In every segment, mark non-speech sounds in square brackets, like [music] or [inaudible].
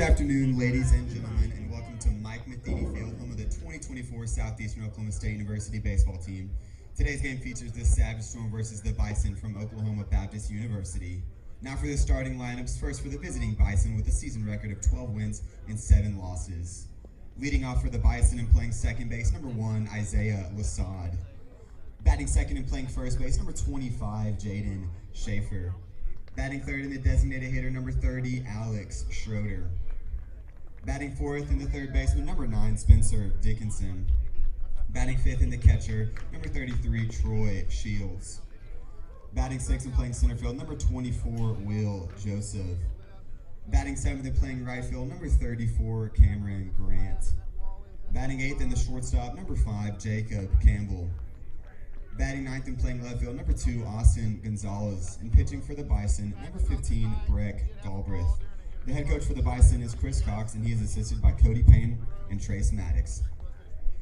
Good afternoon, ladies and gentlemen, and welcome to Mike Matheny Field, home of the 2024 Southeastern Oklahoma State University baseball team. Today's game features the Savage Storm versus the Bison from Oklahoma Baptist University. Now for the starting lineups, first for the visiting Bison with a season record of 12 wins and 7 losses. Leading off for the Bison and playing second base, number 1, Isaiah Lasad. Batting second and playing first base, number 25, Jaden Schaefer. Batting third in the designated hitter, number 30, Alex Schroeder. Batting fourth in the third baseman, number 9, Spencer Dickinson. Batting fifth in the catcher, number 33, Troy Shields. Batting sixth and playing center field, number 24, Will Joseph. Batting seventh and playing right field, number 34, Cameron Grant. Batting eighth in the shortstop, number 5, Jacob Campbell. Batting ninth and playing left field, number two, Austin Gonzalez. And pitching for the Bison, number 15, Breck Galbraith. The head coach for the Bison is Chris Cox, and he is assisted by Cody Payne and Trace Maddox.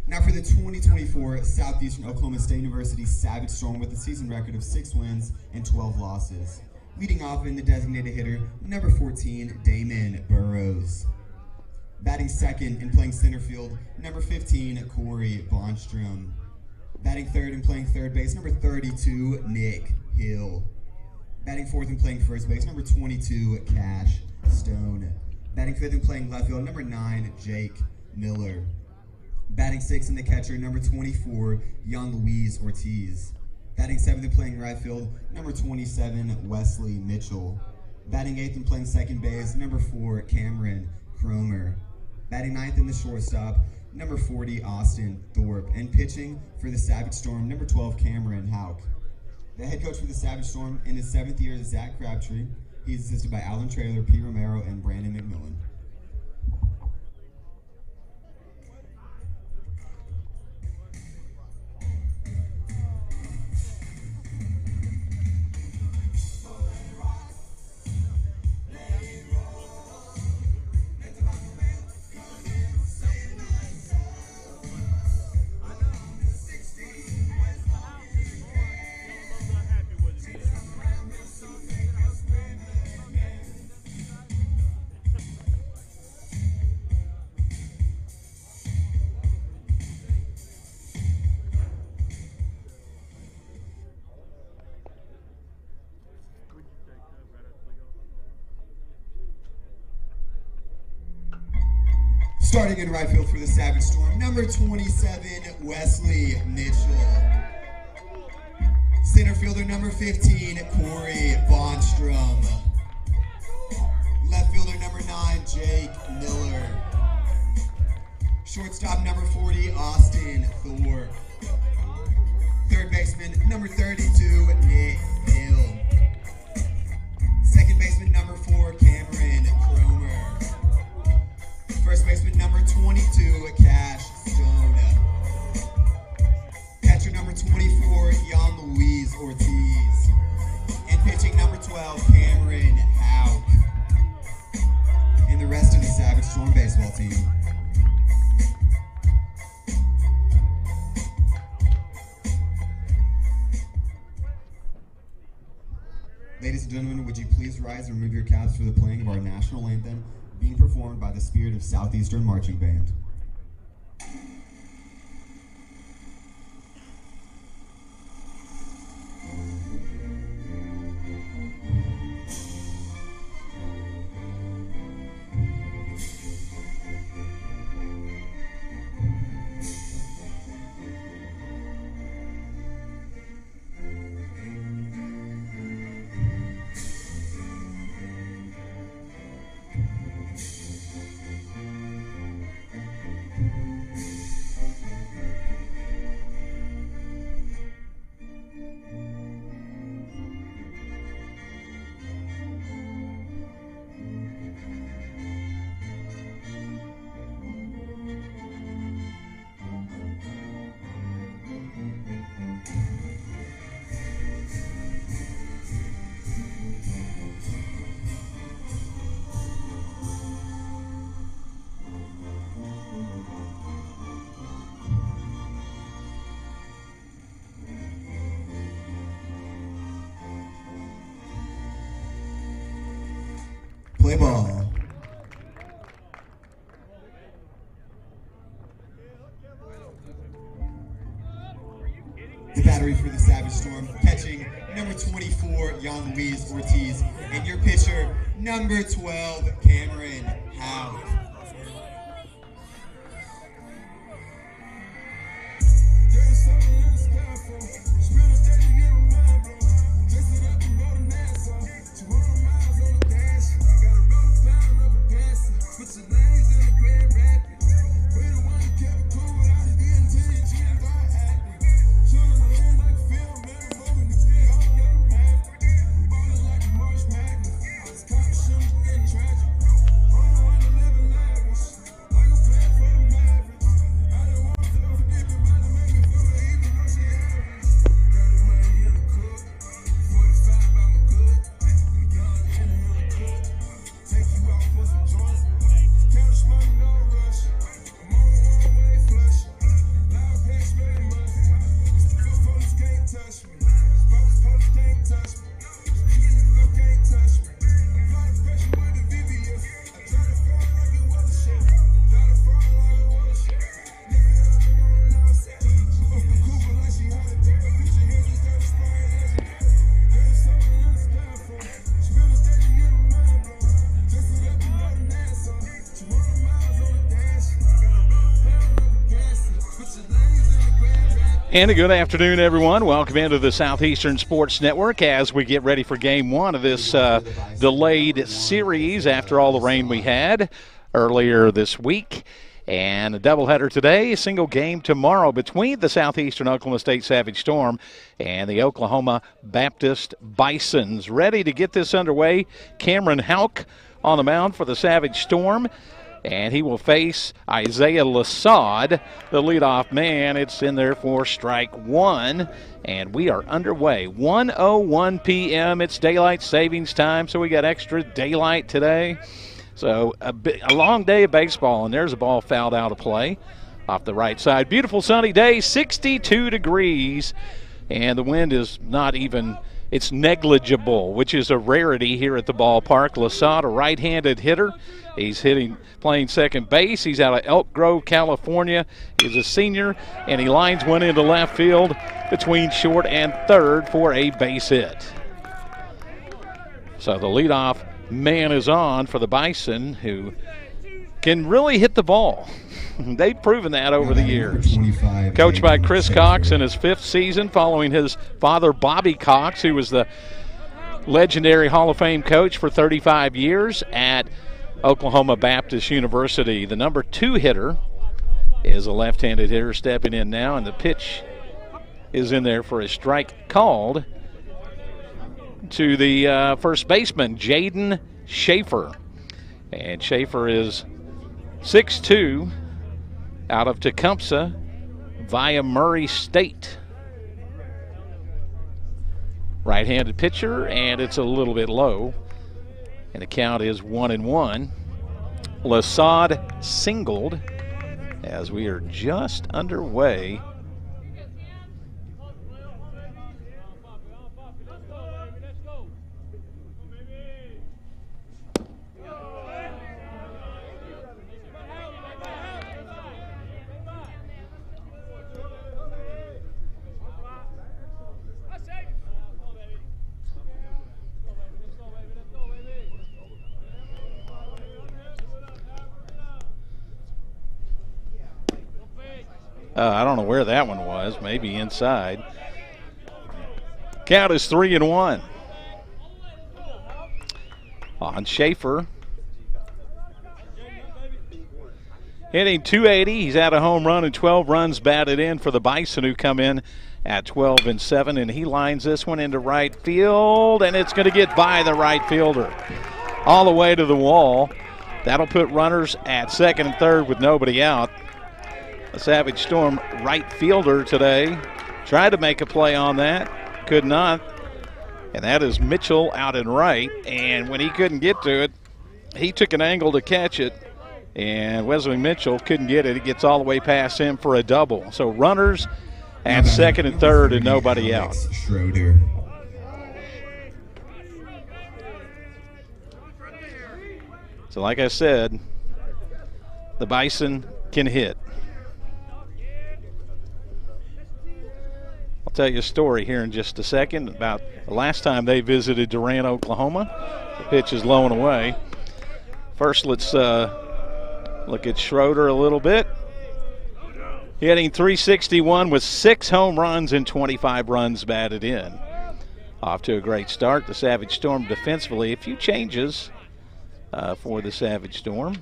Now for the 2024 Southeastern Oklahoma State University Savage Storm with a season record of 6 wins and 12 losses. Leading off in the designated hitter, number 14, Damon Burrows. Batting second and playing center field, number 15, Corey Bonstrom. Batting third and playing third base, number 32, Nick Hill. Batting fourth and playing first base, number 22, Cash Stone. Batting fifth and playing left field, number 9, Jake Miller. Batting sixth in the catcher, number 24, Jan Luis Ortiz. Batting seventh and playing right field, number 27, Wesley Mitchell. Batting eighth and playing second base, number 4, Cameron Cromer. Batting ninth in the shortstop, number 40, Austin Thorpe. And pitching for the Savage Storm, number 12, Cameron Hauk. The head coach for the Savage Storm in his seventh year is Zach Crabtree. He's assisted by Alan Trailer, P. Romero, and Brandon McMillan. Starting in right field for the Savage Storm, number 27, Wesley Mitchell. Center fielder number 15, Corey Bonstrom. Left fielder number 9, Jake Miller. Shortstop number 40, Austin Thorpe. Third baseman number 32, Nick Hill. Second baseman number 4, Cameron Cromer. First baseman number 22, Cash Stone. Catcher number 24, Jan Luis Ortiz. And pitching number 12, Cameron Hauk. And the rest of the Savage Storm baseball team. Ladies and gentlemen, would you please rise and remove your caps for the playing of our national anthem being performed by the Spirit of Southeastern Marching Band. Play ball. The battery for the Savage Storm, catching number 24, Jan Luis Ortiz, and your pitcher, number 12, Cameron Hauk. And a good afternoon, everyone. Welcome into the Southeastern Sports Network as we get ready for game one of this uh, delayed series after all the rain we had earlier this week. And a doubleheader today, a single game tomorrow between the Southeastern Oklahoma State Savage Storm and the Oklahoma Baptist Bisons. Ready to get this underway, Cameron Hauk on the mound for the Savage Storm and he will face Isaiah Lasad, the leadoff man. It's in there for strike one, and we are underway. 1:01 p.m. It's daylight savings time, so we got extra daylight today. So a, a long day of baseball, and there's a ball fouled out of play off the right side. Beautiful sunny day, 62 degrees, and the wind is not even it's negligible, which is a rarity here at the ballpark. Lasad, a right-handed hitter. He's hitting, playing second base. He's out of Elk Grove, California. He's a senior, and he lines one into left field between short and third for a base hit. So the leadoff man is on for the Bison, who can really hit the ball. [laughs] They've proven that over the years. Coached by Chris Cox in his fifth season, following his father, Bobby Cox, who was the legendary Hall of Fame coach for 35 years at Oklahoma Baptist University. The number two hitter is a left handed hitter stepping in now, and the pitch is in there for a strike called to the uh, first baseman, Jaden Schaefer. And Schaefer is 6'2 out of Tecumseh via Murray State. Right handed pitcher, and it's a little bit low. And the count is one and one. Lasad singled as we are just underway. Uh, I don't know where that one was. Maybe inside. Count is three and one. On Schaefer. Hitting 280. He's had a home run and 12 runs batted in for the Bison, who come in at 12 and 7. And he lines this one into right field, and it's going to get by the right fielder all the way to the wall. That'll put runners at second and third with nobody out. A Savage Storm right fielder today tried to make a play on that, could not. And that is Mitchell out and right. And when he couldn't get to it, he took an angle to catch it. And Wesley Mitchell couldn't get it. It gets all the way past him for a double. So runners at mm-hmm. second and third and nobody out. Schroeder. So, like I said, the Bison can hit. Tell you a story here in just a second about the last time they visited Durant, Oklahoma. The pitch is low and away. First, let's uh, look at Schroeder a little bit. Hitting 361 with six home runs and 25 runs batted in. Off to a great start. The Savage Storm defensively, a few changes uh, for the Savage Storm.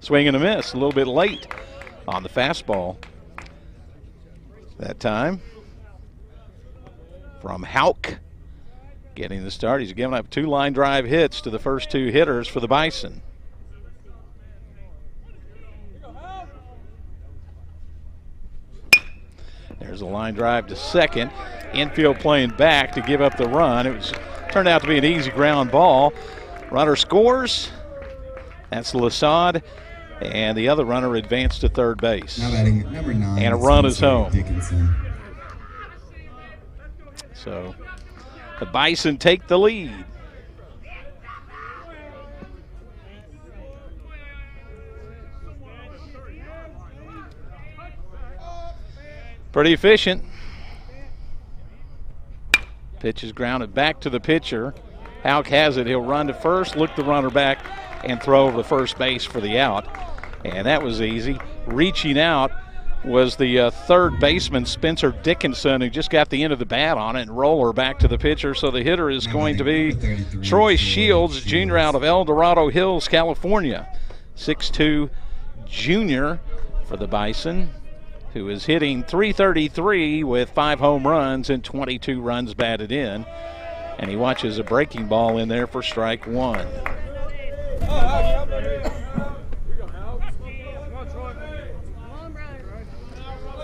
Swing and a miss, a little bit late on the fastball that time. From Hauk getting the start. He's given up two line drive hits to the first two hitters for the Bison. There's a line drive to second. Infield playing back to give up the run. It was turned out to be an easy ground ball. Runner scores. That's Lasad. And the other runner advanced to third base. Now batting number nine. And a run is home. Dickinson. So the Bison take the lead. Pretty efficient. Pitch is grounded back to the pitcher. Hauk has it. He'll run to first, look the runner back, and throw over the first base for the out. And that was easy. Reaching out was the uh, third baseman, Spencer Dickinson, who just got the end of the bat on it and roller back to the pitcher. So the hitter is going to be Troy Shields, junior out of El Dorado Hills, California. 6'2 junior for the Bison, who is hitting 333 with five home runs and 22 runs batted in. And he watches a breaking ball in there for strike one.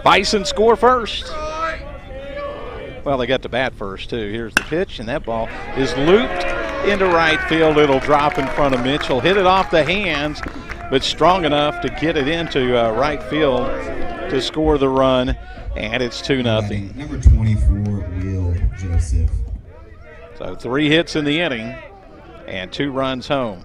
Bison score first. Well, they got to bat first, too. Here's the pitch, and that ball is looped into right field. It'll drop in front of Mitchell. Hit it off the hands, but strong enough to get it into uh, right field to score the run, and it's 2 nothing. Number 24, Will Joseph. So three hits in the inning and two runs home.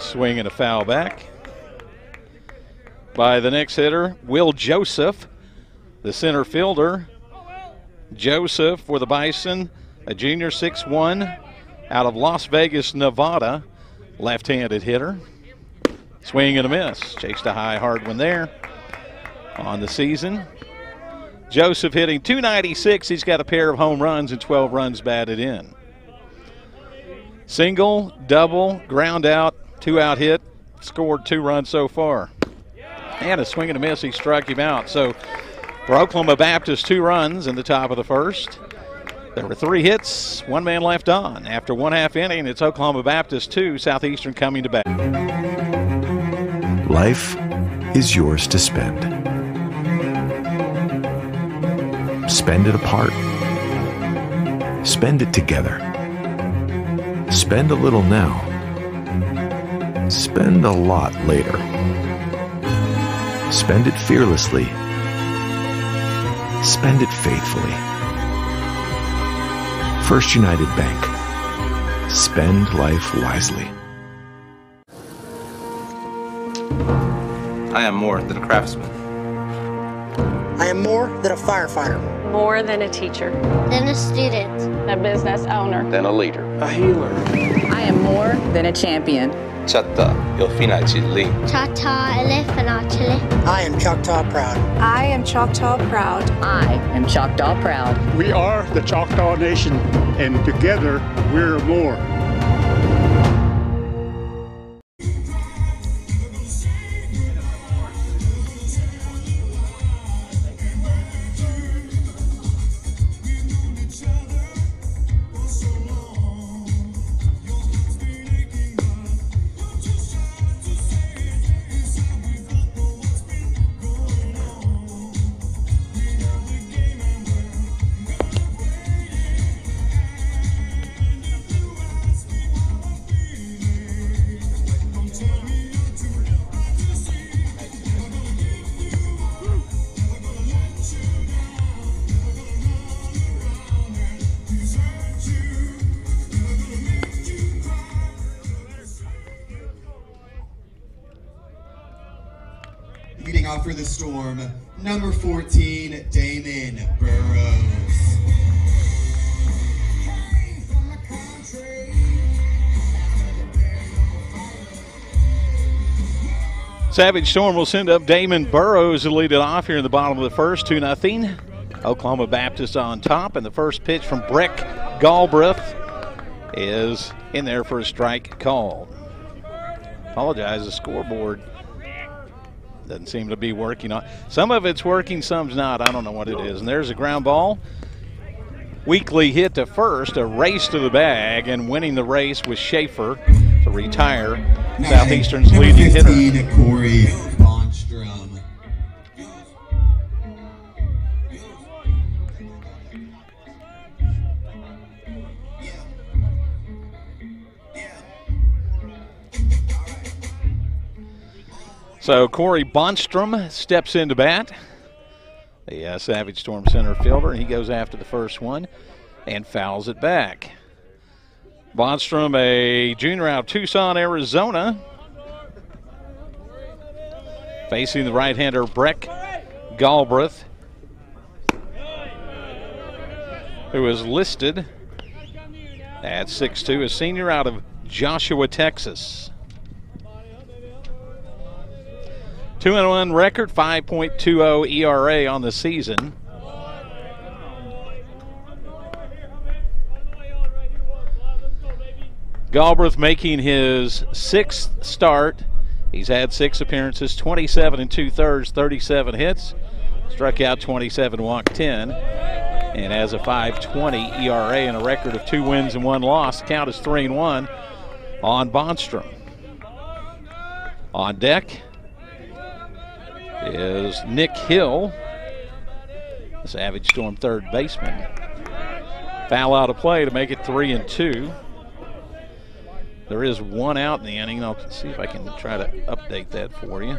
Swing and a foul back by the next hitter, Will Joseph, the center fielder. Joseph for the Bison, a junior 6'1 out of Las Vegas, Nevada. Left handed hitter. Swing and a miss. Chased a high, hard one there on the season. Joseph hitting 296. He's got a pair of home runs and 12 runs batted in. Single, double, ground out, two out hit. Scored two runs so far. And a swing and a miss. He struck him out. So for Oklahoma Baptist, two runs in the top of the first. There were three hits, one man left on. After one half inning, it's Oklahoma Baptist 2, Southeastern coming to bat. Life is yours to spend. Spend it apart. Spend it together. Spend a little now. Spend a lot later. Spend it fearlessly. Spend it faithfully. First United Bank. Spend life wisely. I am more than a craftsman. I am more than a firefighter. More than a teacher, than a student, a business owner, than a leader. a healer. I am more than a champion. Chatta, il finacili. Chata Elefanachili. I am Choctaw proud. I am Choctaw proud. I am Choctaw proud. We are the Choctaw Nation, and together we're more. Savage Storm will send up Damon Burrows to lead it off here in the bottom of the first, 2 0. Oklahoma Baptist on top, and the first pitch from Breck Galbraith is in there for a strike call. Apologize, the scoreboard doesn't seem to be working on. Some of it's working, some's not. I don't know what it is. And there's a ground ball. Weakly hit to first, a race to the bag, and winning the race with Schaefer to retire Southeastern's Number leading hitter. 15, Corey Bonstrom. So Corey Bonstrom steps into bat. The uh, Savage Storm center fielder, and he goes after the first one and fouls it back. Bonstrom, a junior out of Tucson, Arizona, facing the right-hander Breck Galbraith. who is listed at 6'2, a senior out of Joshua, Texas. 2 and 1 record, 5.20 ERA on the season. Galbraith making his sixth start. He's had six appearances, 27 and two thirds, 37 hits, struck out 27, walked 10, and has a 5.20 ERA and a record of two wins and one loss. Count is three and one on Bonstrom. On deck is Nick Hill, the Savage Storm third baseman. Foul out of play to make it three and two. There is one out in the inning. I'll see if I can try to update that for you.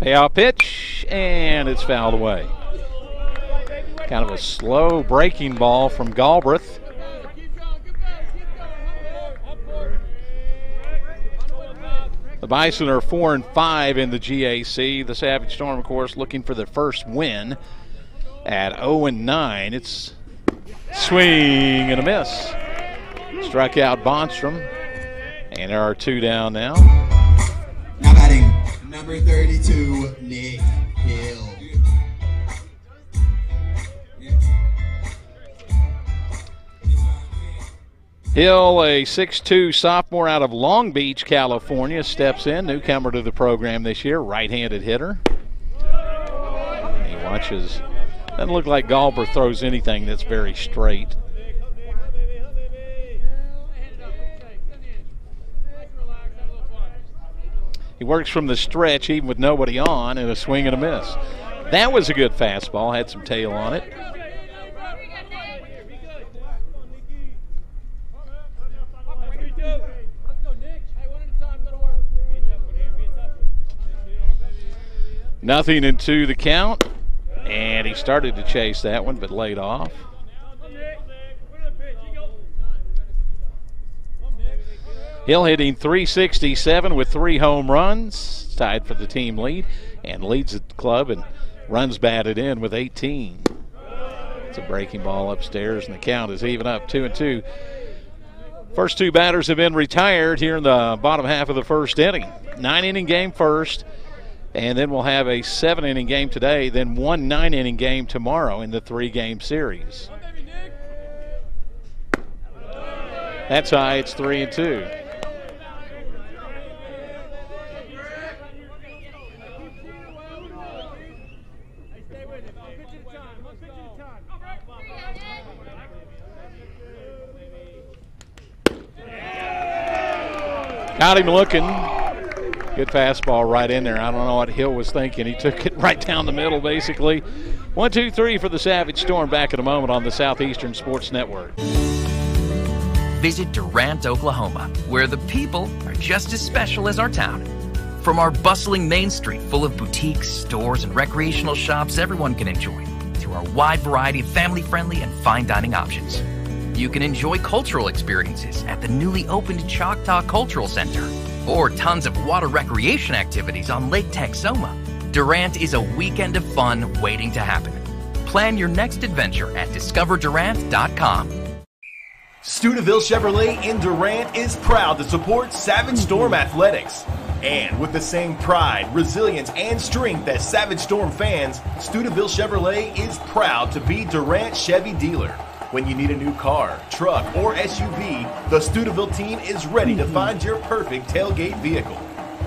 Payoff pitch, and it's fouled away. Kind of a slow breaking ball from Galbraith. The Bison are four and five in the GAC. The Savage Storm, of course, looking for their first win at 0 and 9. It's swing and a miss. Struck out Bonstrom, and there are two down now. Now batting number 32, Nick Hill. Hill, a 6'2 sophomore out of Long Beach, California, steps in, newcomer to the program this year, right handed hitter. He watches, doesn't look like Galbraith throws anything that's very straight. He works from the stretch even with nobody on and a swing and a miss. That was a good fastball, had some tail on it. Nothing into the count. And he started to chase that one, but laid off. Hill hitting 367 with three home runs, tied for the team lead, and leads the club and runs batted in with 18. It's a breaking ball upstairs, and the count is even up two and two. First two batters have been retired here in the bottom half of the first inning. Nine inning game first, and then we'll have a seven inning game today, then one nine inning game tomorrow in the three game series. That's high, it's three and two. Got him looking. Good fastball right in there. I don't know what Hill was thinking. He took it [laughs] right down the middle, basically. One, two, three for the Savage Storm. Back in a moment on the Southeastern Sports Network. Visit Durant, Oklahoma, where the people are just as special as our town. From our bustling main street full of boutiques, stores, and recreational shops everyone can enjoy, to our wide variety of family friendly and fine dining options. You can enjoy cultural experiences at the newly opened Choctaw Cultural Center or tons of water recreation activities on Lake Texoma. Durant is a weekend of fun waiting to happen. Plan your next adventure at discoverdurant.com. Studeville Chevrolet in Durant is proud to support Savage Storm Athletics. And with the same pride, resilience, and strength as Savage Storm fans, Studeville Chevrolet is proud to be Durant Chevy dealer. When you need a new car, truck, or SUV, the Studeville team is ready to mhm. find your perfect tailgate vehicle.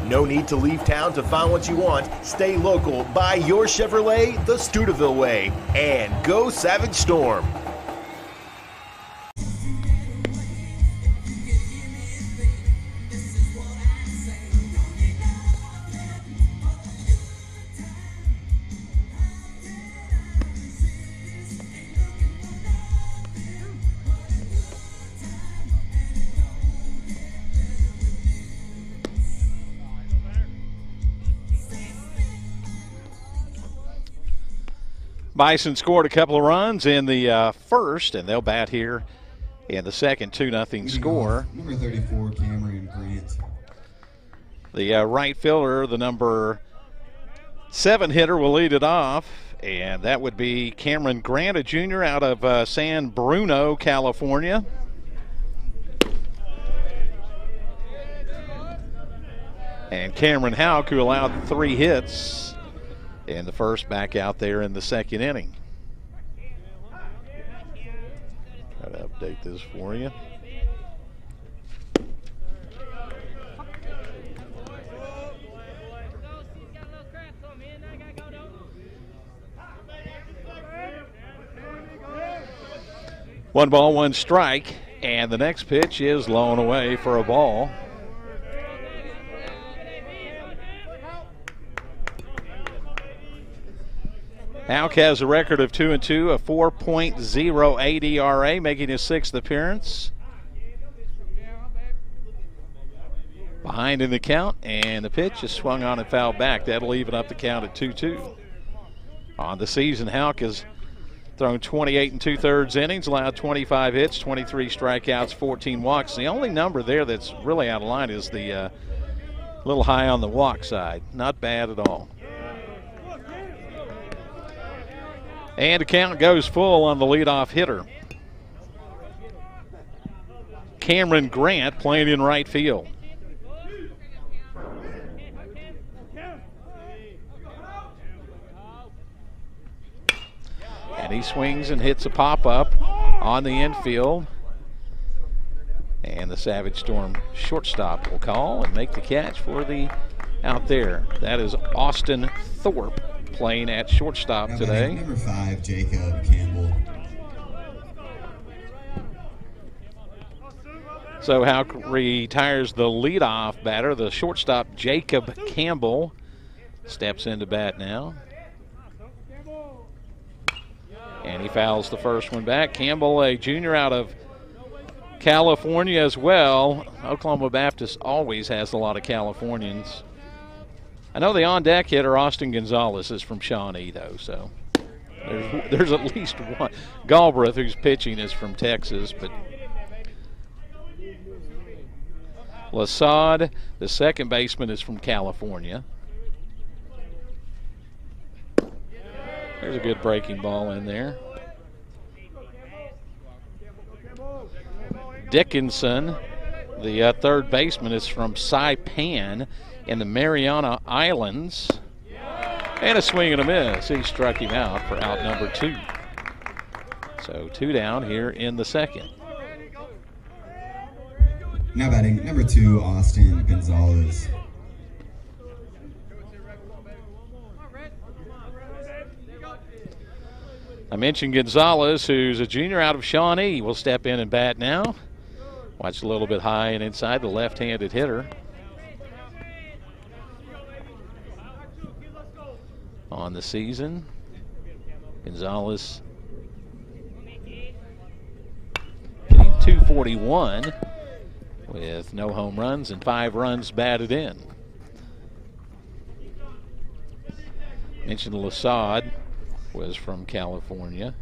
No need to leave town to find what you want. Stay local, buy your Chevrolet the Studeville way, and go Savage Storm. Bison scored a couple of runs in the uh, first, and they'll bat here in the second 2 nothing score. Number 34, Cameron Grant. The uh, right fielder, the number Seven hitter will lead it off, and that would be Cameron Grant, a junior out of uh, San Bruno, California. And Cameron Hauk, who allowed three hits in the first, back out there in the second inning. Try to update this for you. One ball, one strike, and the next pitch is blown away for a ball. Hauk has a record of 2 and 2, a 4.08 ERA, making his sixth appearance. Behind in the count, and the pitch is swung on and fouled back. That'll even up the count at 2 2. On the season, Hauk has thrown 28 and two thirds innings, allowed 25 hits, 23 strikeouts, 14 walks. The only number there that's really out of line is the uh, little high on the walk side. Not bad at all. And the count goes full on the leadoff hitter. Cameron Grant playing in right field. And he swings and hits a pop up on the infield. And the Savage Storm shortstop will call and make the catch for the out there. That is Austin Thorpe playing at shortstop Now today. Number five, Jacob Campbell. So Hauk retires the leadoff batter. The shortstop Jacob Campbell steps into bat now. And he fouls the first one back. Campbell, a junior out of California as well. Oklahoma Baptist always has a lot of Californians. I know the on deck hitter, Austin Gonzalez, is from Shawnee, though, so there's, there's at least one. Galbraith, who's pitching, is from Texas, but Lasad, the second baseman, is from California. There's a good breaking ball in there. Dickinson, the uh, third baseman, is from Saipan in the Mariana Islands. And a swing and a miss. He struck him out for out number two. So two down here in the second. Now batting number two, Austin Gonzalez. I mentioned Gonzalez, who's a junior out of Shawnee, will step in and bat now. Watch a little bit high and inside the left handed hitter. On the season, Gonzalez hitting 241 with no home runs and five runs batted in. Mentioned Lasad was from California.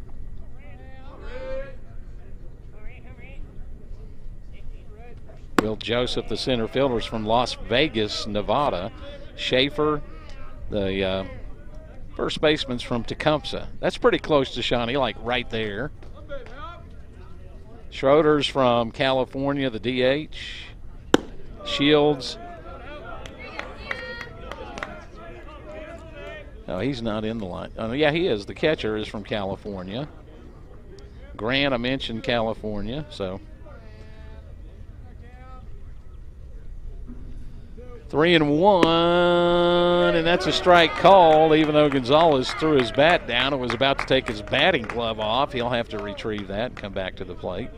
Will Joseph, the center fielder, is from Las Vegas, Nevada. Schaefer, the uh, first baseman's from Tecumseh. That's pretty close to Shawnee, like right there. Schroeder's from California, the DH. Shields. No, he's not in the line. Oh, yeah, he is. The catcher is from California. Grant, I mentioned California, so. Three and one, and that's a strike call, even though Gonzalez threw his bat down and was about to take his batting glove off. He'll have to retrieve that and come back to the plate.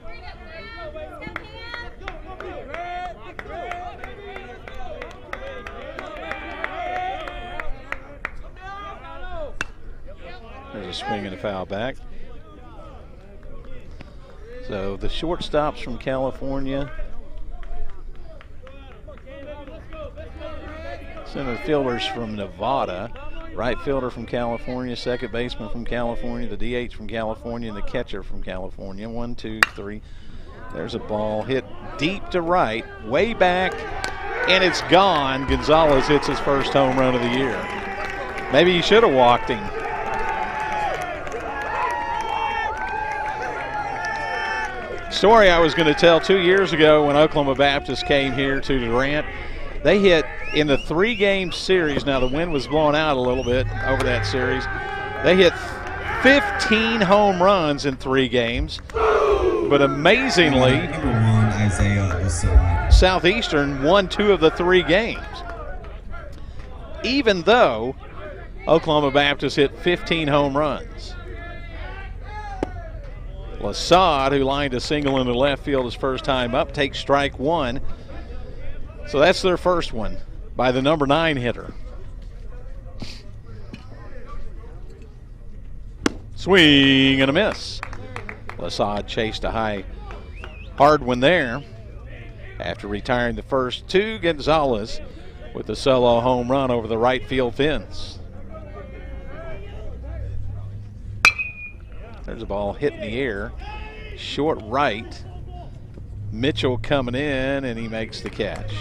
There's a swing and a foul back. So the shortstops from California. Center fielders from Nevada. Right fielder from California, second baseman from California, the DH from California, and the catcher from California. One, two, three. There's a ball hit deep to right, way back, and it's gone. Gonzalez hits his first home run of the year. Maybe you should have walked him. Story I was going to tell two years ago when Oklahoma Baptist came here to Durant. They hit in the three game series. Now, the wind was blowing out a little bit over that series. They hit 15 home runs in three games. But amazingly. Southeastern won two of the three games. Even though Oklahoma Baptist hit 15 home runs. Lasad, who lined a single into left field his first time up, takes strike one. So that's their first one by the number nine hitter. Swing and a miss. Lasad chased a high, hard one there. After retiring the first two, Gonzalez with the solo home run over the right field fence. There's a ball hit in the air, short right. Mitchell coming in, and he makes the catch.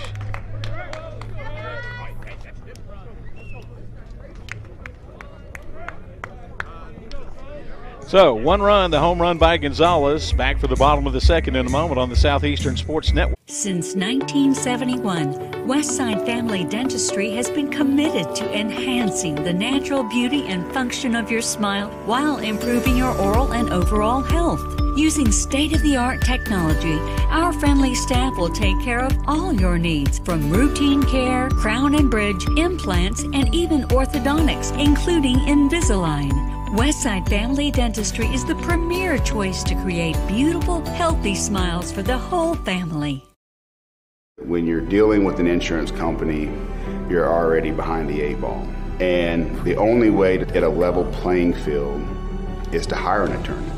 So, one run, the home run by Gonzalez. Back for the bottom of the second in a moment on the Southeastern Sports Network. Since 1971, Westside Family Dentistry has been committed to enhancing the natural beauty and function of your smile while improving your oral and overall health. Using state of the art technology, our friendly staff will take care of all your needs from routine care, crown and bridge, implants, and even orthodontics, including Invisalign. Westside Family Dentistry is the premier choice to create beautiful, healthy smiles for the whole family. When you're dealing with an insurance company, you're already behind the eight ball. And the only way to get a level playing field is to hire an attorney.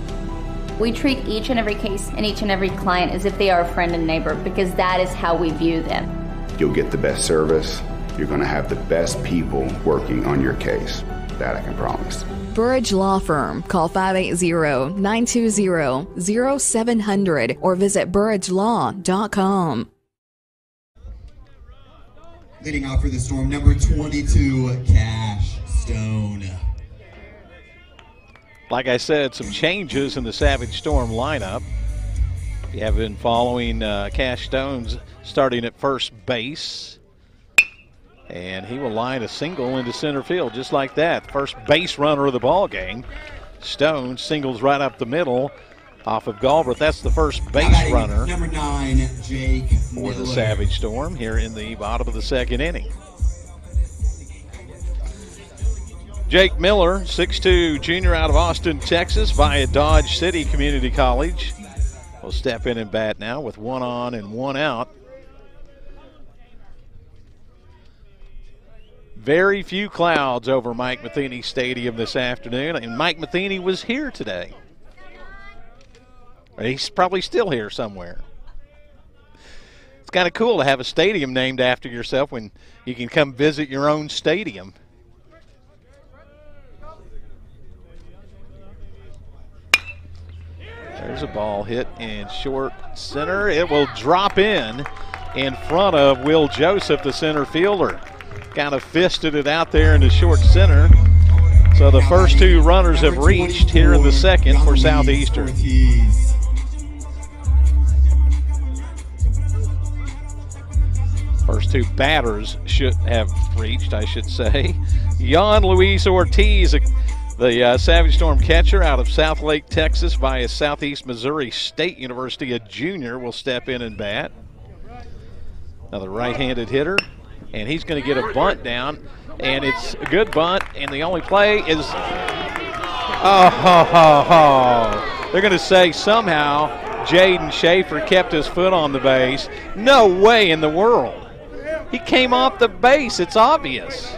We treat each and every case and each and every client as if they are a friend and neighbor because that is how we view them. You'll get the best service. You're going to have the best people working on your case. That I can promise. Burrage Law Firm. Call 580-920-0700 or visit burridgelaw.com. Leading off for the Storm, number 22, Cash Stone. Like I said, some changes in the Savage Storm lineup. If you have been following uh, Cash Stones starting at first base, and he will line a single into center field just like that. First base runner of the ball game. Stone singles right up the middle off of Galbraith. That's the first base runner Number nine, Jake for the Savage Storm here in the bottom of the second inning. Jake Miller, 6'2 junior out of Austin, Texas, via Dodge City Community College, will step in and bat now with one on and one out. Very few clouds over Mike Matheny Stadium this afternoon, and Mike Matheny was here today. He's probably still here somewhere. It's kind of cool to have a stadium named after yourself when you can come visit your own stadium. There's a ball hit in short center. It will drop in in front of Will Joseph, the center fielder. Kind of fisted it out there in the short center. So the first two runners have reached here in the second for Southeastern. First two batters should have reached, I should say. Jan Luis Ortiz, the uh, Savage Storm catcher out of South Lake, Texas, via Southeast Missouri State University, a junior, will step in and bat. Another right-handed hitter, and he's going to get a bunt down, and it's a good bunt, and the only play is, oh, ho, ho, ho. they're going to say somehow Jaden Schaefer kept his foot on the base. No way in the world. He came off the base. It's obvious.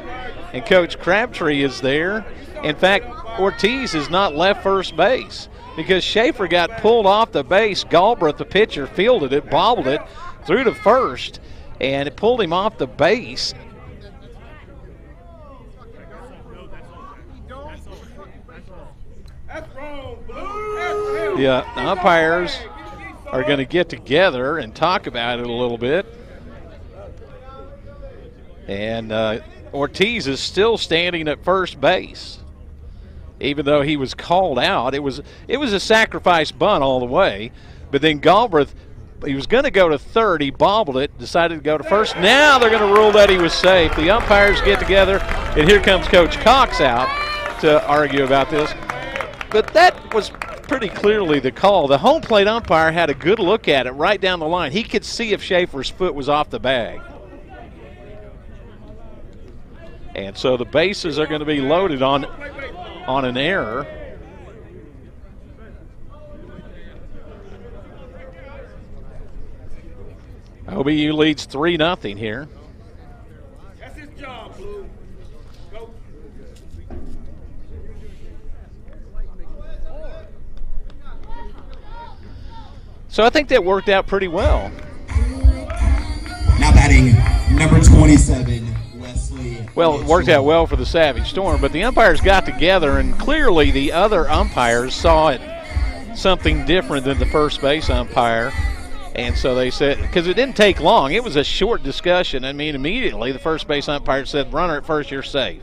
And Coach Crabtree is there. In fact, Ortiz is not left first base because Schaefer got pulled off the base. Galbraith, the pitcher, fielded it, bobbled it, threw to first, and it pulled him off the base. The uh, umpires are going to get together and talk about it a little bit. And uh, Ortiz is still standing at first base, even though he was called out. It was it was a sacrifice bunt all the way, but then Galbraith he was going to go to third. He bobbled it, decided to go to first. Now they're going to rule that he was safe. The umpires get together, and here comes Coach Cox out to argue about this. But that was pretty clearly the call. The home plate umpire had a good look at it right down the line. He could see if Schaefer's foot was off the bag. And so the bases are going to be loaded on on an error. OBU leads 3 0 here. So I think that worked out pretty well. Now batting number 27, Wesley. Well, it worked out well for the Savage Storm, but the umpires got together, and clearly the other umpires saw it something different than the first base umpire. And so they said, because it didn't take long, it was a short discussion. I mean, immediately the first base umpire said, Runner at first, you're safe.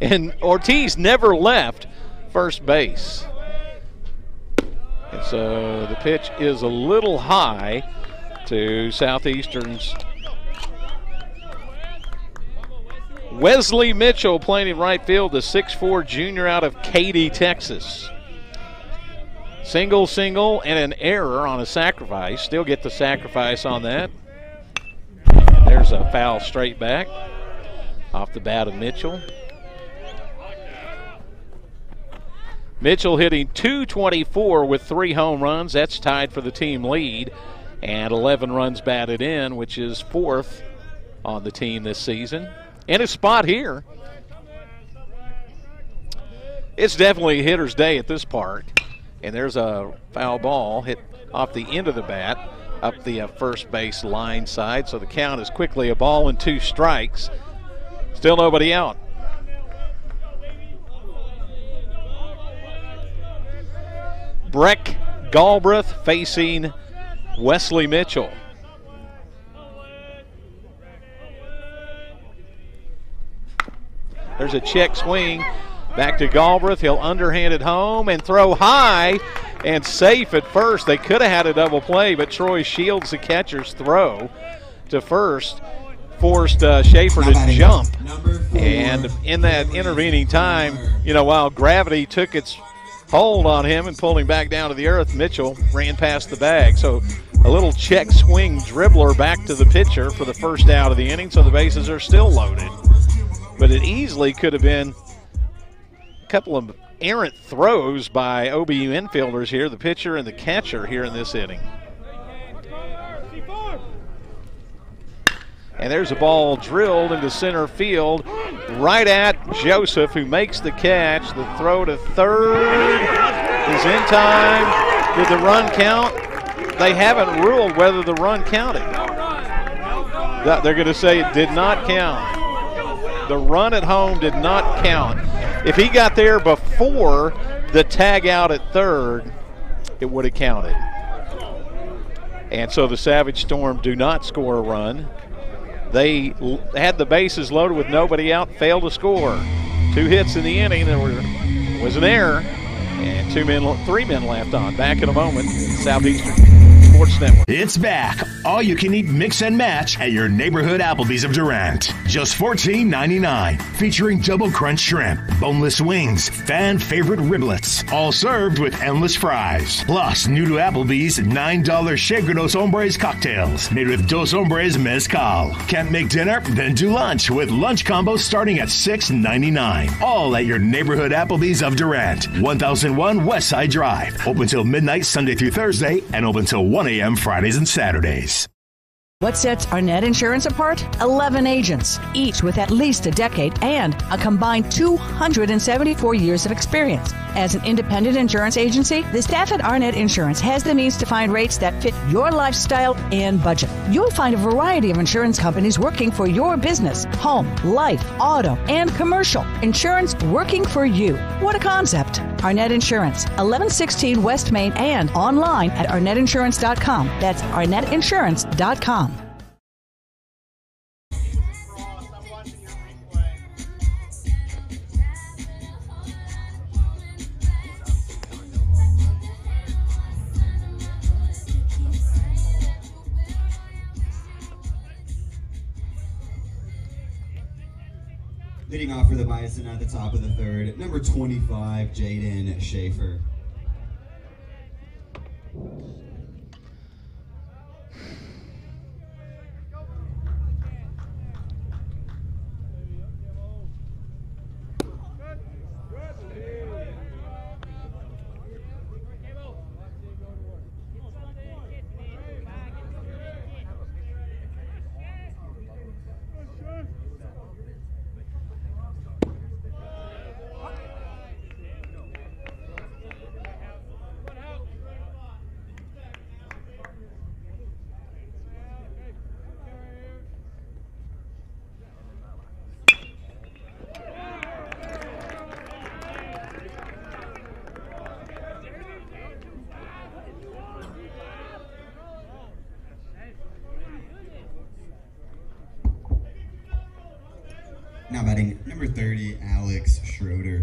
And Ortiz never left first base. And so the pitch is a little high to Southeastern's Wesley Mitchell playing in right field, the 6'4 junior out of Katy, Texas. Single, single, and an error on a sacrifice. Still get the sacrifice on that. And there's a foul straight back off the bat of Mitchell. Mitchell hitting 224 with three home runs. That's tied for the team lead. And 11 runs batted in, which is fourth on the team this season. In a spot here. It's definitely hitter's day at this park. And there's a foul ball hit off the end of the bat up the uh, first base line side. So the count is quickly a ball and two strikes. Still nobody out. Breck Galbraith facing Wesley Mitchell. There's a check swing back to Galbraith. He'll underhand it home and throw high and safe at first. They could have had a double play, but Troy Shields, the catcher's throw to first, forced uh, Schaefer to jump. And in that intervening time, you know, while gravity took its hold on him and pulled him back down to the earth, Mitchell ran past the bag. So a little check swing dribbler back to the pitcher for the first out of the inning. So the bases are still loaded. But it easily could have been a couple of errant throws by OBU infielders here, the pitcher and the catcher here in this inning. And there's a ball drilled into center field right at Joseph, who makes the catch. The throw to third is in time. Did the run count? They haven't ruled whether the run counted. They're going to say it did not count. The run at home did not count. If he got there before the tag out at third, it would have counted. And so the Savage Storm do not score a run. They had the bases loaded with nobody out, failed to score. Two hits in the inning. There were, was an error, and two men, three men left on. Back in a moment, Southeastern Sports Network. It's back. All you can eat mix and match at your neighborhood Applebee's of Durant. Just $14.99. Featuring double crunch shrimp, boneless wings, fan favorite riblets, all served with endless fries. Plus, new to Applebee's, $9 Shaker Dos Hombres cocktails made with Dos Hombres Mezcal. Can't make dinner? Then do lunch with lunch combos starting at $6.99. All at your neighborhood Applebee's of Durant. 1001 West Side Drive. Open till midnight Sunday through Thursday and open till 1 a.m. Fridays and Saturdays. What sets Arnett Insurance apart? 11 agents, each with at least a decade and a combined 274 years of experience. As an independent insurance agency, the staff at Arnett Insurance has the means to find rates that fit your lifestyle and budget. You'll find a variety of insurance companies working for your business home, life, auto, and commercial. Insurance working for you. What a concept! Arnett Insurance, 1116 West Main, and online at arnettinsurance.com. That's arnettinsurance.com. Leading off for the Bison at the top of the third, number 25, Jaden Schaefer. Batting number 30,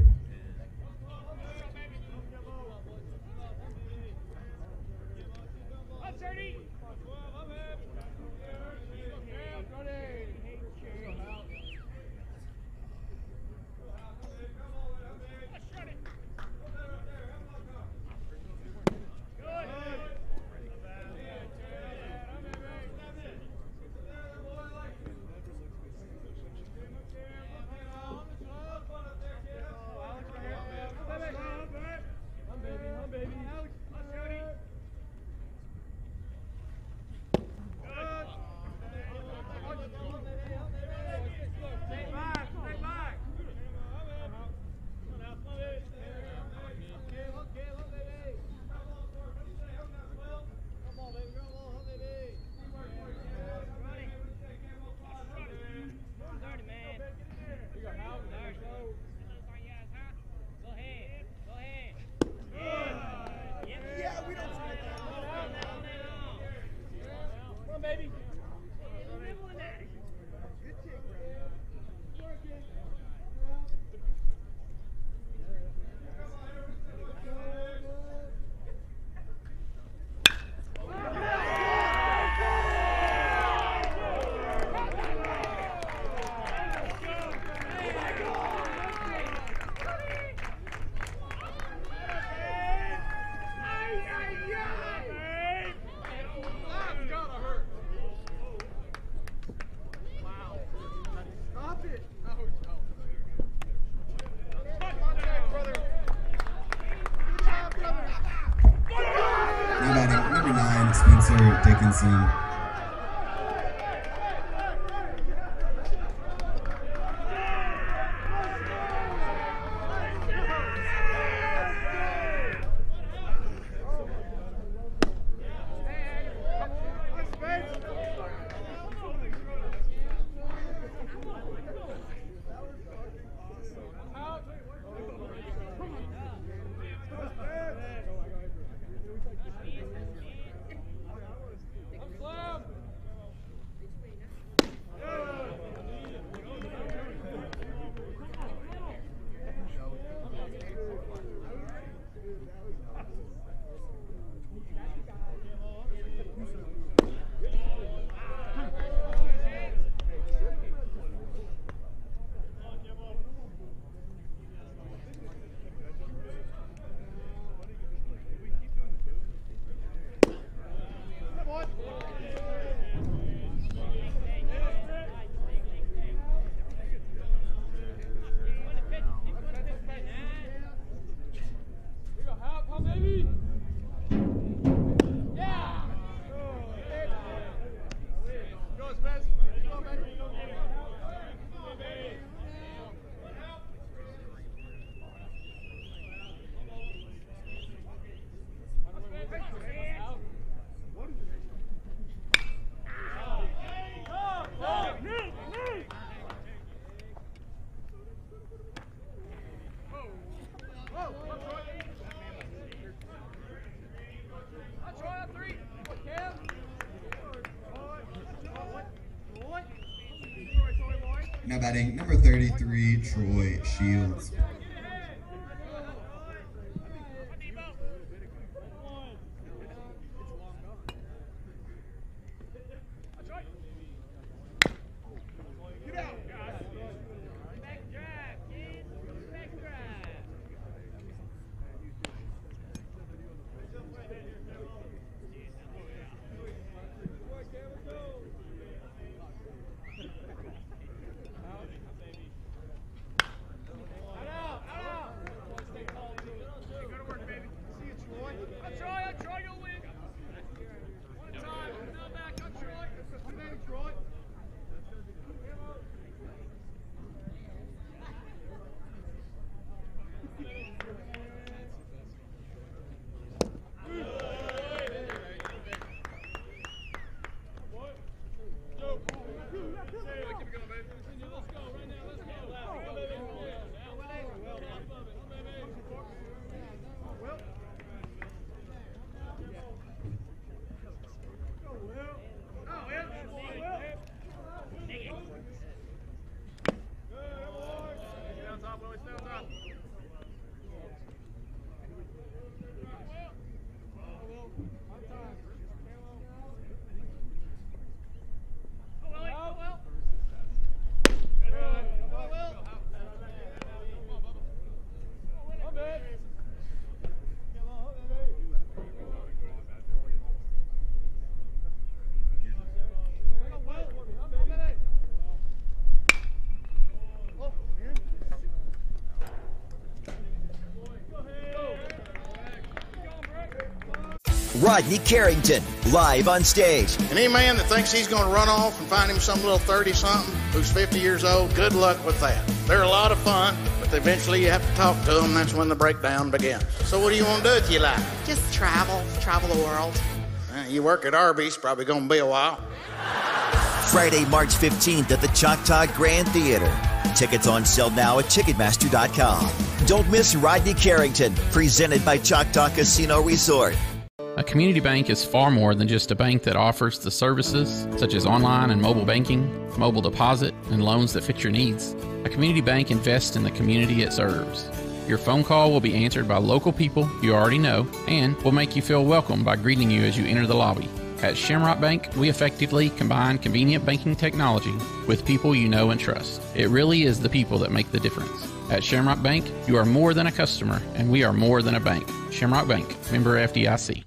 Alex Schroeder. Now Dickinson. Now batting number 33, Troy Shields. Rodney Carrington, live on stage. And any man that thinks he's going to run off and find him some little 30 something who's 50 years old, good luck with that. They're a lot of fun, but eventually you have to talk to them. That's when the breakdown begins. So, what do you want to do with your life? Just travel, travel the world. Uh, you work at Arby's, probably going to be a while. Friday, March 15th at the Choctaw Grand Theater. Tickets on sale now at Ticketmaster.com. Don't miss Rodney Carrington, presented by Choctaw Casino Resort. Community bank is far more than just a bank that offers the services such as online and mobile banking, mobile deposit, and loans that fit your needs. A community bank invests in the community it serves. Your phone call will be answered by local people you already know and will make you feel welcome by greeting you as you enter the lobby. At Shamrock Bank, we effectively combine convenient banking technology with people you know and trust. It really is the people that make the difference. At Shamrock Bank, you are more than a customer, and we are more than a bank. Shamrock Bank, member FDIC.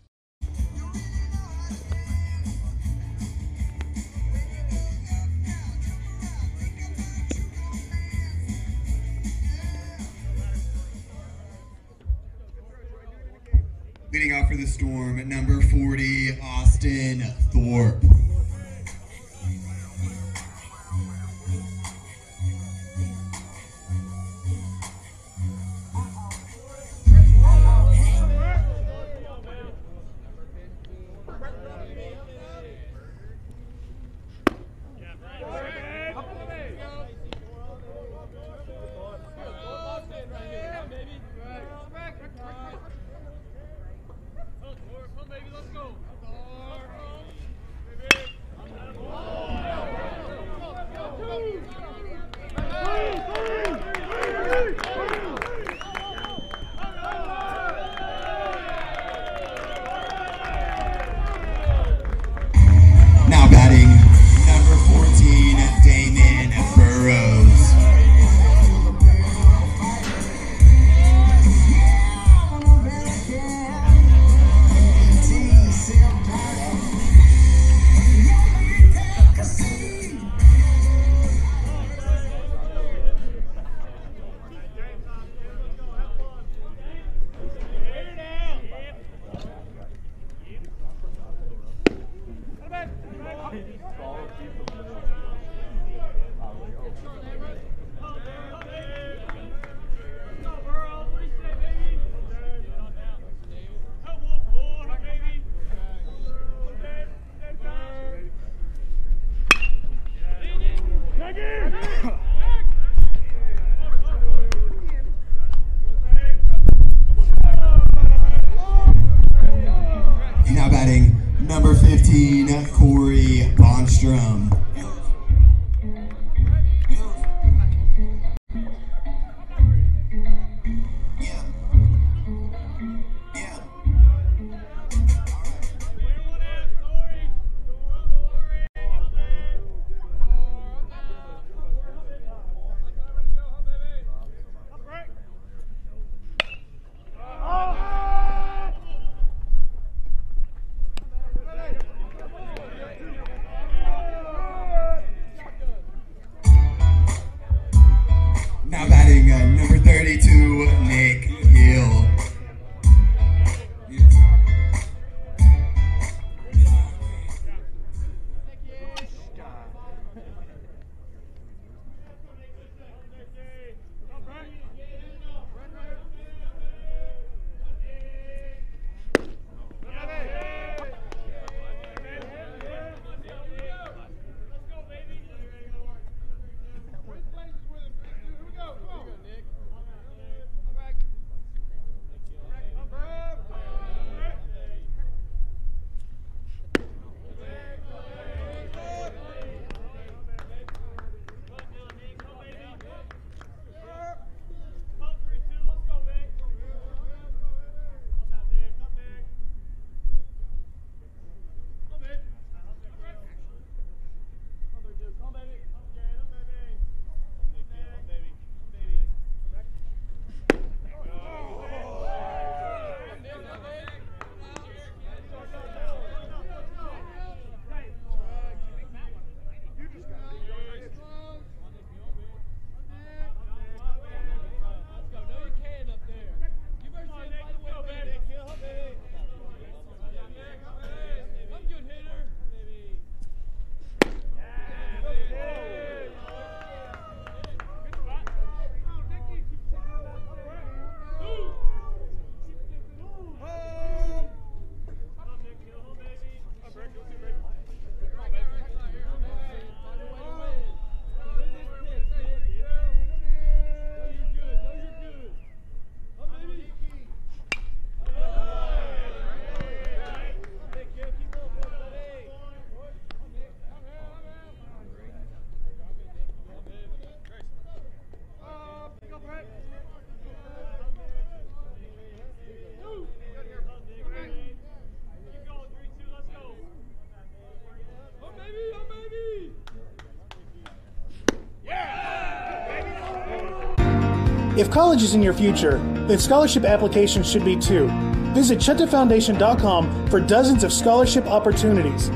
If college is in your future, then scholarship applications should be too. Visit ChahtaFoundation.com for dozens of scholarship opportunities.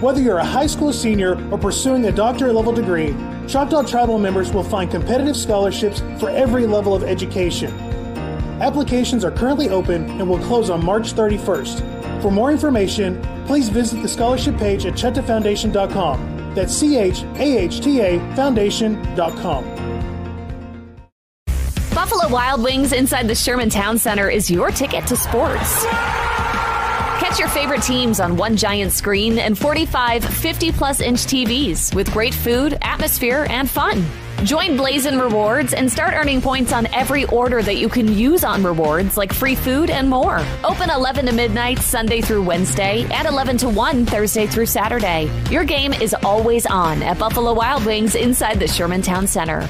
Whether you're a high school senior or pursuing a doctorate level degree, Choctaw Tribal members will find competitive scholarships for every level of education. Applications are currently open and will close on March 31st. For more information, please visit the scholarship page at ChahtaFoundation.com. That's C H A H T A Foundation.com. Buffalo Wild Wings inside the Sherman Town Center is your ticket to sports. Catch your favorite teams on one giant screen and 45 50 plus inch TVs with great food, atmosphere, and fun. Join Blazin' Rewards and start earning points on every order that you can use on rewards like free food and more. Open 11 to midnight Sunday through Wednesday and 11 to 1 Thursday through Saturday. Your game is always on at Buffalo Wild Wings inside the Sherman Town Center.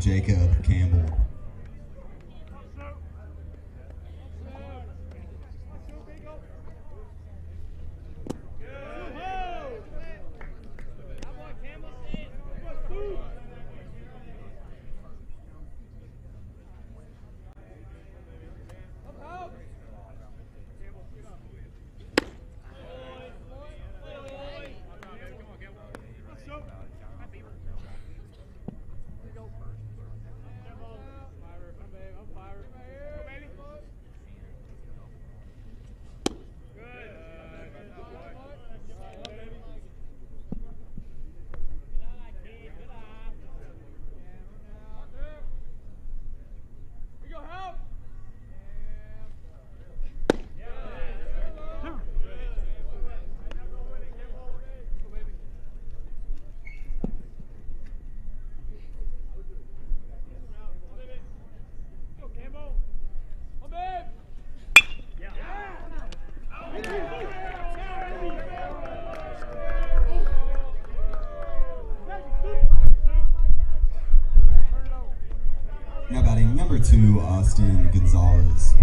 Jacob Campbell. Two, Austin Gonzalez.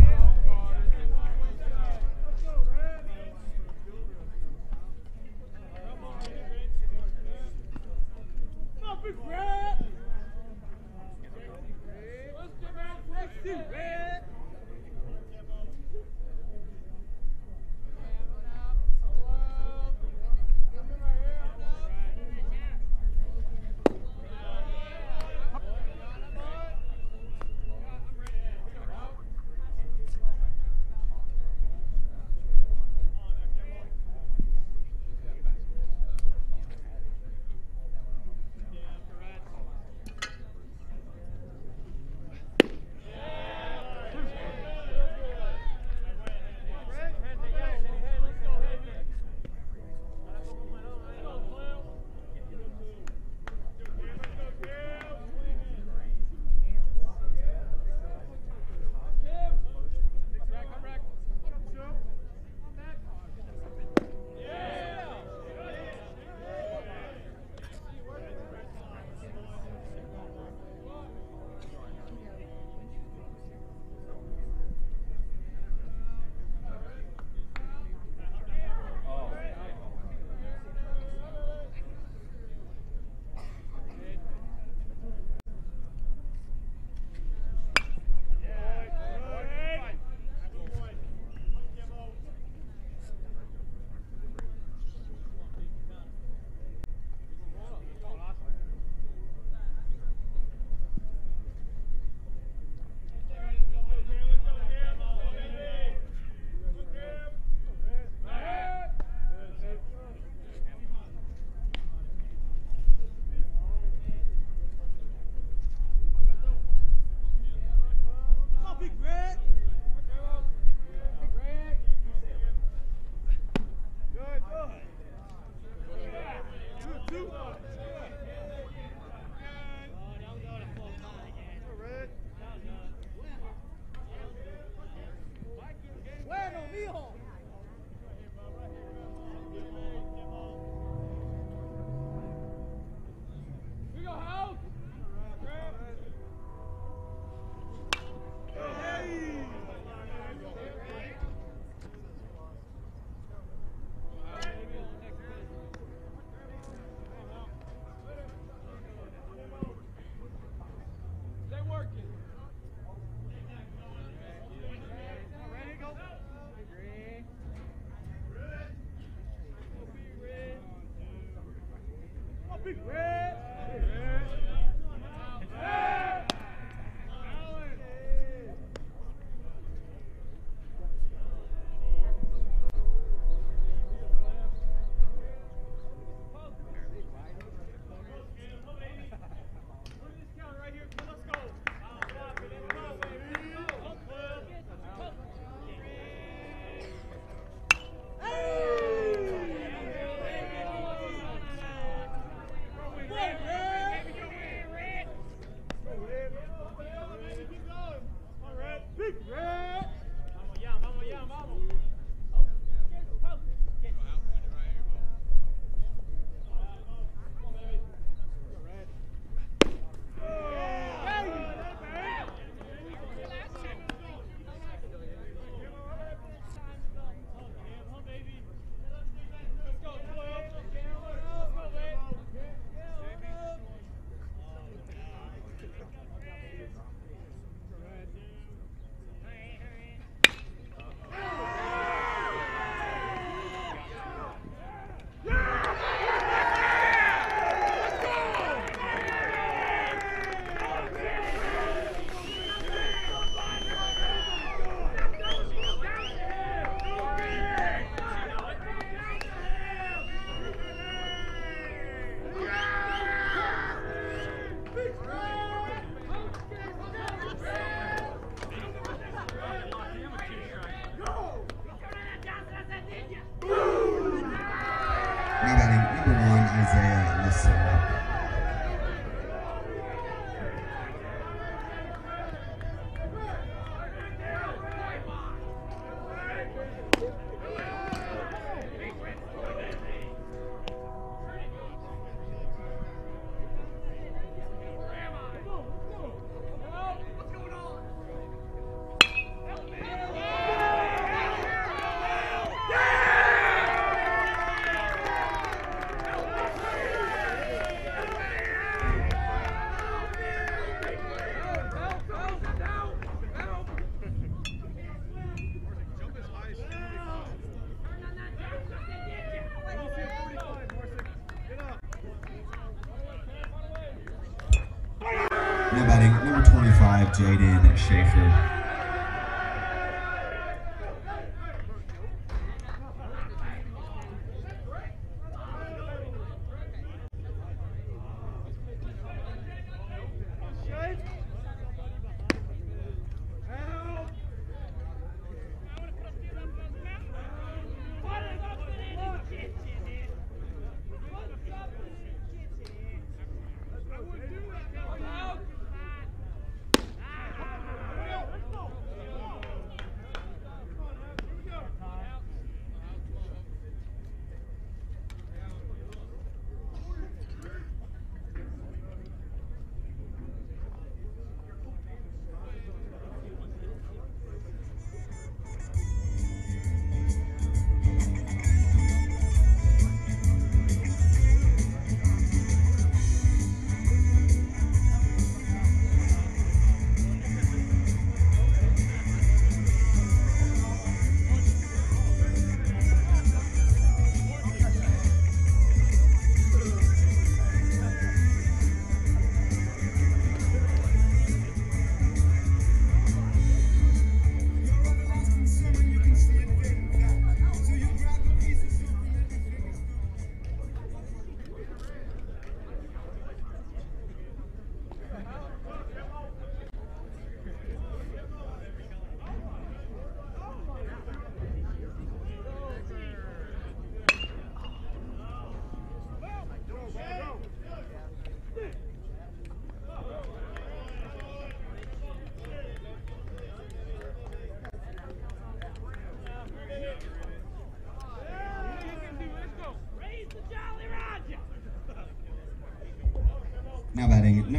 Jaden Schaefer.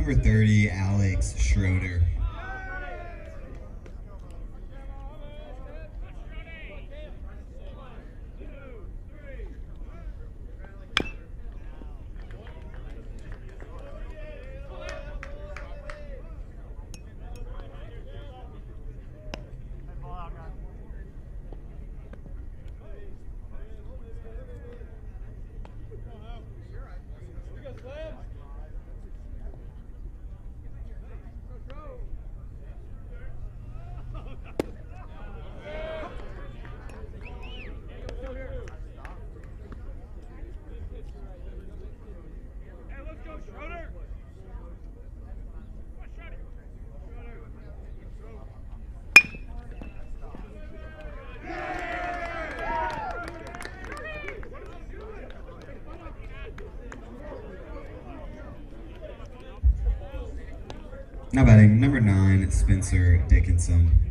Number 30, Alex Schroeder. Batting number nine, Spencer Dickinson.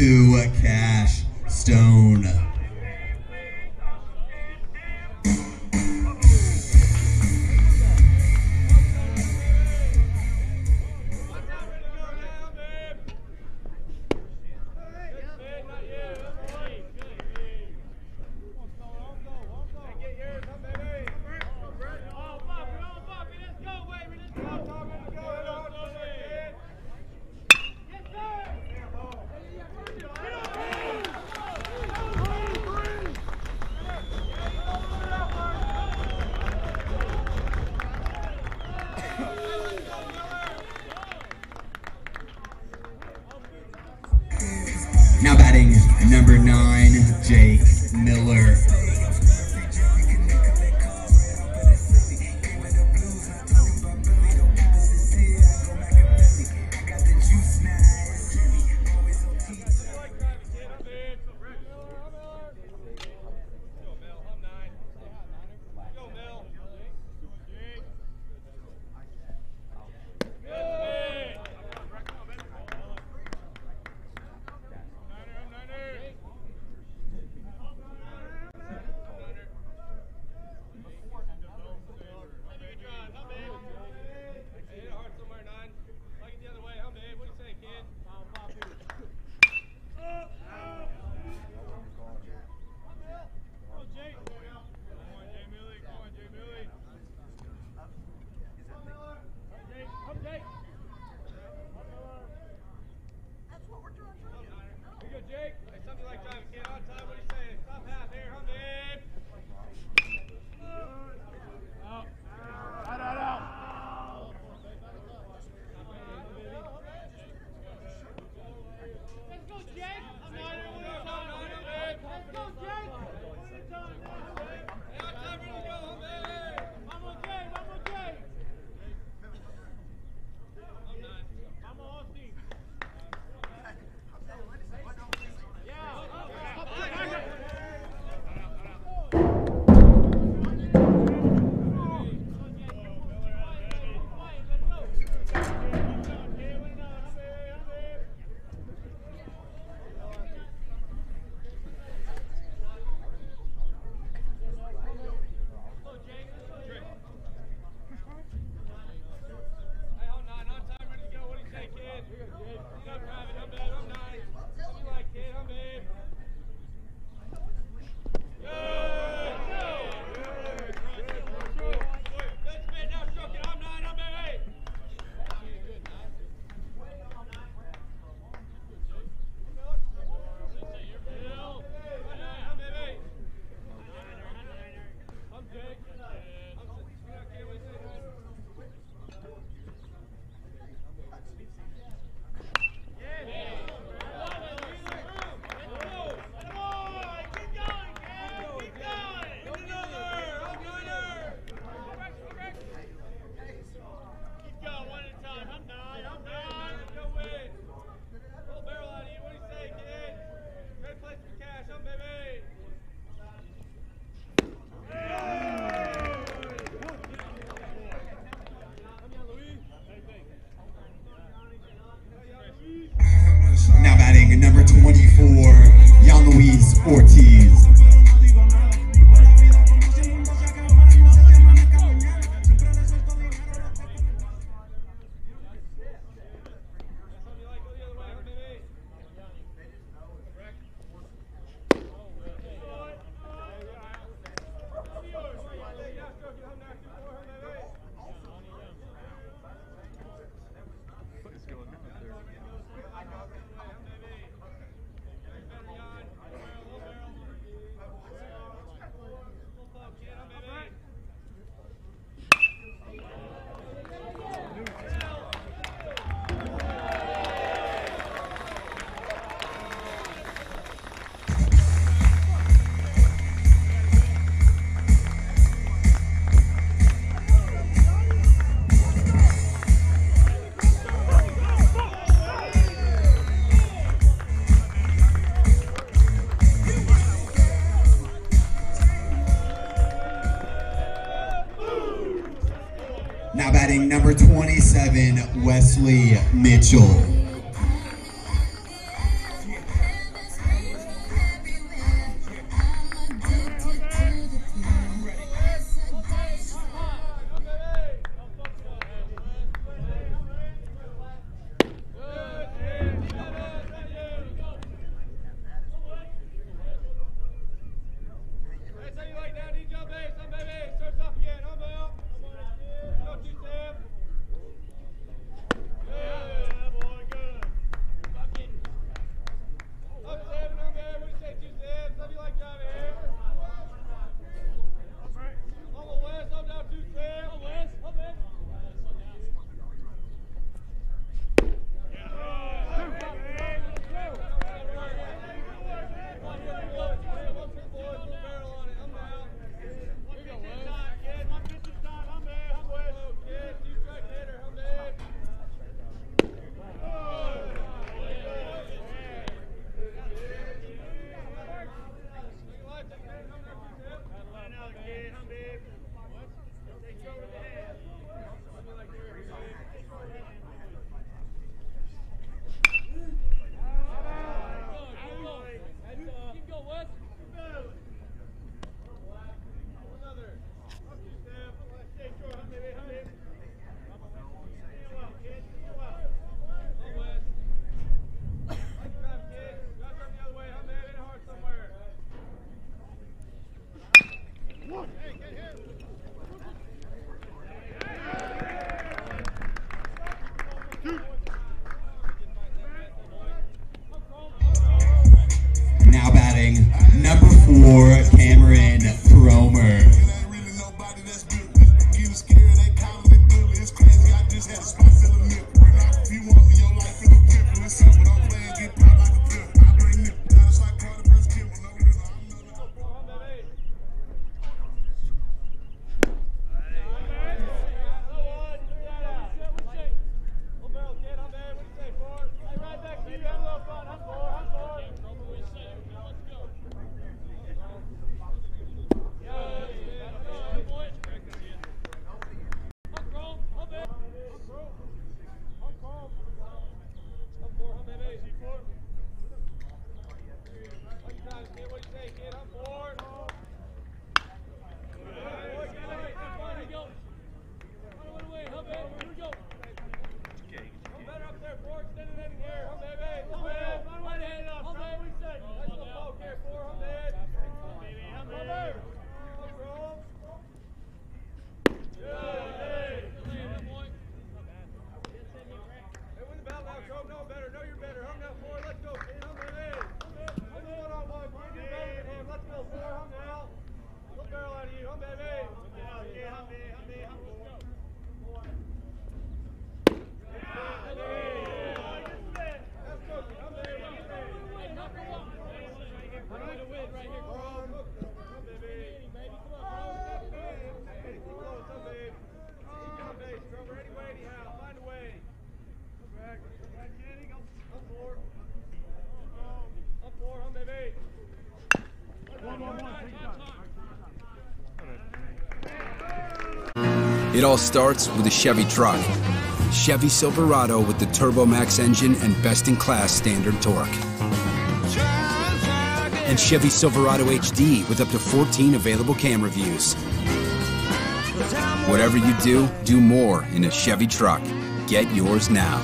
22, a Stone. 27, Wesley Mitchell. It all starts with a Chevy truck. Chevy Silverado with the Turbo Max engine and best in class standard torque. And Chevy Silverado HD with up to 14 available camera views. Whatever you do, do more in a Chevy truck. Get yours now.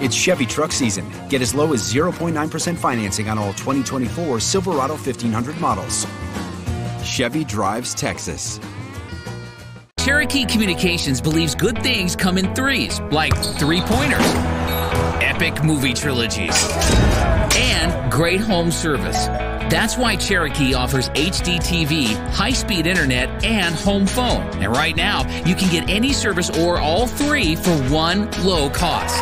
It's Chevy truck season. Get as low as 0.9% financing on all 2024 Silverado 1500 models. Chevy drives Texas. Cherokee Communications believes good things come in threes, like three pointers, epic movie trilogies, and great home service. That's why Cherokee offers HD TV, high speed internet, and home phone. And right now, you can get any service or all three for one low cost.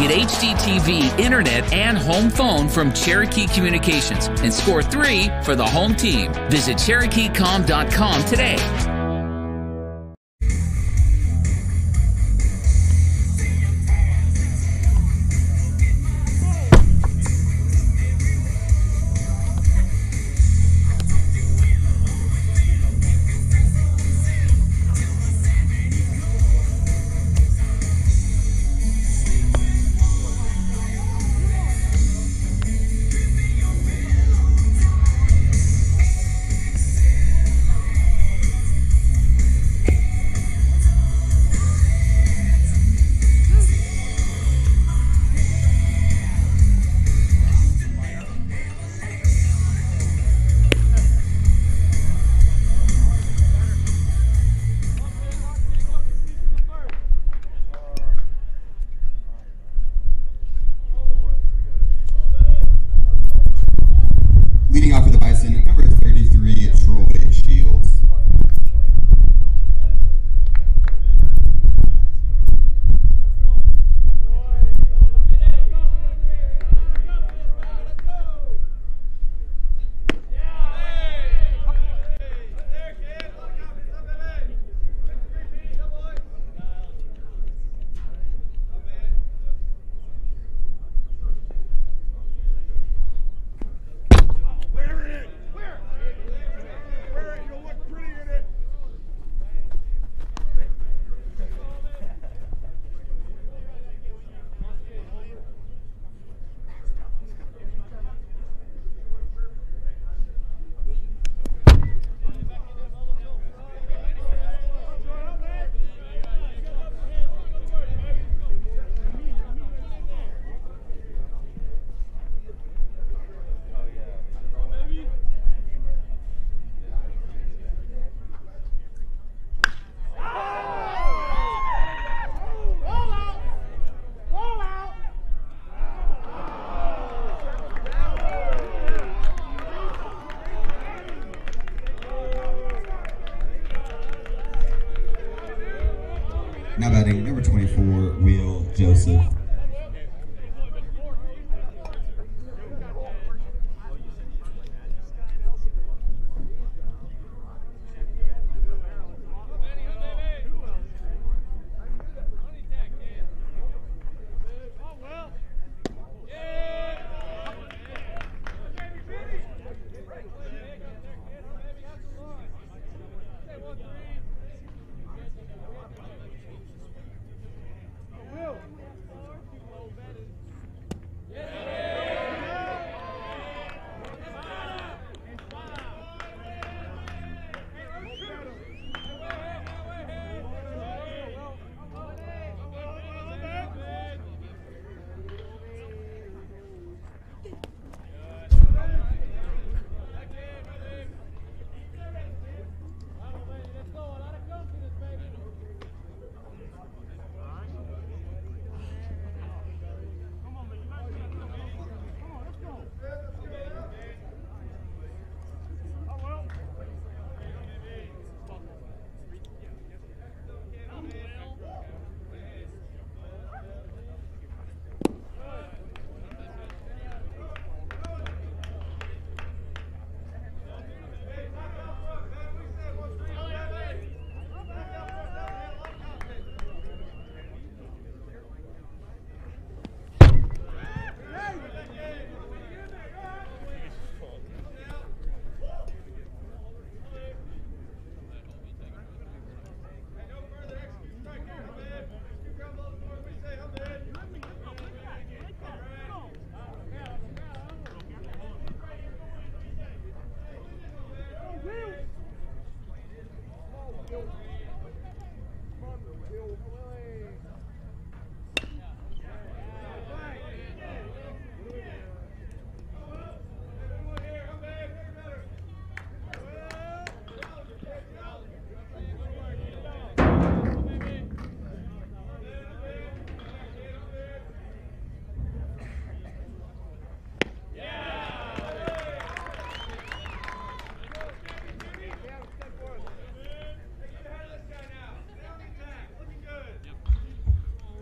Get HD TV, internet, and home phone from Cherokee Communications and score three for the home team. Visit CherokeeCom.com today.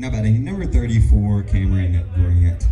Now batting number 34, Cameron Grant.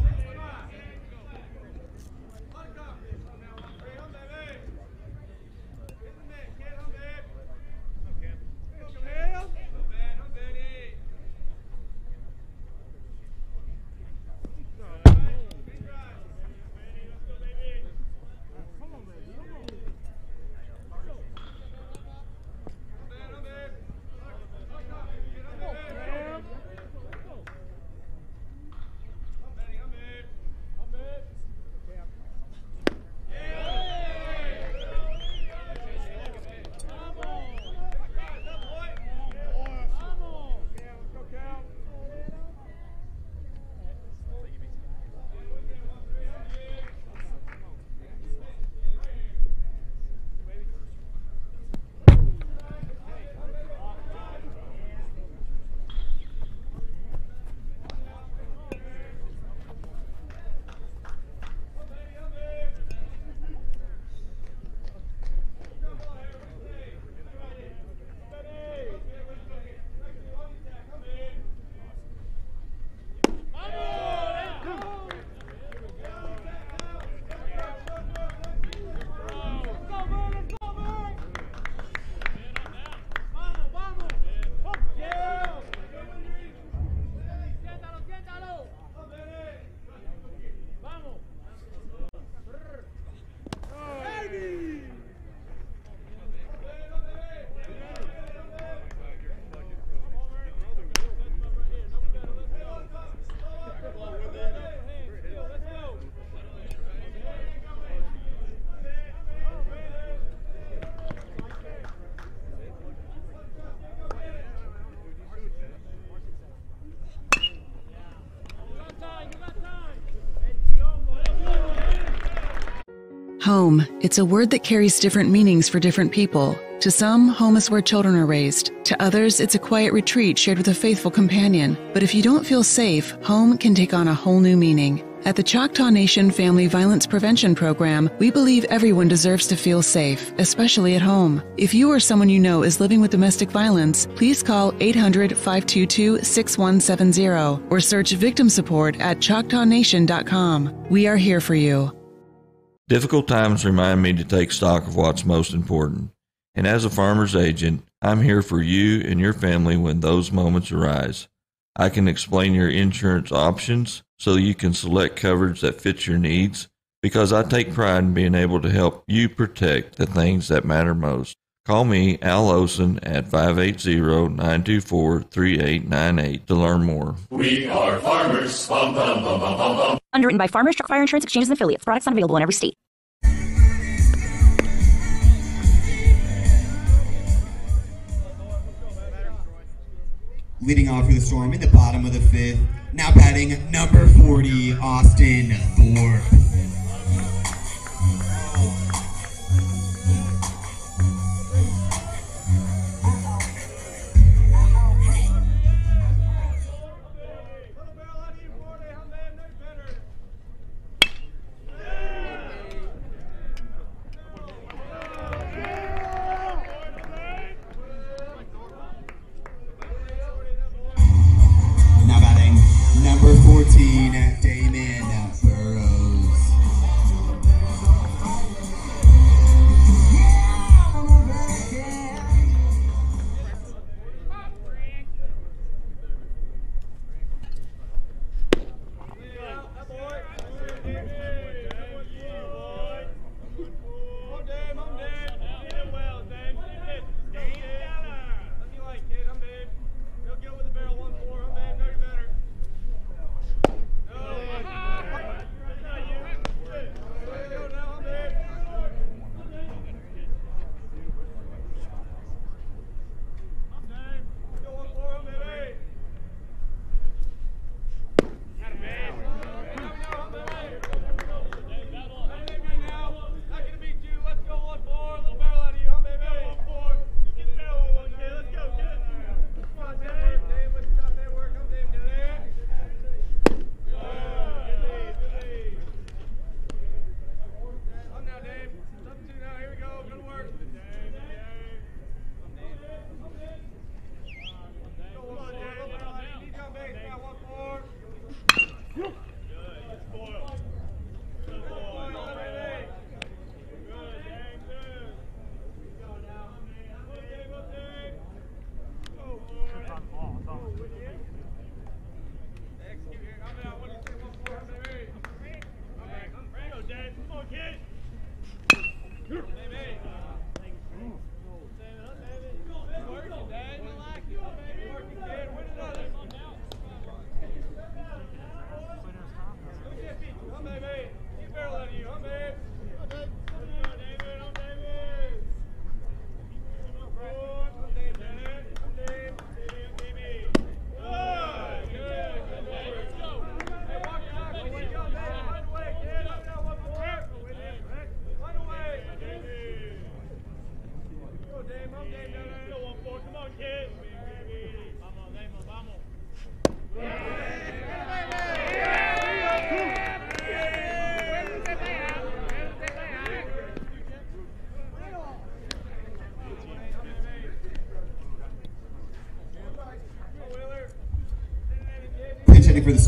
Home. It's a word that carries different meanings for different people. To some, home is where children are raised. To others, it's a quiet retreat shared with a faithful companion. But if you don't feel safe, home can take on a whole new meaning. At the Choctaw Nation Family Violence Prevention Program, we believe everyone deserves to feel safe, especially at home. If you or someone you know is living with domestic violence, please call 800 522 6170 or search victim support at ChoctawNation.com. We are here for you. Difficult times remind me to take stock of what's most important. And as a farmer's agent, I'm here for you and your family when those moments arise. I can explain your insurance options so you can select coverage that fits your needs because I take pride in being able to help you protect the things that matter most. Call me, Al Olson, at 580-924-3898 to learn more. We are farmers. Bum, bum, bum. Underwritten by Farmers Truck Fire Insurance Exchanges and Affiliates. Products not available in every state. Leading off for the Storm in the bottom of the fifth. Now batting number 40, Austin Thorpe.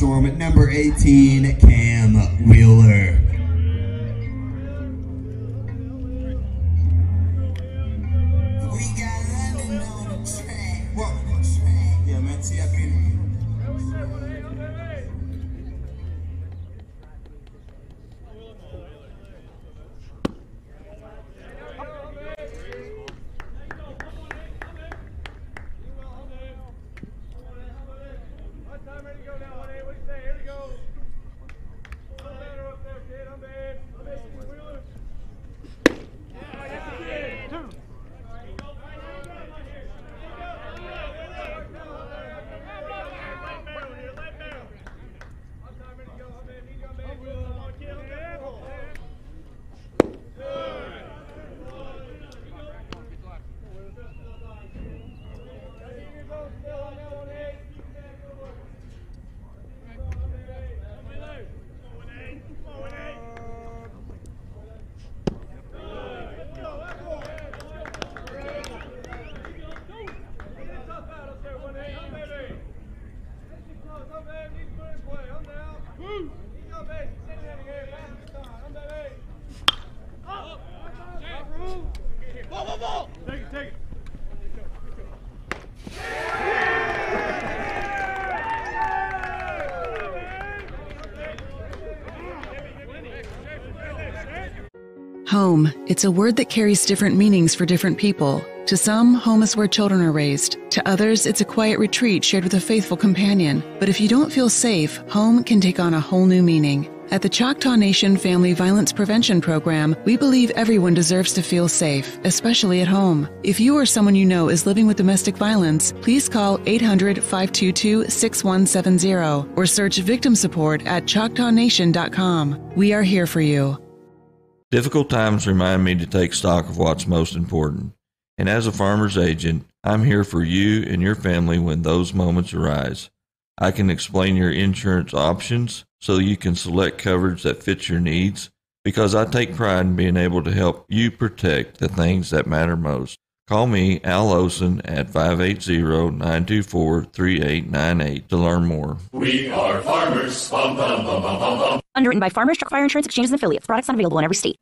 Storm at number 18, Cam Wheeler. It's a word that carries different meanings for different people. To some, home is where children are raised. To others, it's a quiet retreat shared with a faithful companion. But if you don't feel safe, home can take on a whole new meaning. At the Choctaw Nation Family Violence Prevention Program, we believe everyone deserves to feel safe, especially at home. If you or someone you know is living with domestic violence, please call 800 522 6170 or search victim support at ChoctawNation.com. We are here for you. Difficult times remind me to take stock of what's most important. And as a farmer's agent, I'm here for you and your family when those moments arise. I can explain your insurance options so you can select coverage that fits your needs because I take pride in being able to help you protect the things that matter most. Call me, Al Olson, at 580-924-3898 to learn more. We are farmers. Bum, bum, bum, bum, bum, bum. Underwritten by Farmers Truck Fire Insurance Exchanges and Affiliates. Products not available in every state.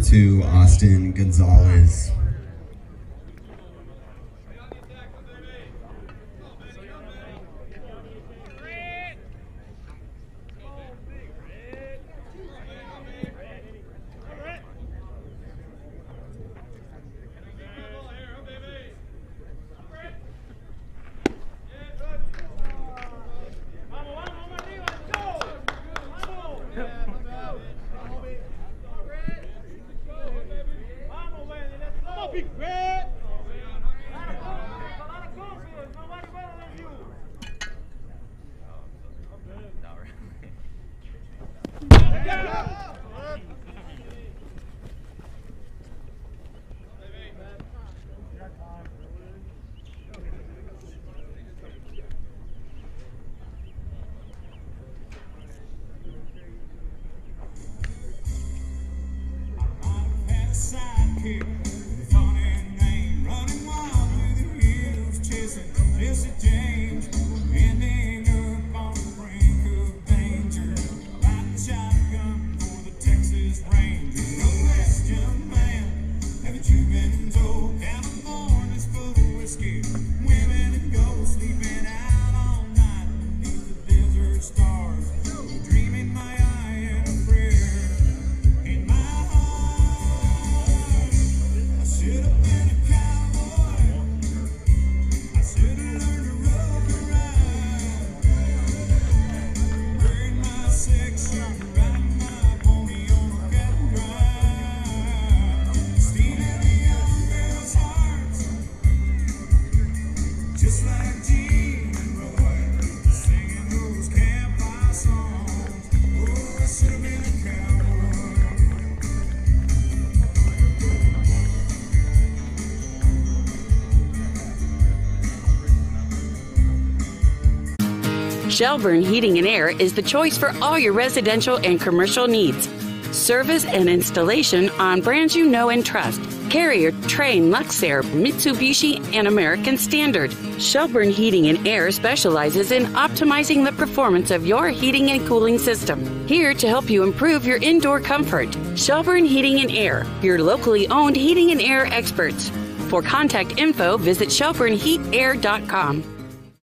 Two, Austin Gonzalez. Shelburne Heating and Air is the choice for all your residential and commercial needs. Service and installation on brands you know and trust. Carrier, Trane, Luxaire, Mitsubishi, and American Standard. Shelburne Heating and Air specializes in optimizing the performance of your heating and cooling system. Here to help you improve your indoor comfort. Shelburne Heating and Air, your locally owned heating and air experts. For contact info, visit shelburneheatair.com.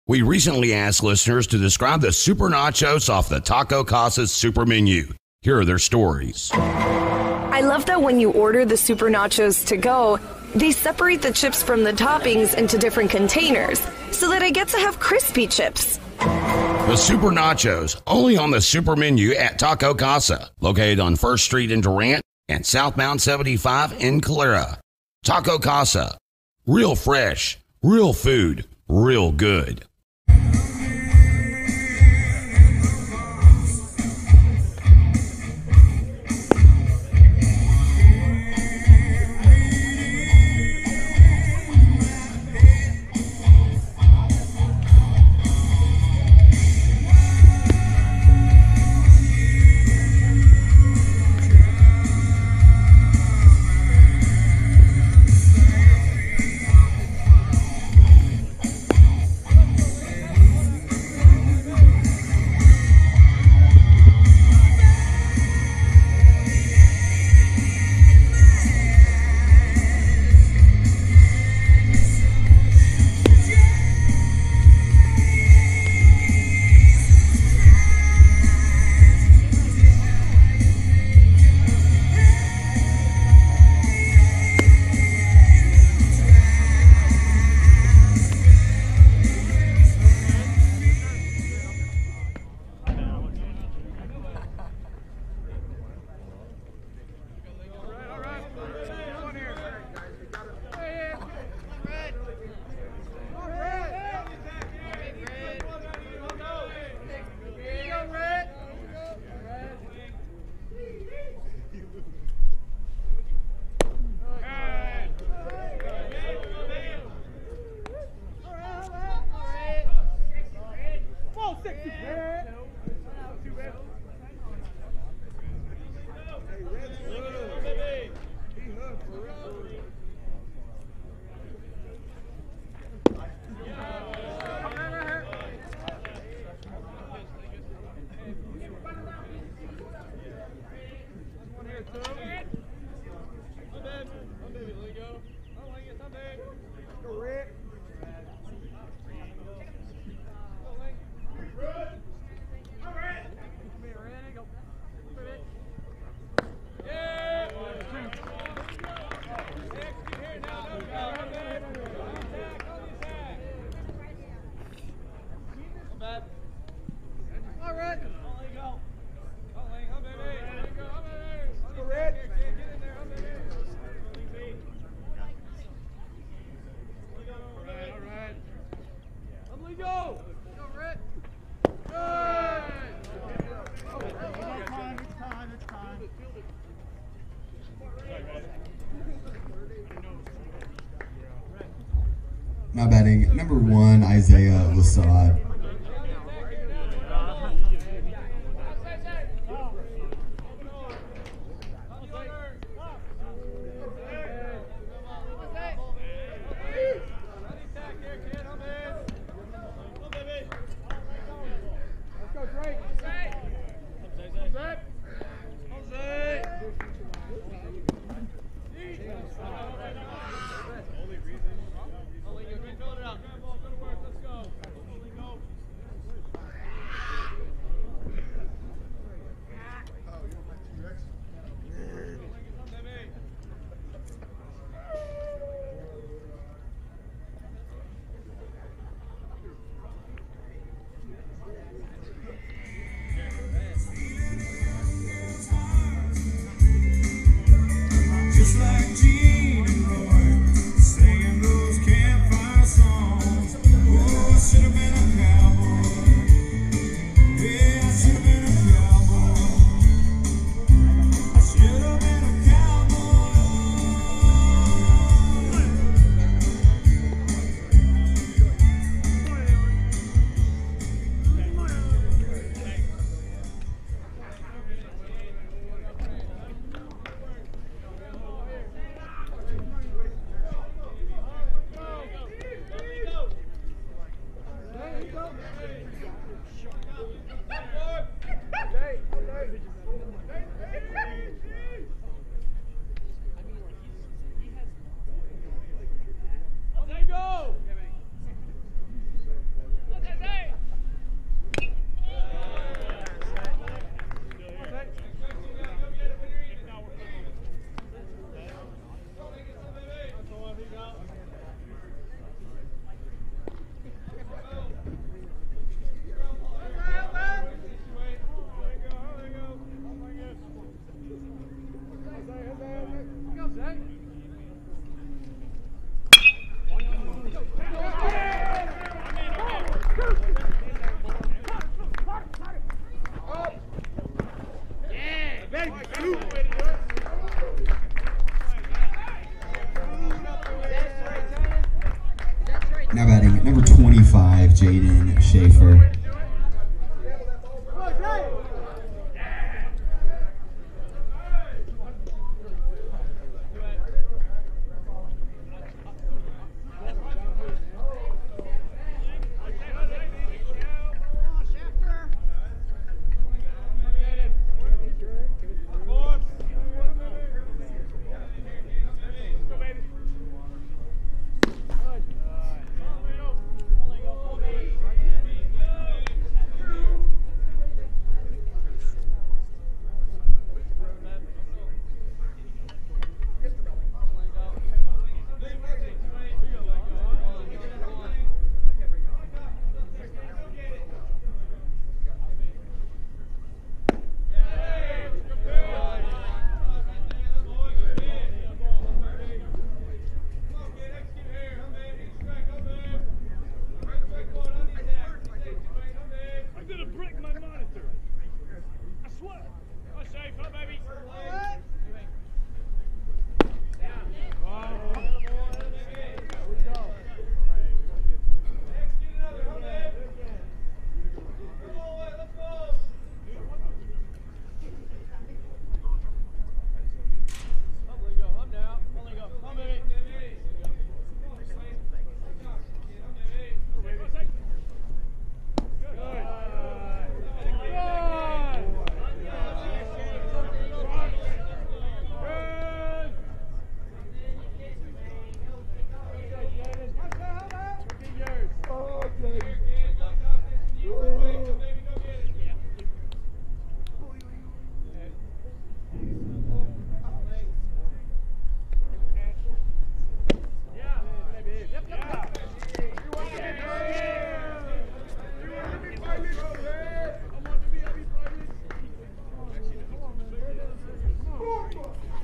We recently asked listeners to describe the super nachos off the Taco Casa's super menu. Here are their stories. I love that when you order the super nachos to go, they separate the chips from the toppings into different containers so that I get to have crispy chips. The Super Nachos, only on the super menu at Taco Casa, located on First Street in Durant and Southbound 75 in Calera. Taco Casa, real fresh, real food, real good. Isaiah Lasad.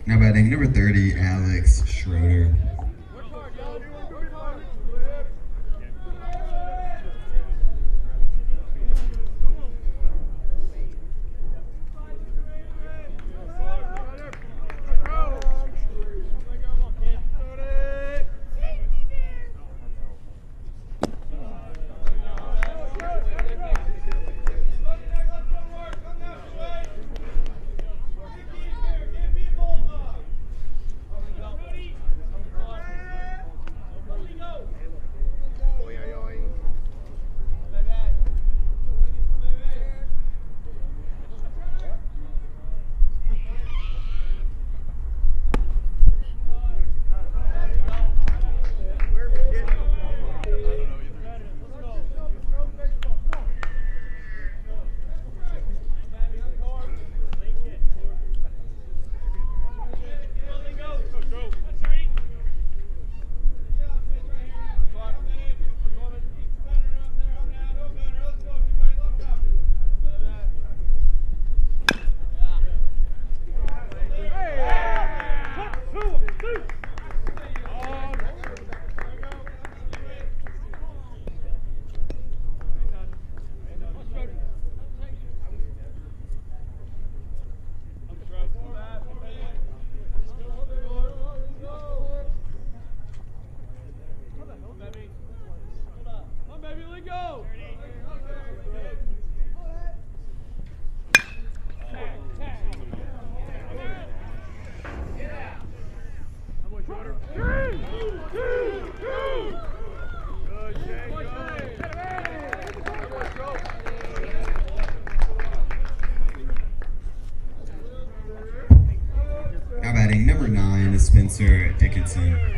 Now batting number 30, Alex Schroeder. 9 Dickinson.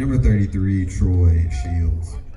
Number 33, Troy Shields.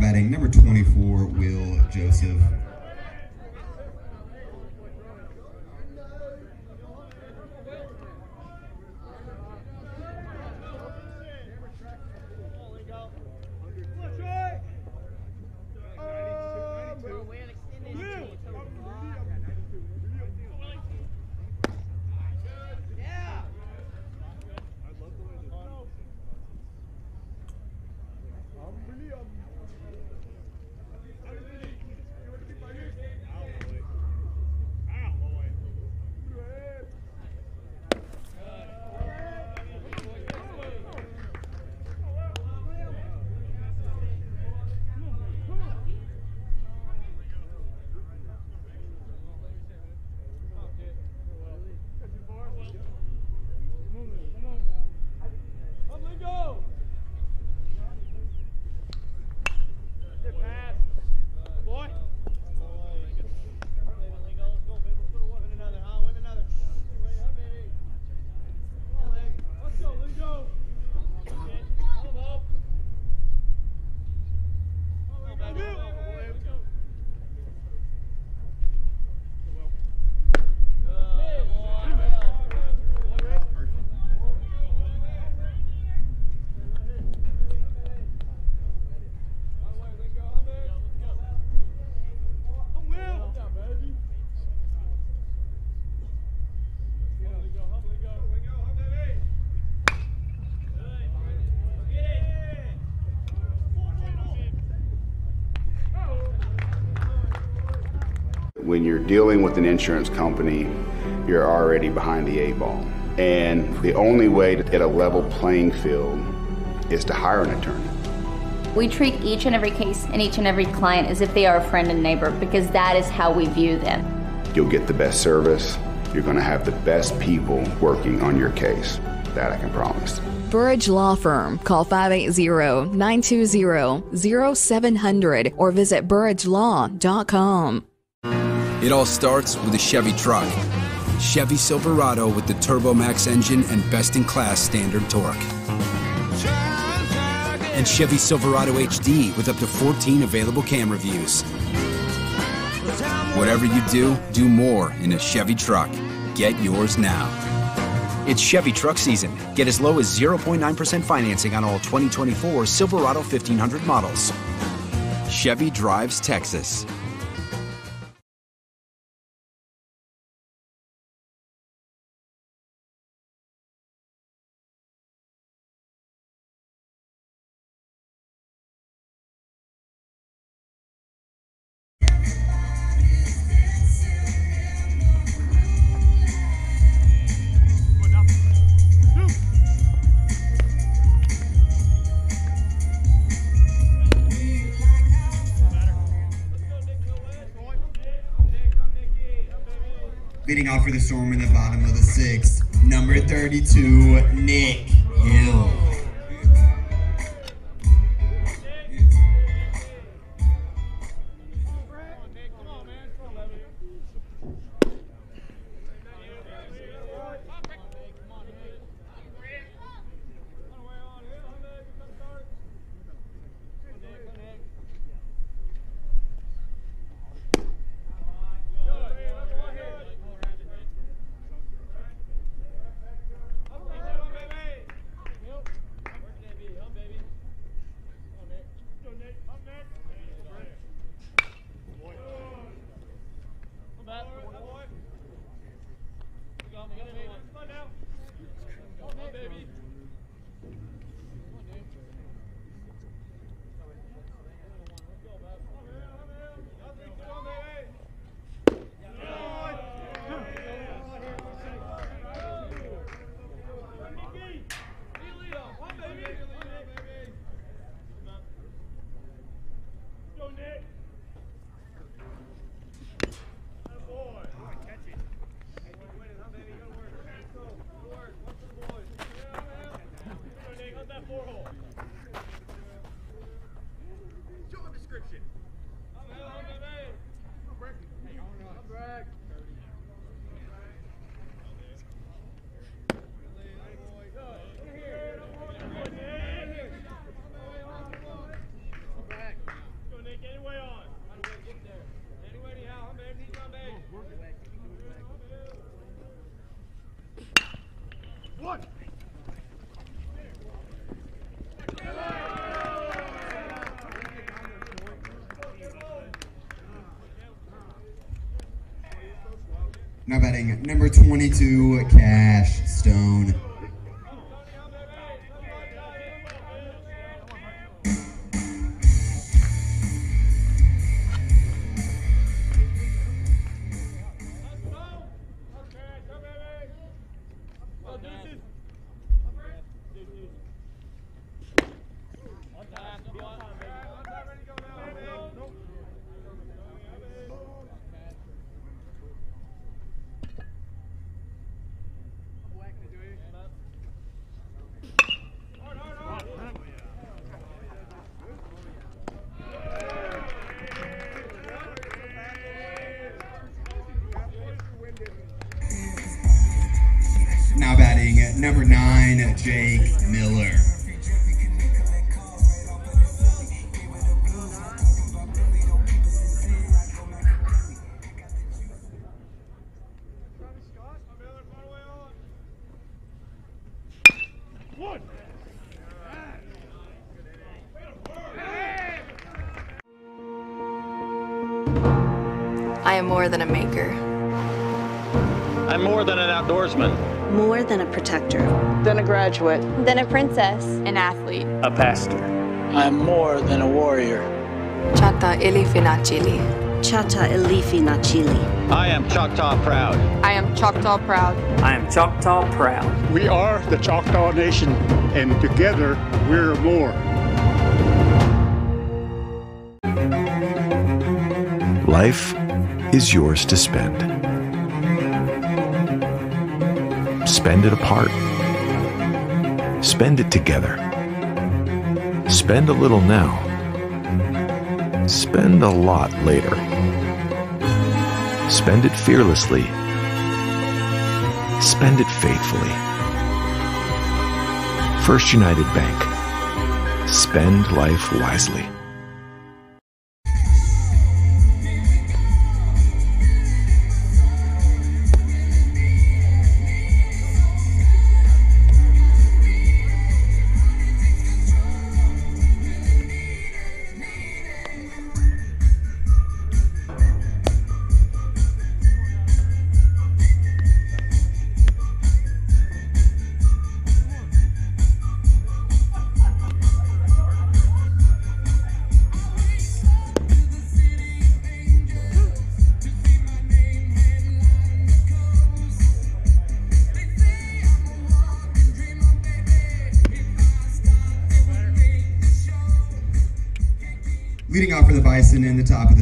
Batting number 24, Will Joseph. When you're dealing with an insurance company, you're already behind the eight ball. And the only way to get a level playing field is to hire an attorney. We treat each and every case and each and every client as if they are a friend and neighbor because that is how we view them. You'll get the best service. You're going to have the best people working on your case. That I can promise. Burrage Law Firm. Call 580-920-0700 or visit burragelaw.com. It all starts with a Chevy truck. Chevy Silverado with the TurboMax engine and best-in-class standard torque. And Chevy Silverado HD with up to 14 available camera views. Whatever you do, do more in a Chevy truck. Get yours now. It's Chevy truck season. Get as low as 0.9% financing on all 2024 Silverado 1500 models. Chevy drives Texas. Leading off for the Storm in the bottom of the sixth, number 32, Nick Hill. Now batting number 22, Cash Stone. I am more than a maker. I'm more than an outdoorsman, More than a protector. Than a graduate. Than a princess. An athlete. a pastor. I'm more than a warrior. Chata Elifina Chili. Chata Elifi Nachili. I am Choctaw proud. I am Choctaw proud. I am Choctaw proud. We are the Choctaw Nation, and together we're more. Life is yours to spend. Spend it apart. Spend it together. Spend a little now. Spend a lot later. Spend it fearlessly. Spend it faithfully. First United Bank. Spend life wisely.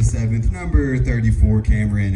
Seventh, number 34, Cameron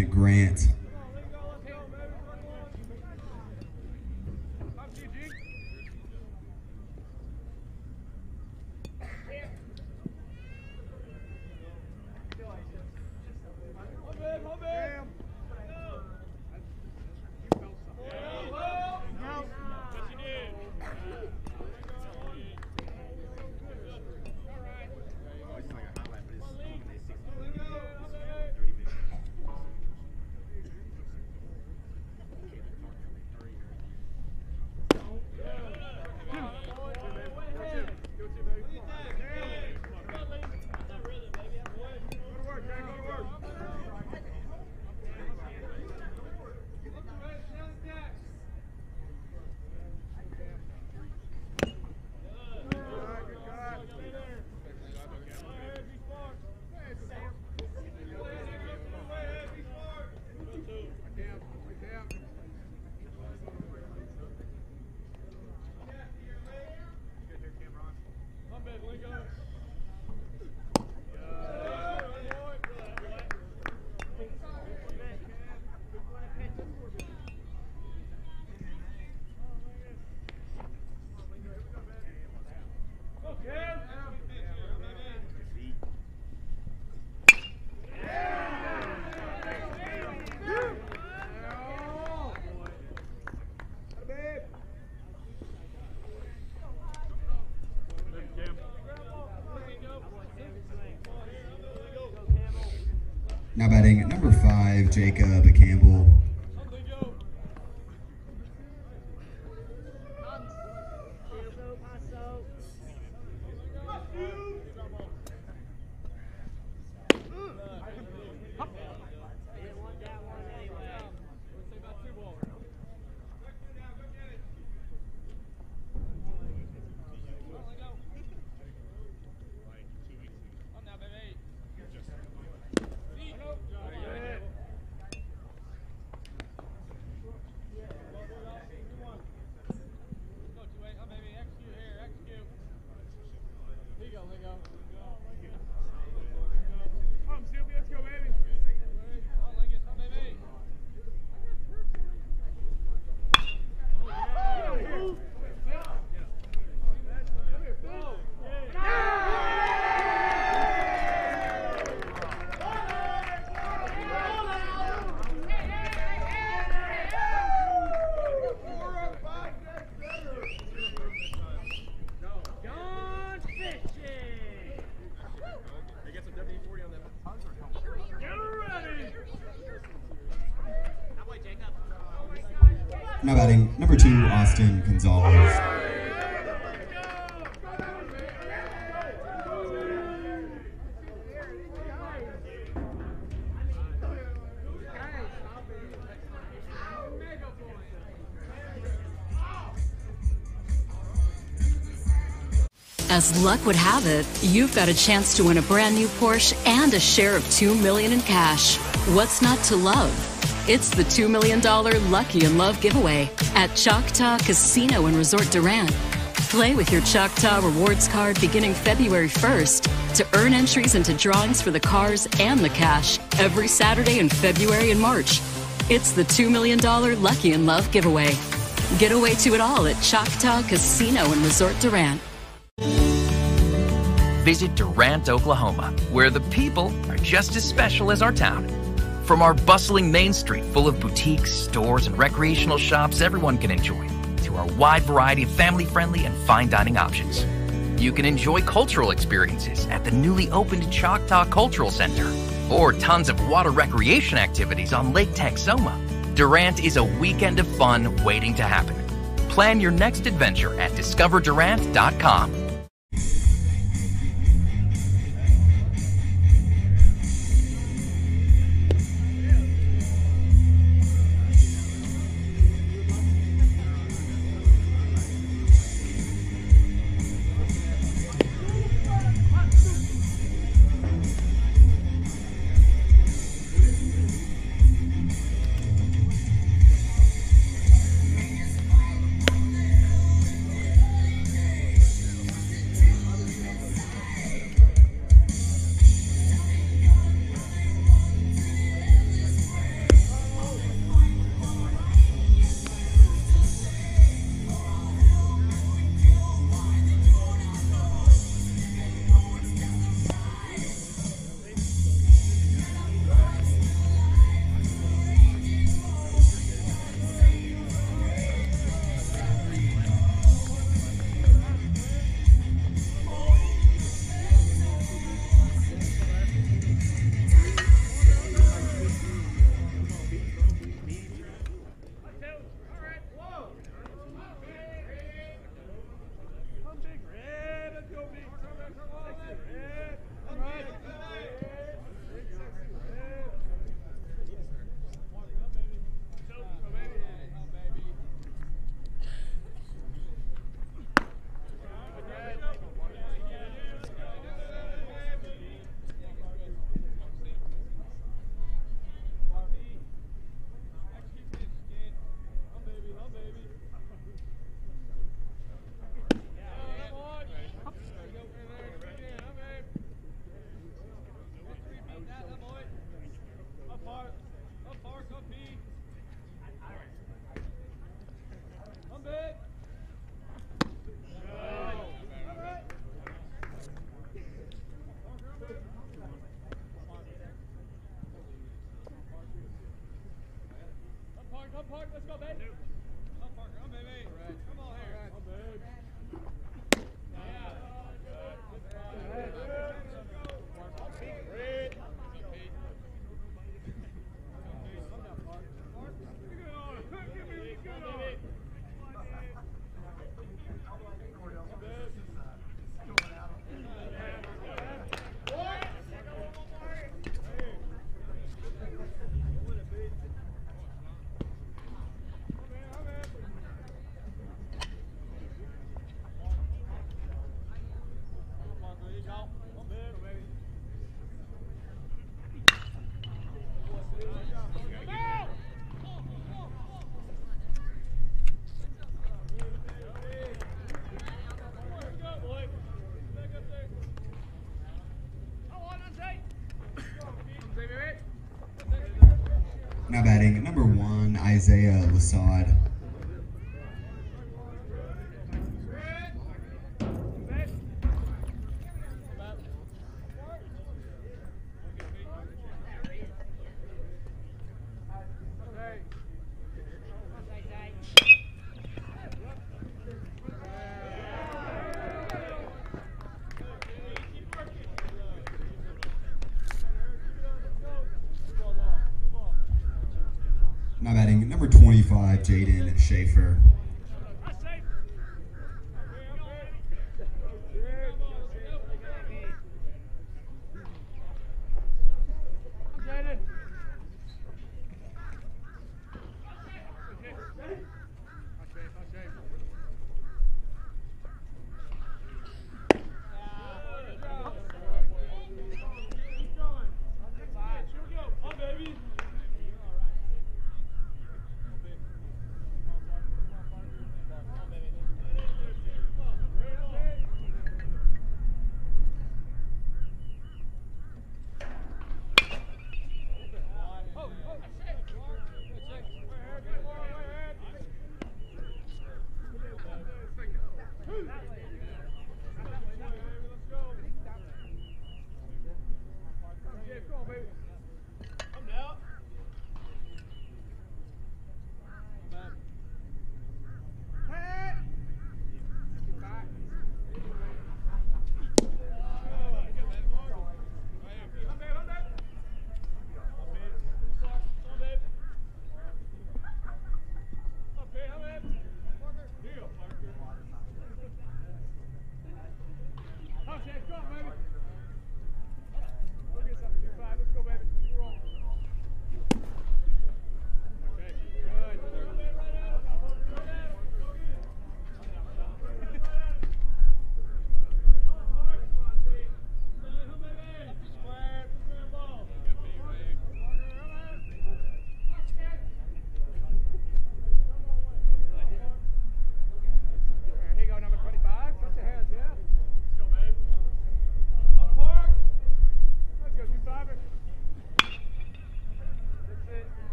Now batting number two, Austin Gonzalez. As luck would have it, you've got a chance to win a brand new Porsche and a share of 2 million in cash. What's not to love? It's the $2 million Lucky in Love giveaway at Choctaw Casino and Resort Durant. Play with your Choctaw Rewards card beginning February 1st to earn entries into drawings for the cars and the cash every Saturday in February and March. It's the $2 million Lucky in Love giveaway. Get away to it all at Choctaw Casino and Resort Durant. Visit Durant, Oklahoma, where the people are just as special as our town. From our bustling main street full of boutiques, stores, and recreational shops everyone can enjoy, to our wide variety of family friendly and fine dining options. You can enjoy cultural experiences at the newly opened Choctaw Cultural Center, or tons of water recreation activities on Lake Texoma. Durant is a weekend of fun waiting to happen. Plan your next adventure at discoverdurant.com. Isaiah Lasad. Now batting number 25, Jaden Schaefer.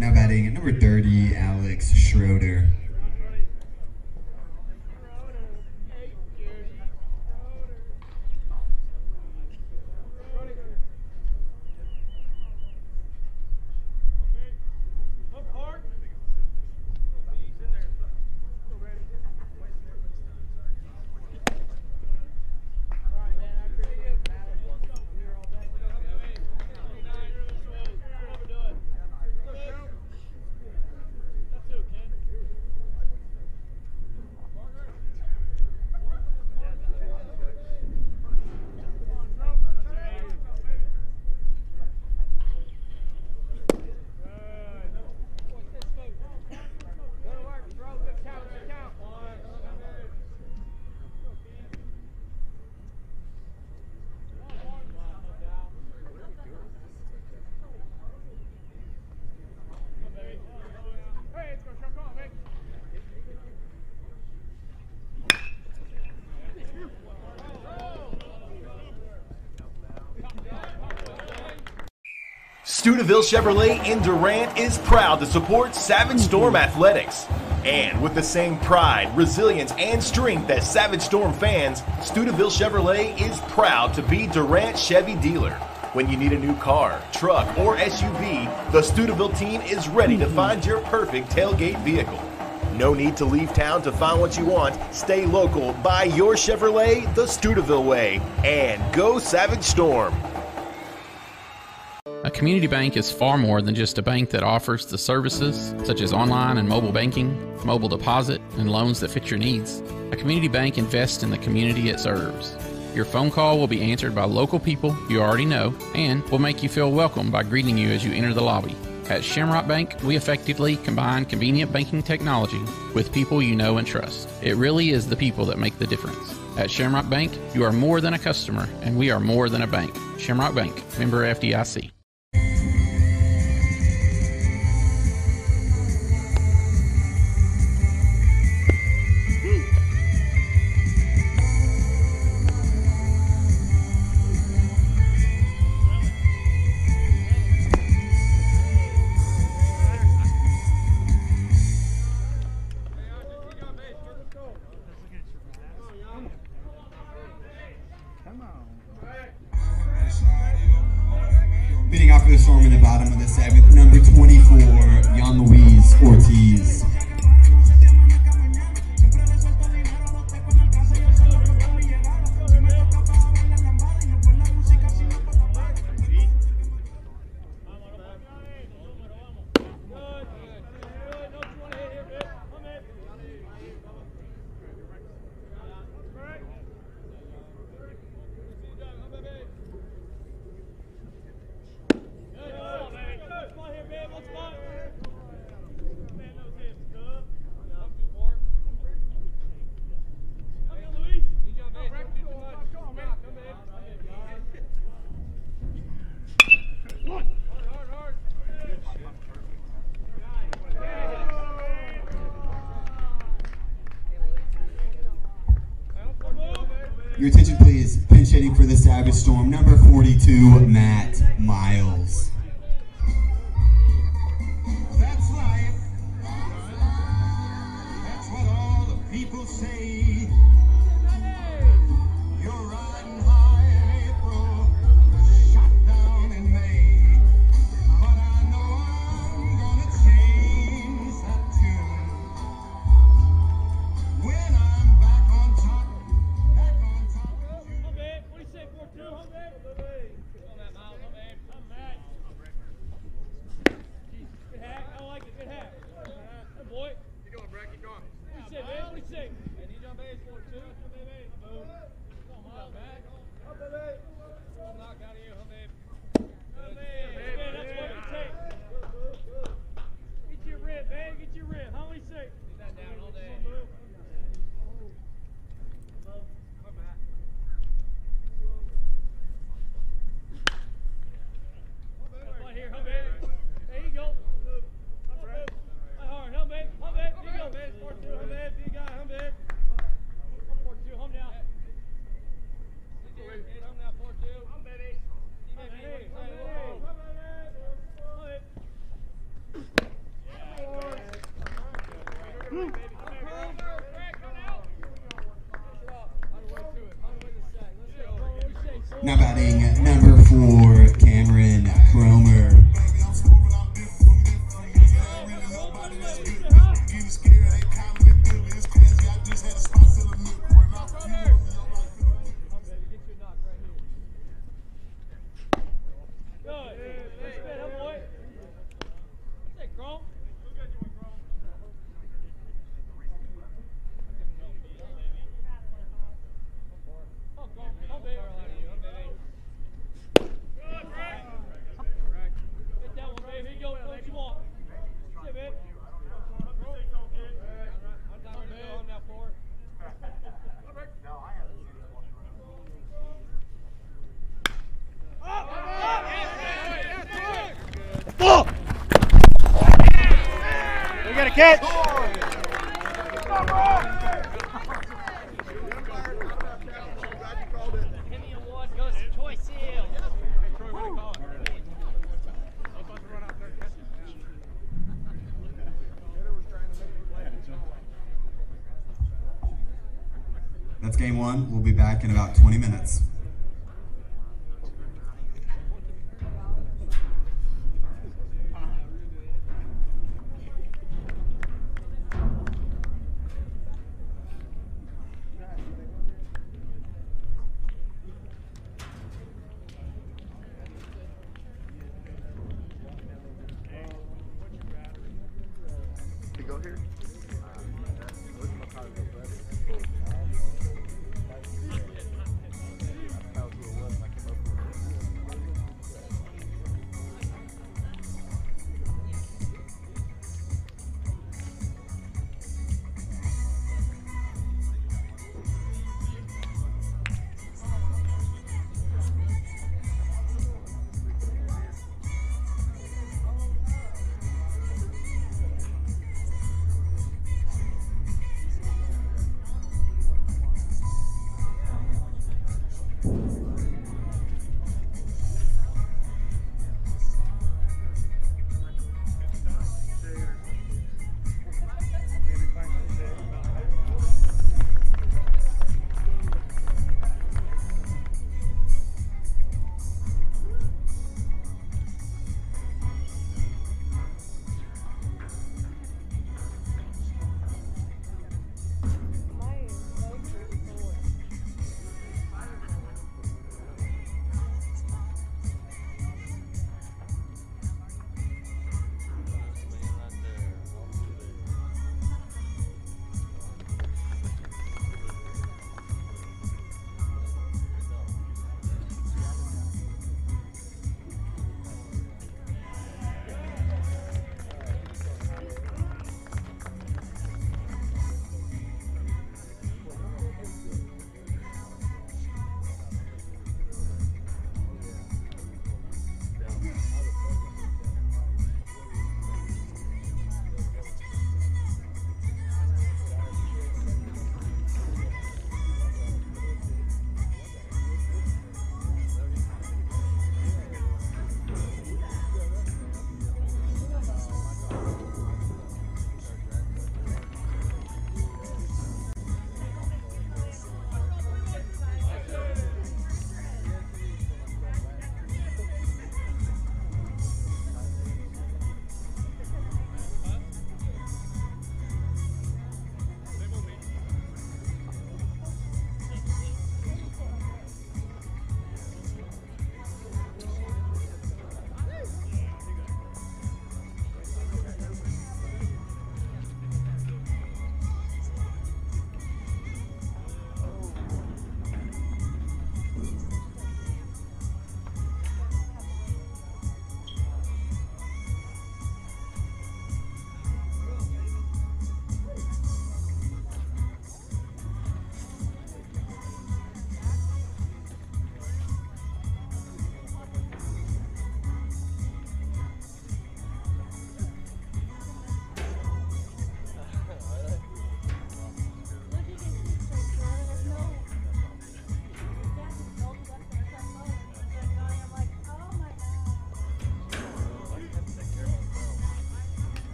Now batting at number 30, Alex Schroeder. Stuteville Chevrolet in Durant is proud to support Savage Storm mm-hmm. Athletics. And with the same pride, resilience, and strength as Savage Storm fans, Stuteville Chevrolet is proud to be Durant Chevy dealer. When you need a new car, truck, or SUV, the Stuteville team is ready to mm-hmm. find your perfect tailgate vehicle. No need to leave town to find what you want. Stay local, buy your Chevrolet the Stuteville way, and go Savage Storm. Community bank is far more than just a bank that offers the services such as online and mobile banking, mobile deposit, and loans that fit your needs. A community bank invests in the community it serves. Your phone call will be answered by local people you already know and will make you feel welcome by greeting you as you enter the lobby. At Shamrock Bank, we effectively combine convenient banking technology with people you know and trust. It really is the people that make the difference. At Shamrock Bank, you are more than a customer, and we are more than a bank. Shamrock Bank, member FDIC. Matt Miles. Back in about 20 minutes.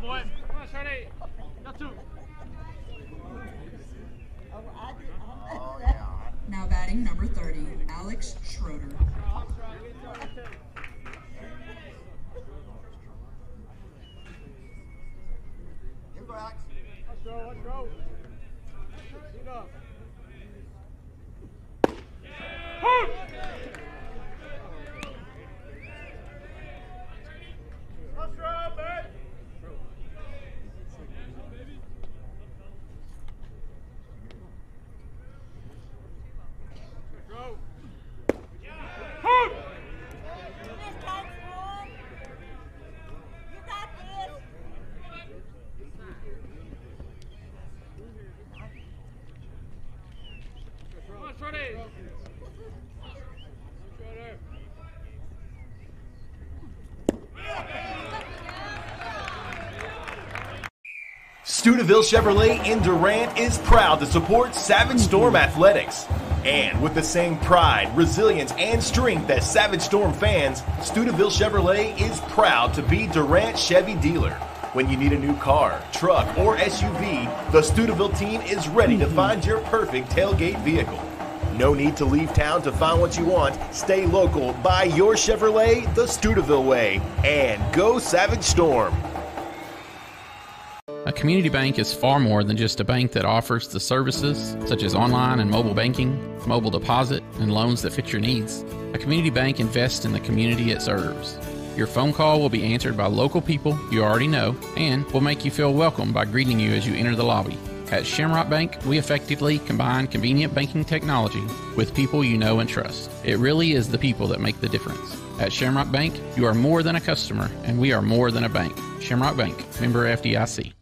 Boy. Come on, Shady. Got two. Now batting number 30, Alex Schroeder. Here we go, Alex. Let's go, let's go. Lead up. Let's go, babe. Go. Come on, Shorty. Shorty. Stuteville Chevrolet in Durant is proud to support Savage Storm mm-hmm. Athletics. And with the same pride, resilience, and strength as Savage Storm fans, Stuteville Chevrolet is proud to be Durant Chevy dealer. When you need a new car, truck, or SUV, the Stuteville team is ready to mm-hmm. find your perfect tailgate vehicle. No need to leave town to find what you want. Stay local, buy your Chevrolet the Stuteville way, and go Savage Storm. A community bank is far more than just a bank that offers the services such as online and mobile banking, mobile deposit, and loans that fit your needs. A community bank invests in the community it serves. Your phone call will be answered by local people you already know and will make you feel welcome by greeting you as you enter the lobby. At Shamrock Bank, we effectively combine convenient banking technology with people you know and trust. It really is the people that make the difference. At Shamrock Bank, you are more than a customer, and we are more than a bank. Shamrock Bank, member FDIC.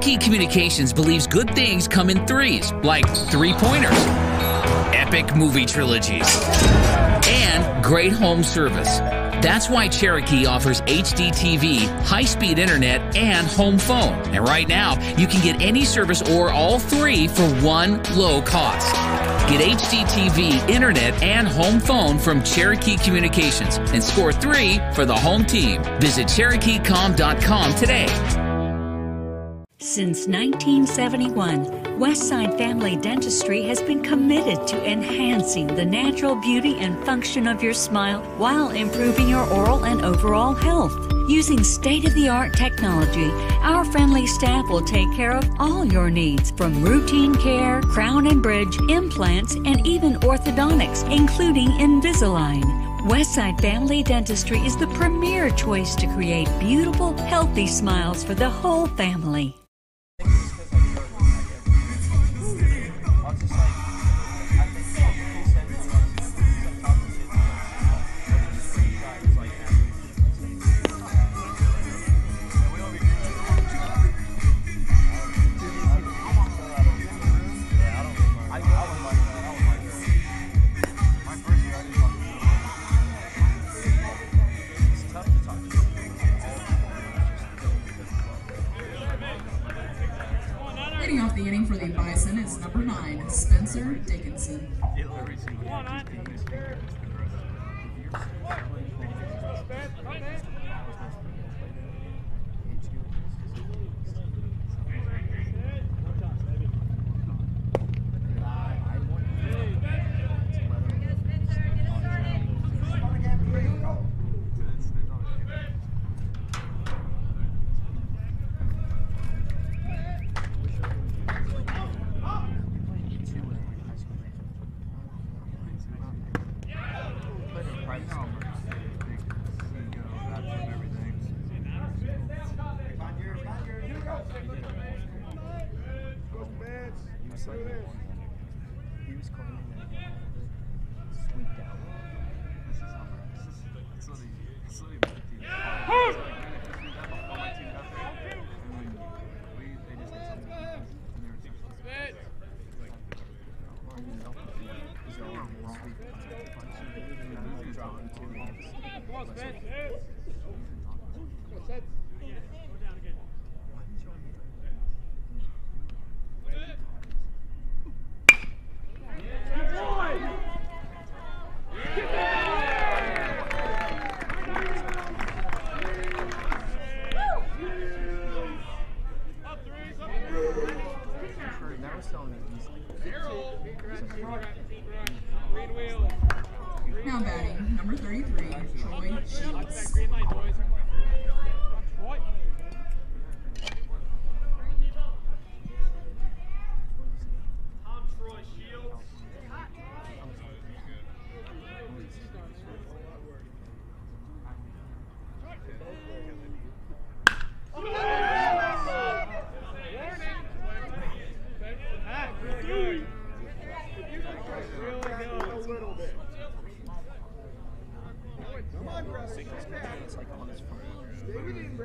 Cherokee Communications believes good things come in threes, like three pointers, epic movie trilogies, and great home service. That's why Cherokee offers HD TV, high speed internet, and home phone. And right now, you can get any service or all three for one low cost. Get HD TV, internet, and home phone from Cherokee Communications and score three for the home team. Visit CherokeeCom.com today. Since 1971, Westside Family Dentistry has been committed to enhancing the natural beauty and function of your smile while improving your oral and overall health. Using state of the art technology, our friendly staff will take care of all your needs from routine care, crown and bridge, implants, and even orthodontics, including Invisalign. Westside Family Dentistry is the premier choice to create beautiful, healthy smiles for the whole family.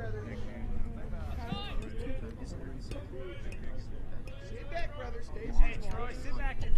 Sit back, brother. Stay Hey, Troy, sit back and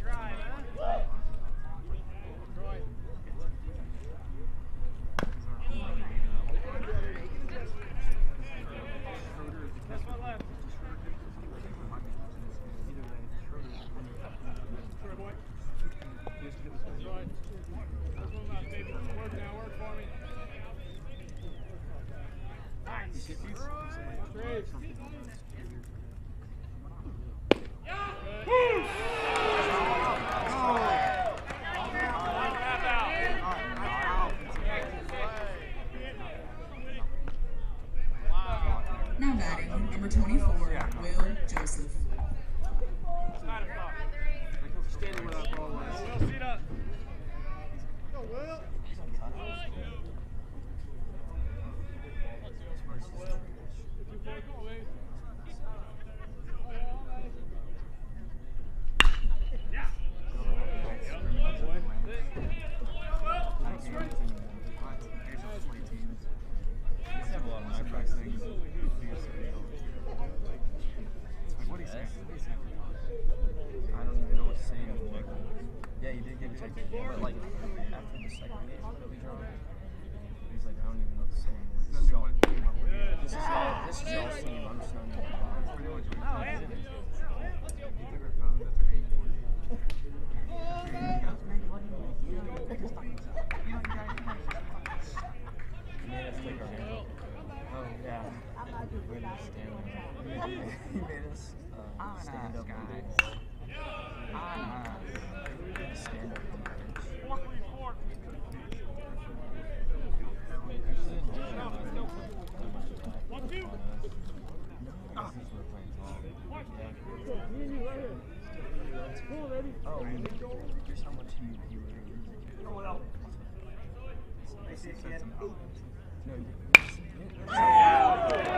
Like stream that you were in. That's. No, you, that's, yeah,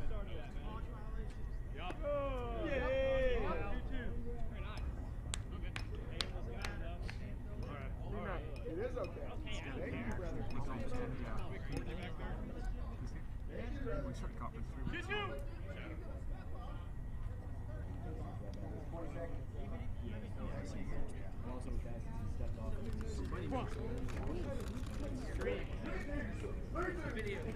Video.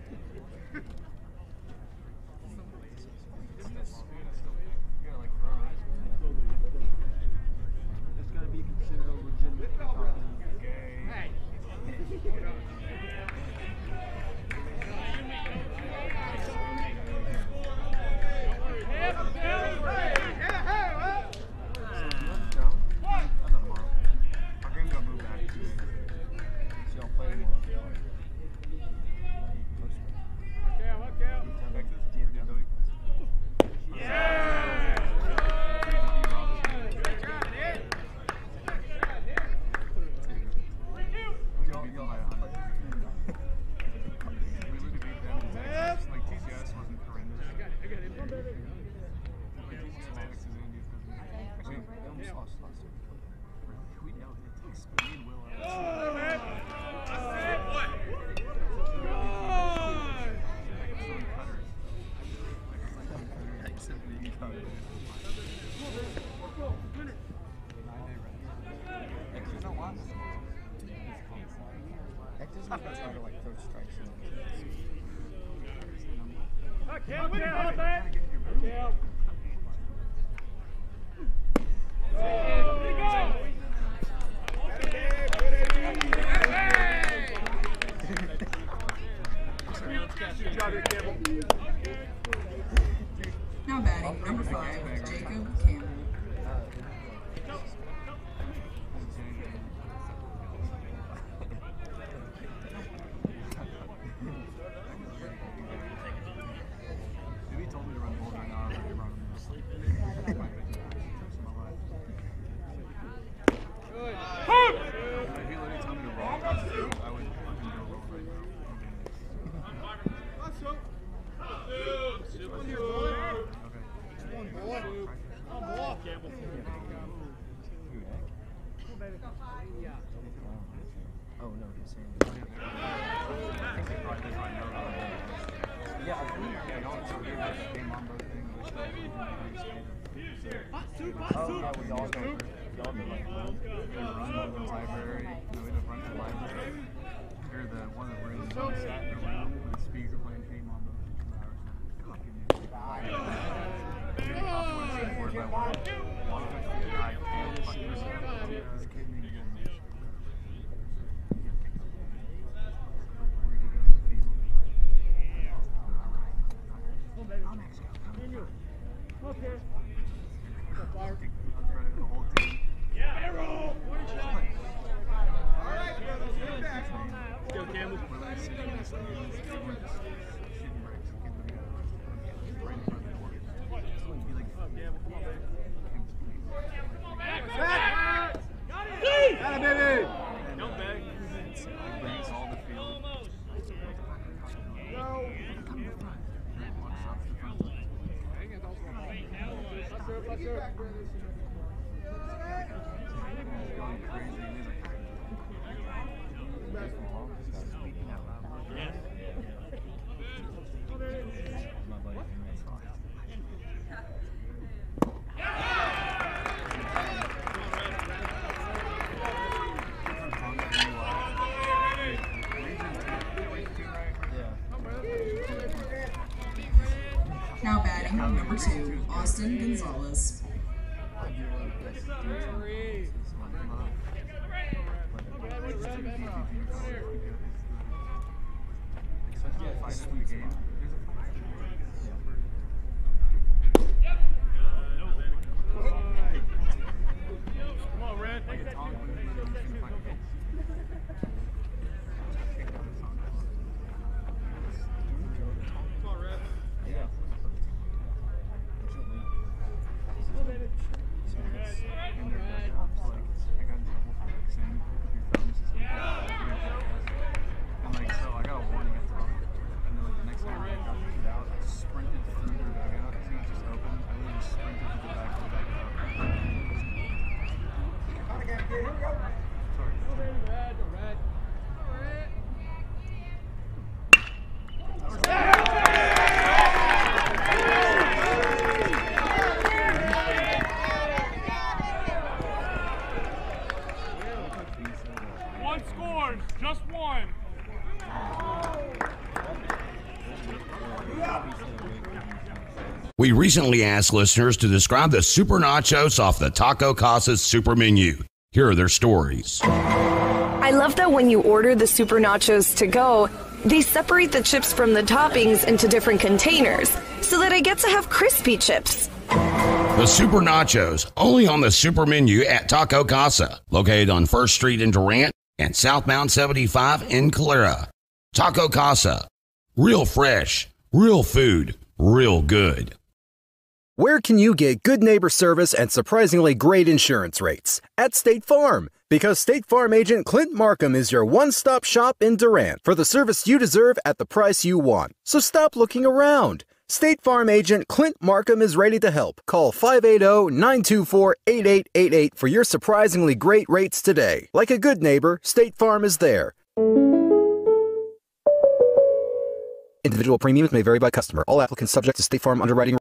Two, Austin Gonzalez. Come on, Red. Come on, Red. And like, so I got a warning at top. And then like the next time I got kicked out, I sprinted through the dugout. As soon as it just opened, I literally sprinted to the back of the dugout. One scores, just one. We recently asked listeners to describe the super nachos off the Taco Casa's super menu. Here are their stories. I love that when you order the super nachos to go, they separate the chips from the toppings into different containers so that I get to have crispy chips. The Super Nachos, only on the super menu at Taco Casa, located on First Street in Durant and southbound 75 in Calera. Taco Casa, real fresh, real food, real good. Where can you get good neighbor service and surprisingly great insurance rates? At State Farm. Because State Farm agent Clint Markham is your one stop shop in Durant for the service you deserve at the price you want. So stop looking around. State Farm agent Clint Markham is ready to help. Call 580 924 8888 for your surprisingly great rates today. Like a good neighbor, State Farm is there. Individual premiums may vary by customer. All applicants subject to State Farm underwriting.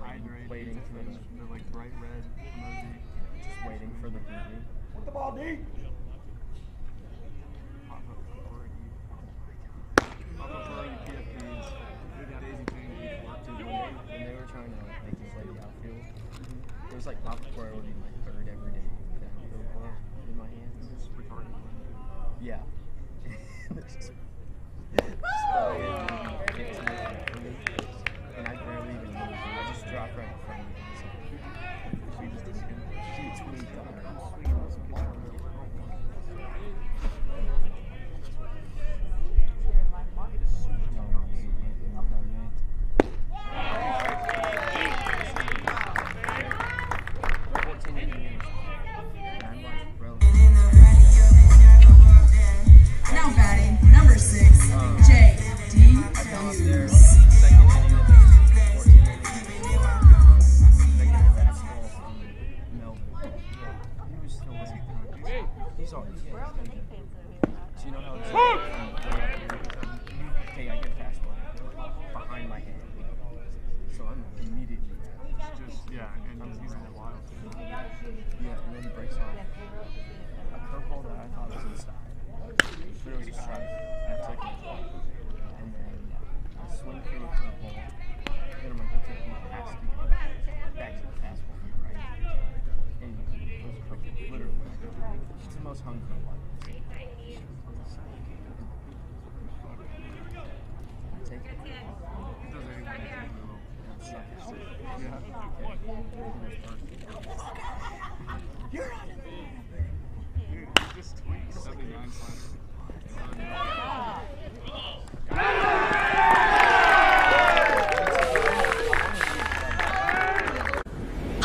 Hydrated. Waiting for the, the like bright red emoji. Just waiting for the booty. With the ball, D!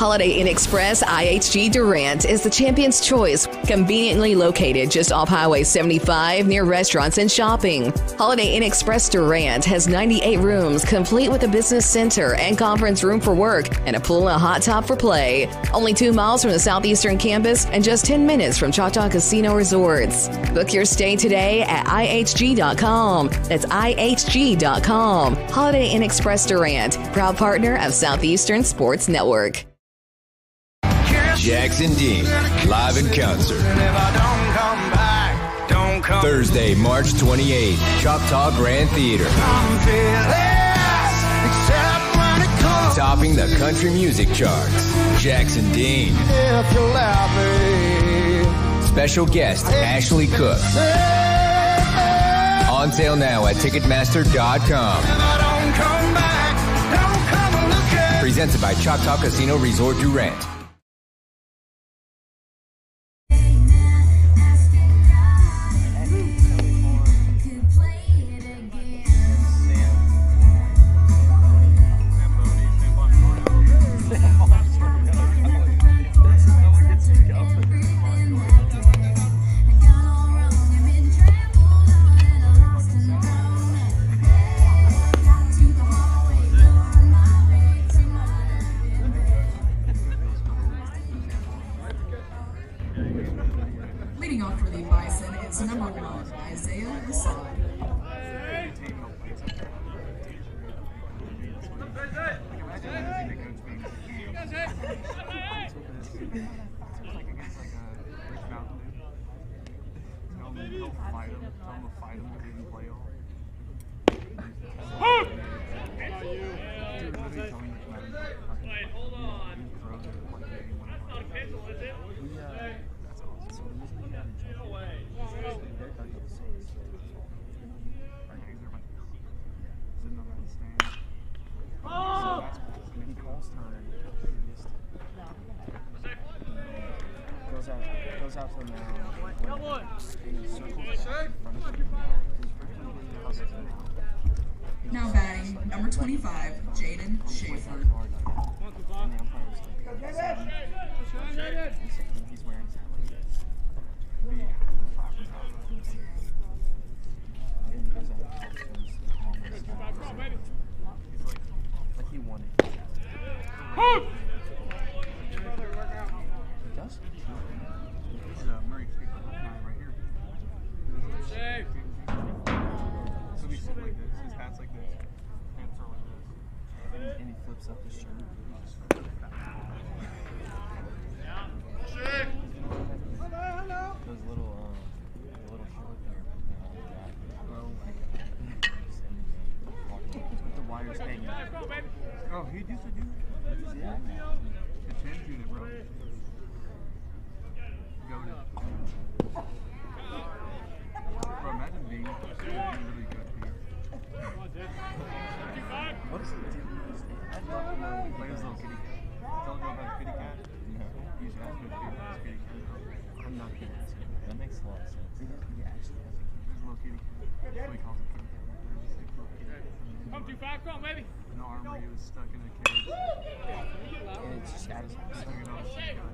Holiday Inn Express IHG Durant is the champion's choice, conveniently located just off Highway 75 near restaurants and shopping. Holiday Inn Express Durant has 98 rooms, complete with a business center and conference room for work, and a pool and a hot tub for play. Only two miles from the southeastern campus and just 10 minutes from Choctaw Casino Resorts. Book your stay today at ihg.com. That's ihg.com. Holiday Inn Express Durant, proud partner of Southeastern Sports Network. Jackson Dean, live in concert. Thursday, March 28th, Choctaw Grand Theater. Topping the country music charts, Jackson Dean. Special guest, Ashley Cooke. On sale now at Ticketmaster.com. Presented by Choctaw Casino Resort Durant.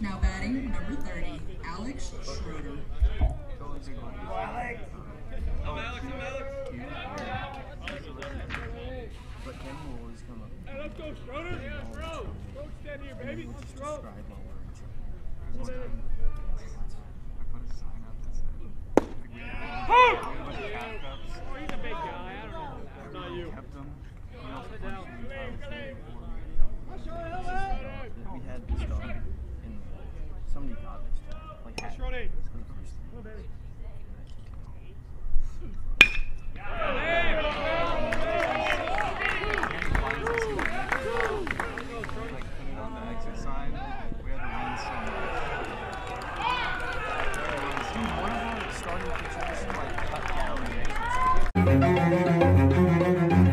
Now batting, number 30, Alex Schroeder. totally? Alex! I'm Alex, I'm Alex. But then we'll always come up. Hey, let's go, Schroeder. Yeah, bro. Go stand here, baby. We'll just Throw. describe what we're in trouble. There's one time I put a sign up that said, like, we had Oh! a bunch of calf cups. Oh, he's a big guy. I don't know not you. Kept them. We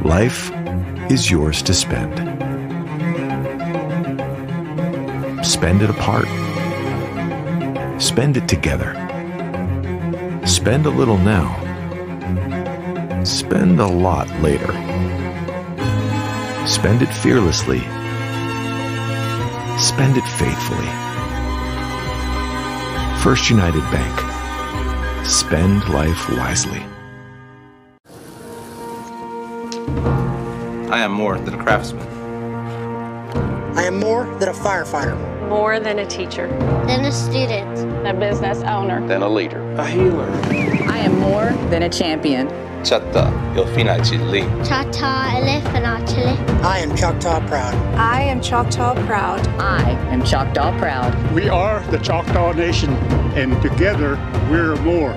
Life is yours to spend. Spend it apart. Spend it together. Spend a little now. Spend a lot later. Spend it fearlessly. Spend it faithfully. First United Bank. Spend life wisely. I am more than a craftsman. I am more than a firefighter. More than a teacher. Than a student. A business owner. Than a leader. A healer. I am more than a champion. Chatta Ilfinachili. Chatta Ilfinachili. I am Choctaw proud. I am Choctaw proud. I am Choctaw proud. We are the Choctaw Nation, and together we're more.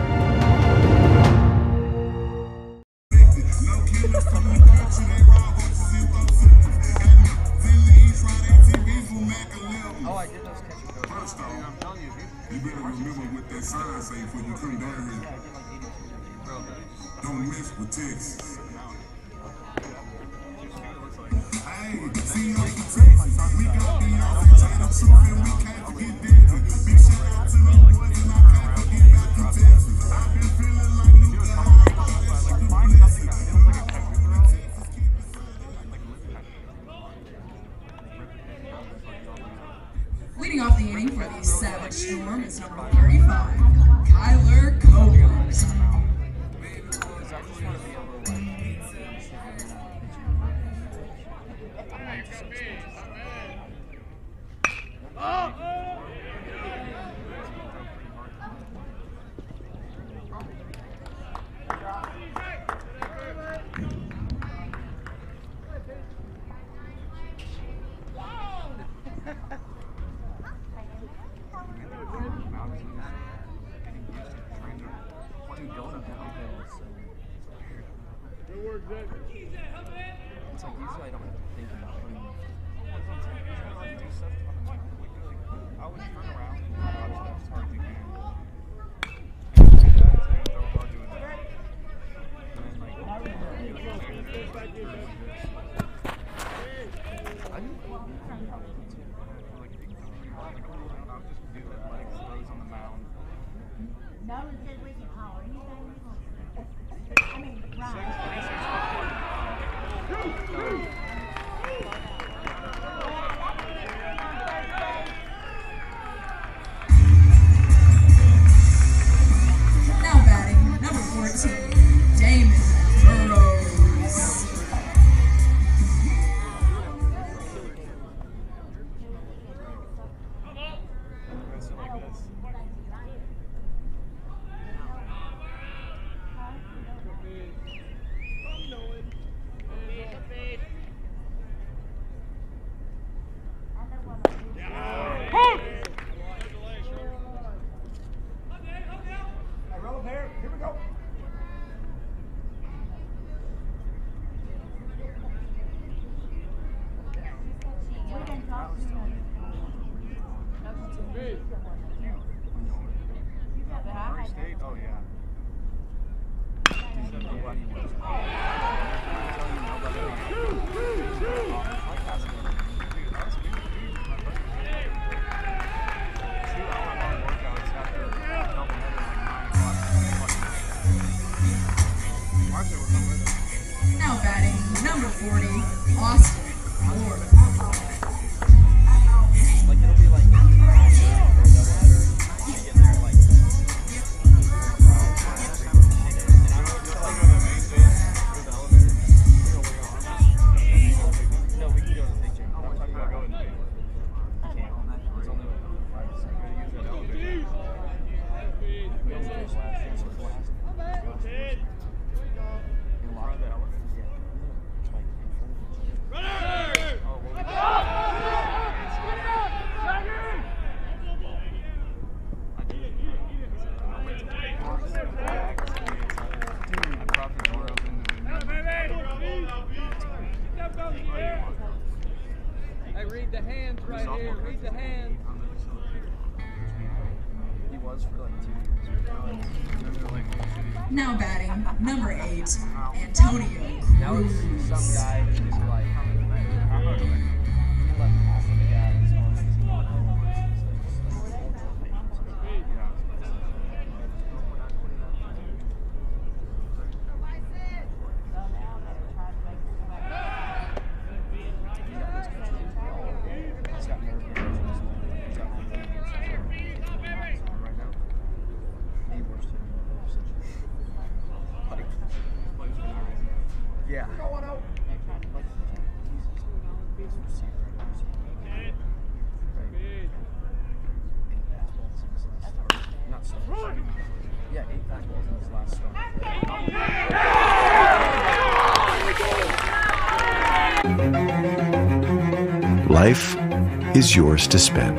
Is yours to spend.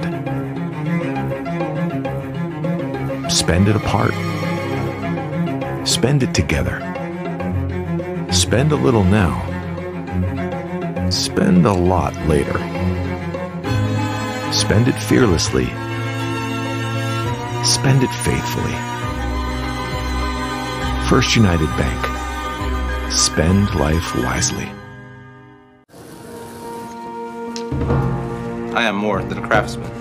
Spend it apart. Spend it together. Spend a little now. Spend a lot later. Spend it fearlessly. Spend it faithfully. First United Bank. Spend life wisely. Am more than a craftsman.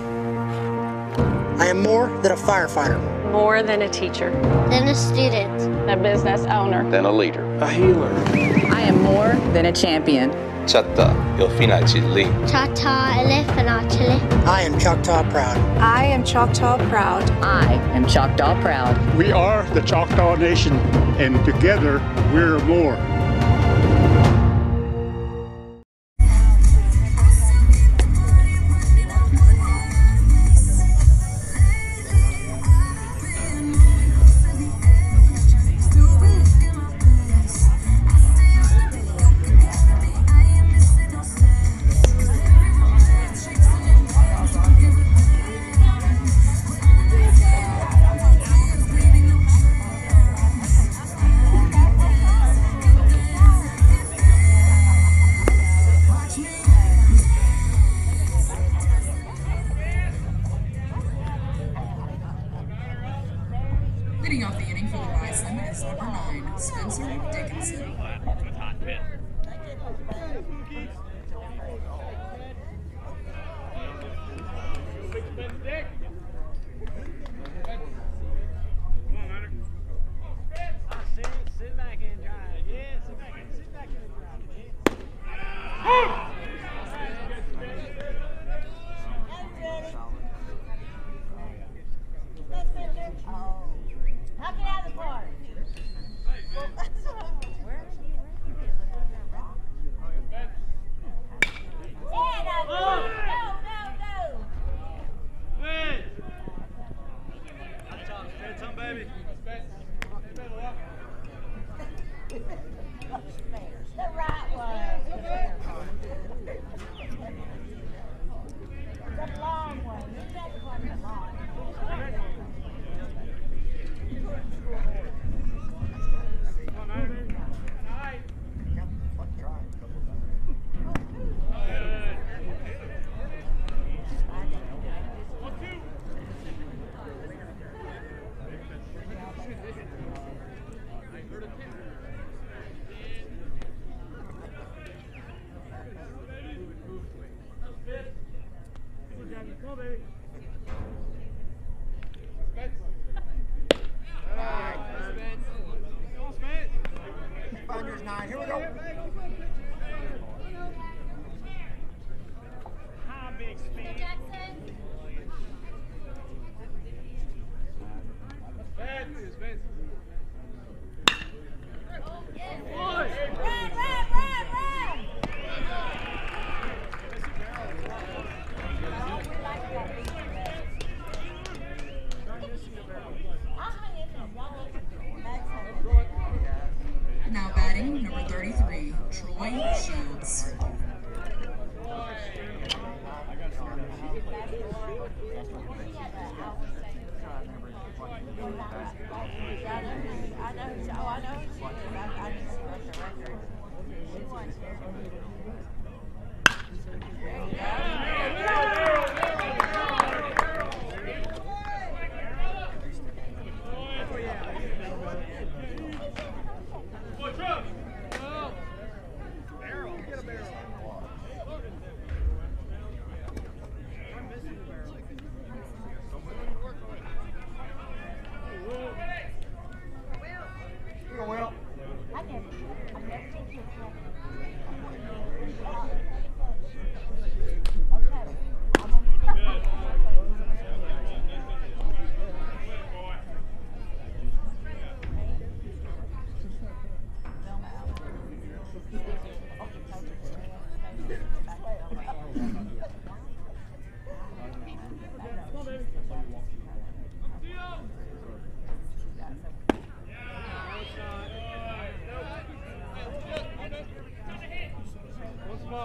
I am more than a firefighter. More than a teacher. Than a student. A business owner. Than a leader. A healer. I am more than a champion. Chatta, il finalmente. Tata elefanatele. I am Choctaw proud. I am Choctaw proud. I am Choctaw proud. We are the Choctaw Nation, and together we're more.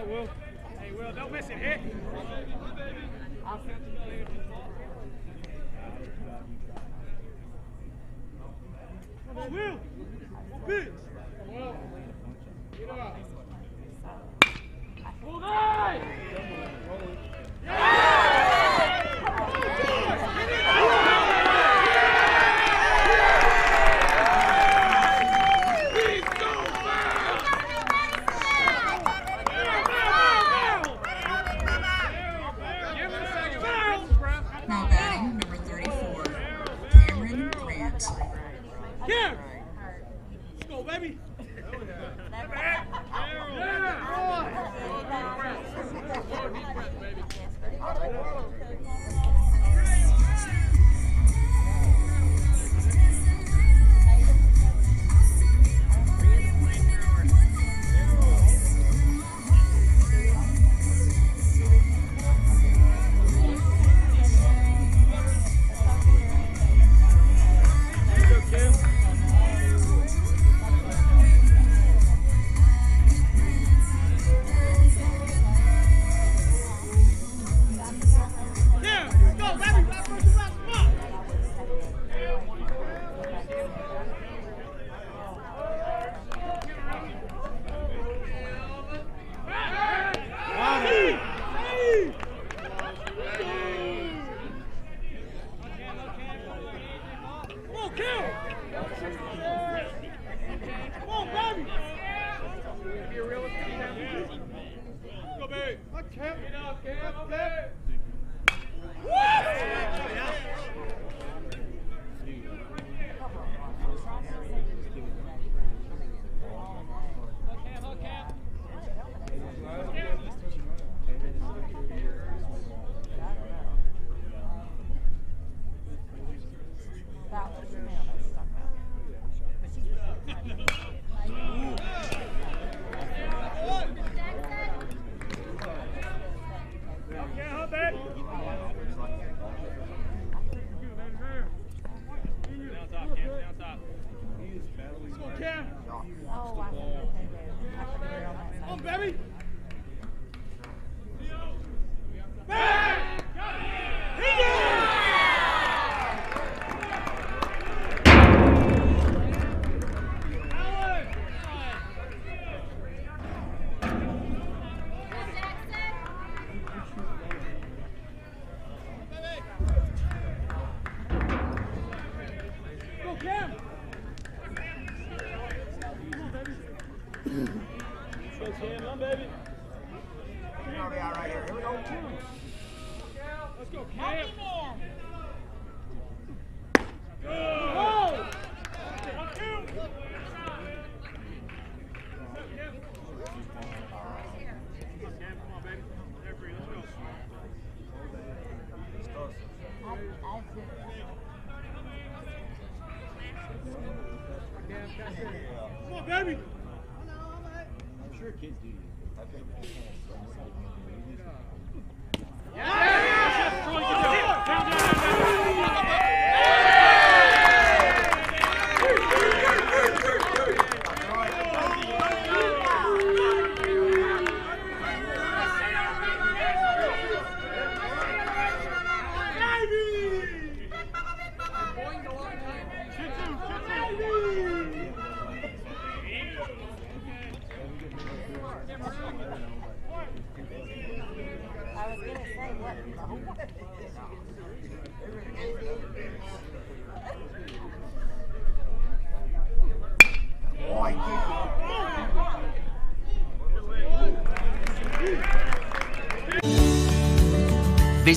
Will. Hey, Will, don't miss it. Hit. Come on, Will. Bitch. Will. Get up. Hold on.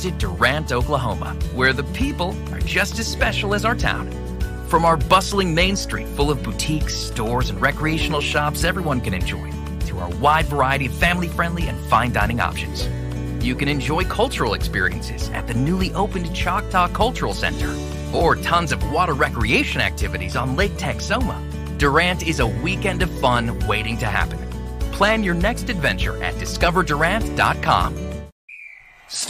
visit Durant, Oklahoma, where the people are just as special as our town. From our bustling Main Street full of boutiques, stores, and recreational shops everyone can enjoy, to our wide variety of family friendly and fine dining options. You can enjoy cultural experiences at the newly opened Choctaw Cultural Center, or tons of water recreation activities on Lake Texoma. Durant is a weekend of fun waiting to happen. Plan your next adventure at discoverdurant.com.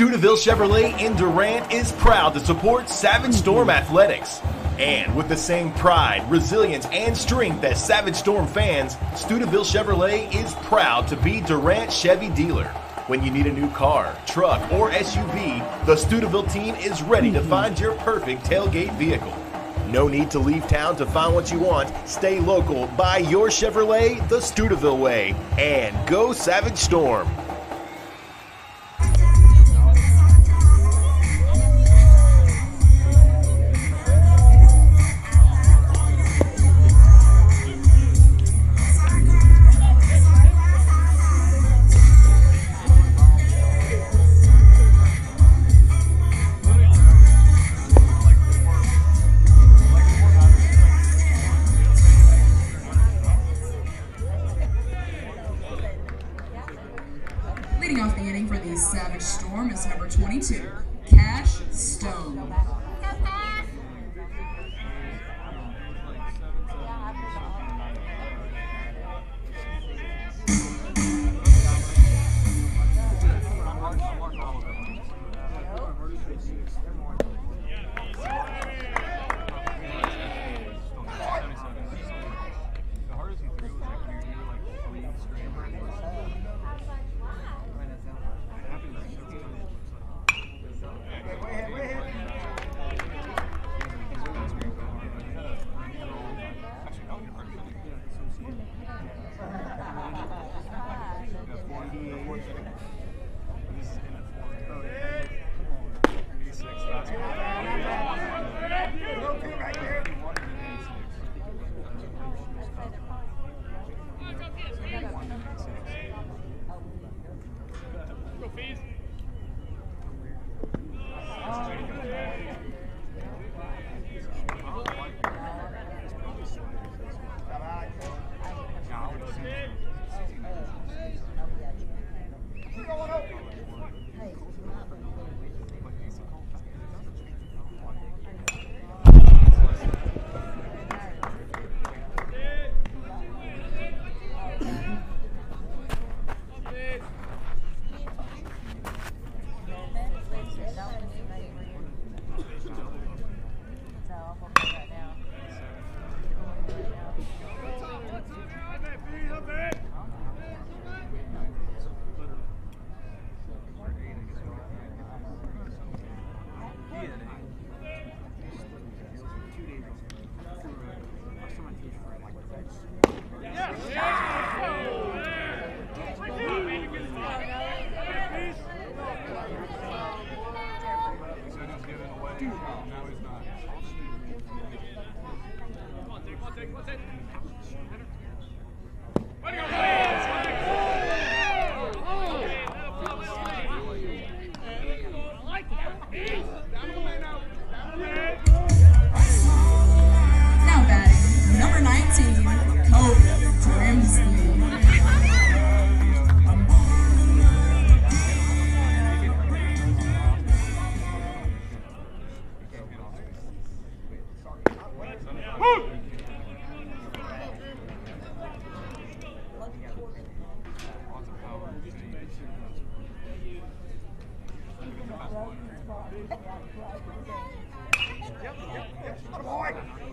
Stuteville Chevrolet in Durant is proud to support Savage Storm mhm. Athletics. And with the same pride, resilience, and strength as Savage Storm fans, Stuteville Chevrolet is proud to be Durant Chevy dealer. When you need a new car, truck, or SUV, the Stuteville team is ready to mhm. find your perfect tailgate vehicle. No need to leave town to find what you want. Stay local, buy your Chevrolet the Stuteville way, and go Savage Storm. Attaboy!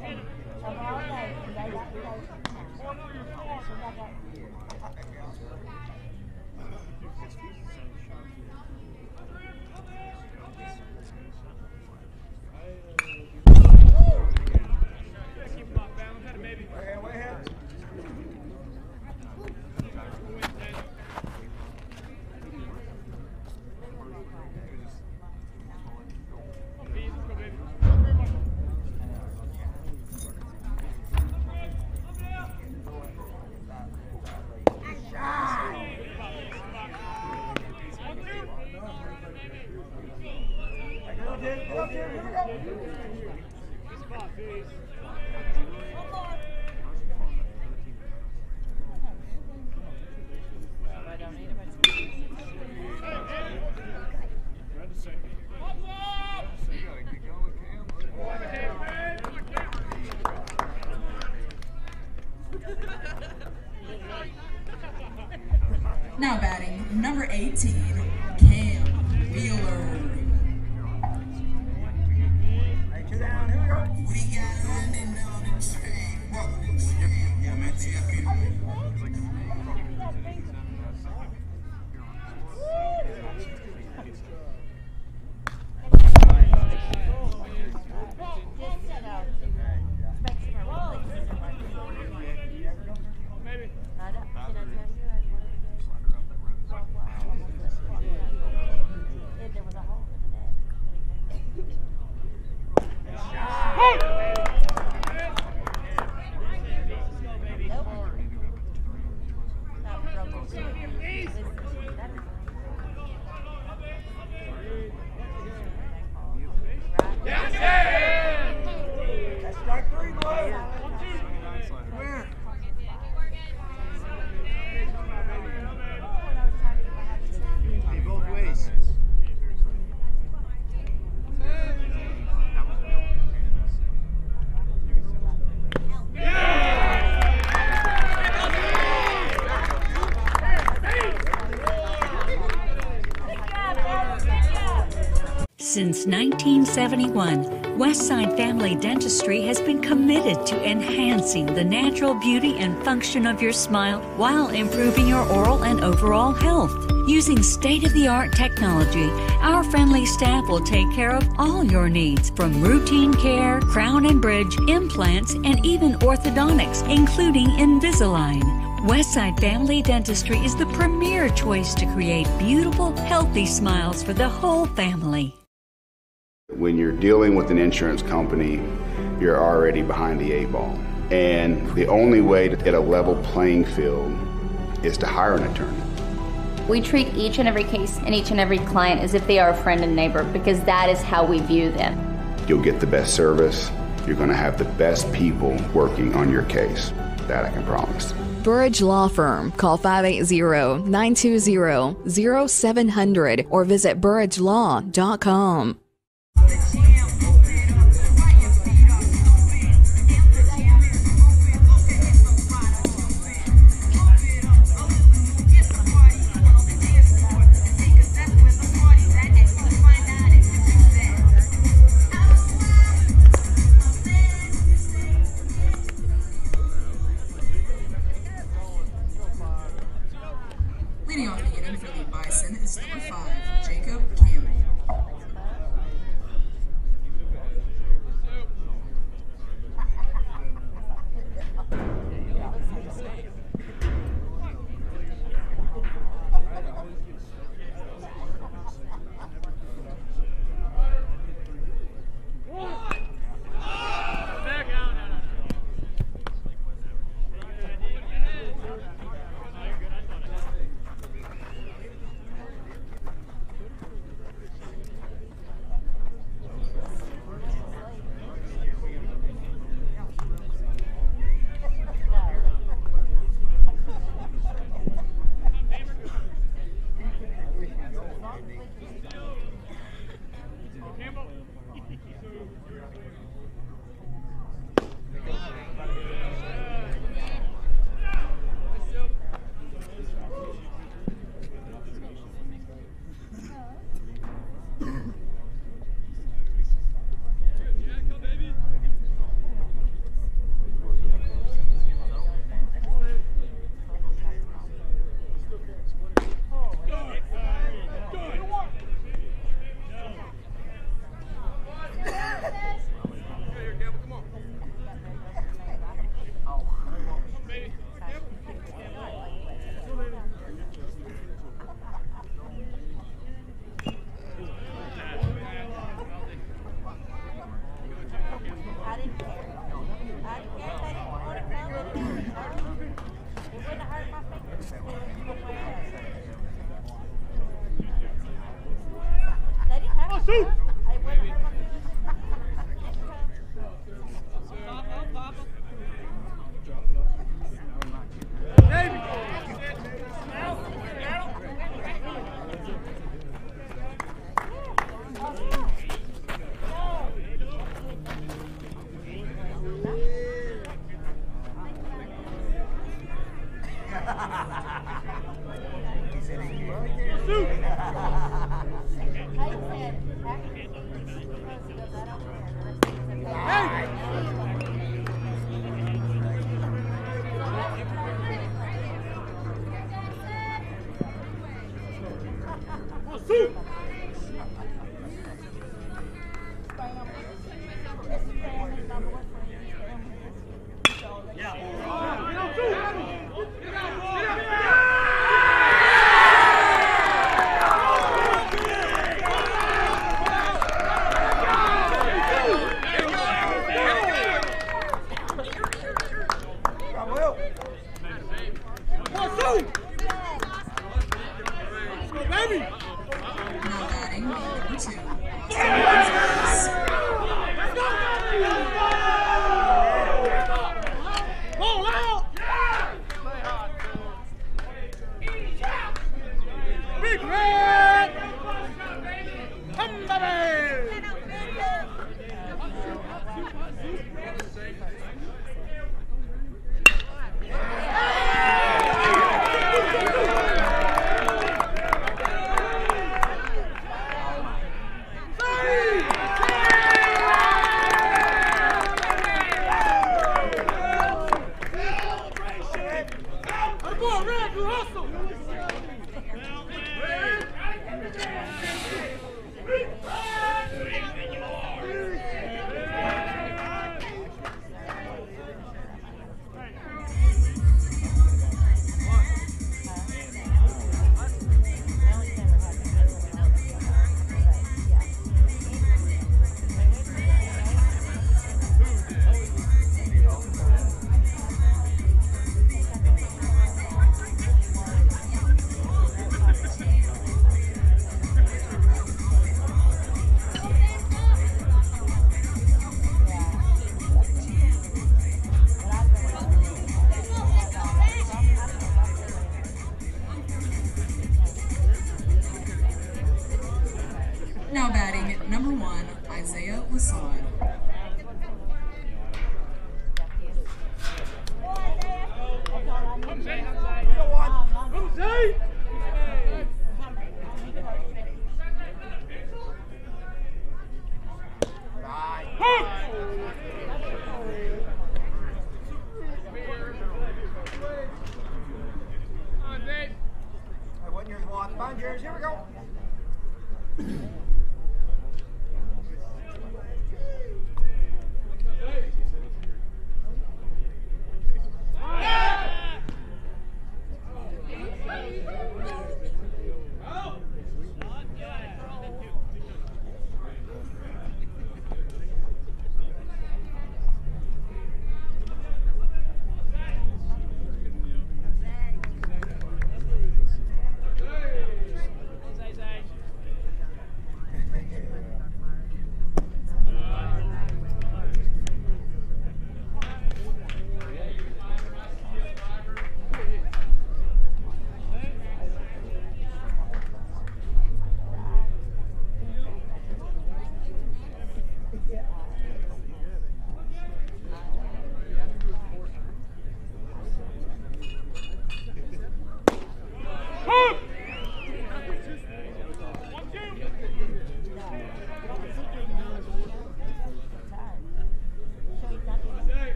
Since 1971, Westside Family Dentistry has been committed to enhancing the natural beauty and function of your smile while improving your oral and overall health. Using state of the art technology, our friendly staff will take care of all your needs from routine care, crown and bridge, implants, and even orthodontics, including Invisalign. Westside Family Dentistry is the premier choice to create beautiful, healthy smiles for the whole family. When you're dealing with an insurance company, you're already behind the eight ball. And the only way to get a level playing field is to hire an attorney. We treat each and every case and each and every client as if they are a friend and neighbor because that is how we view them. You'll get the best service. You're going to have the best people working on your case. That I can promise. Burrage Law Firm. Call 580-920-0700 or visit burragelaw.com.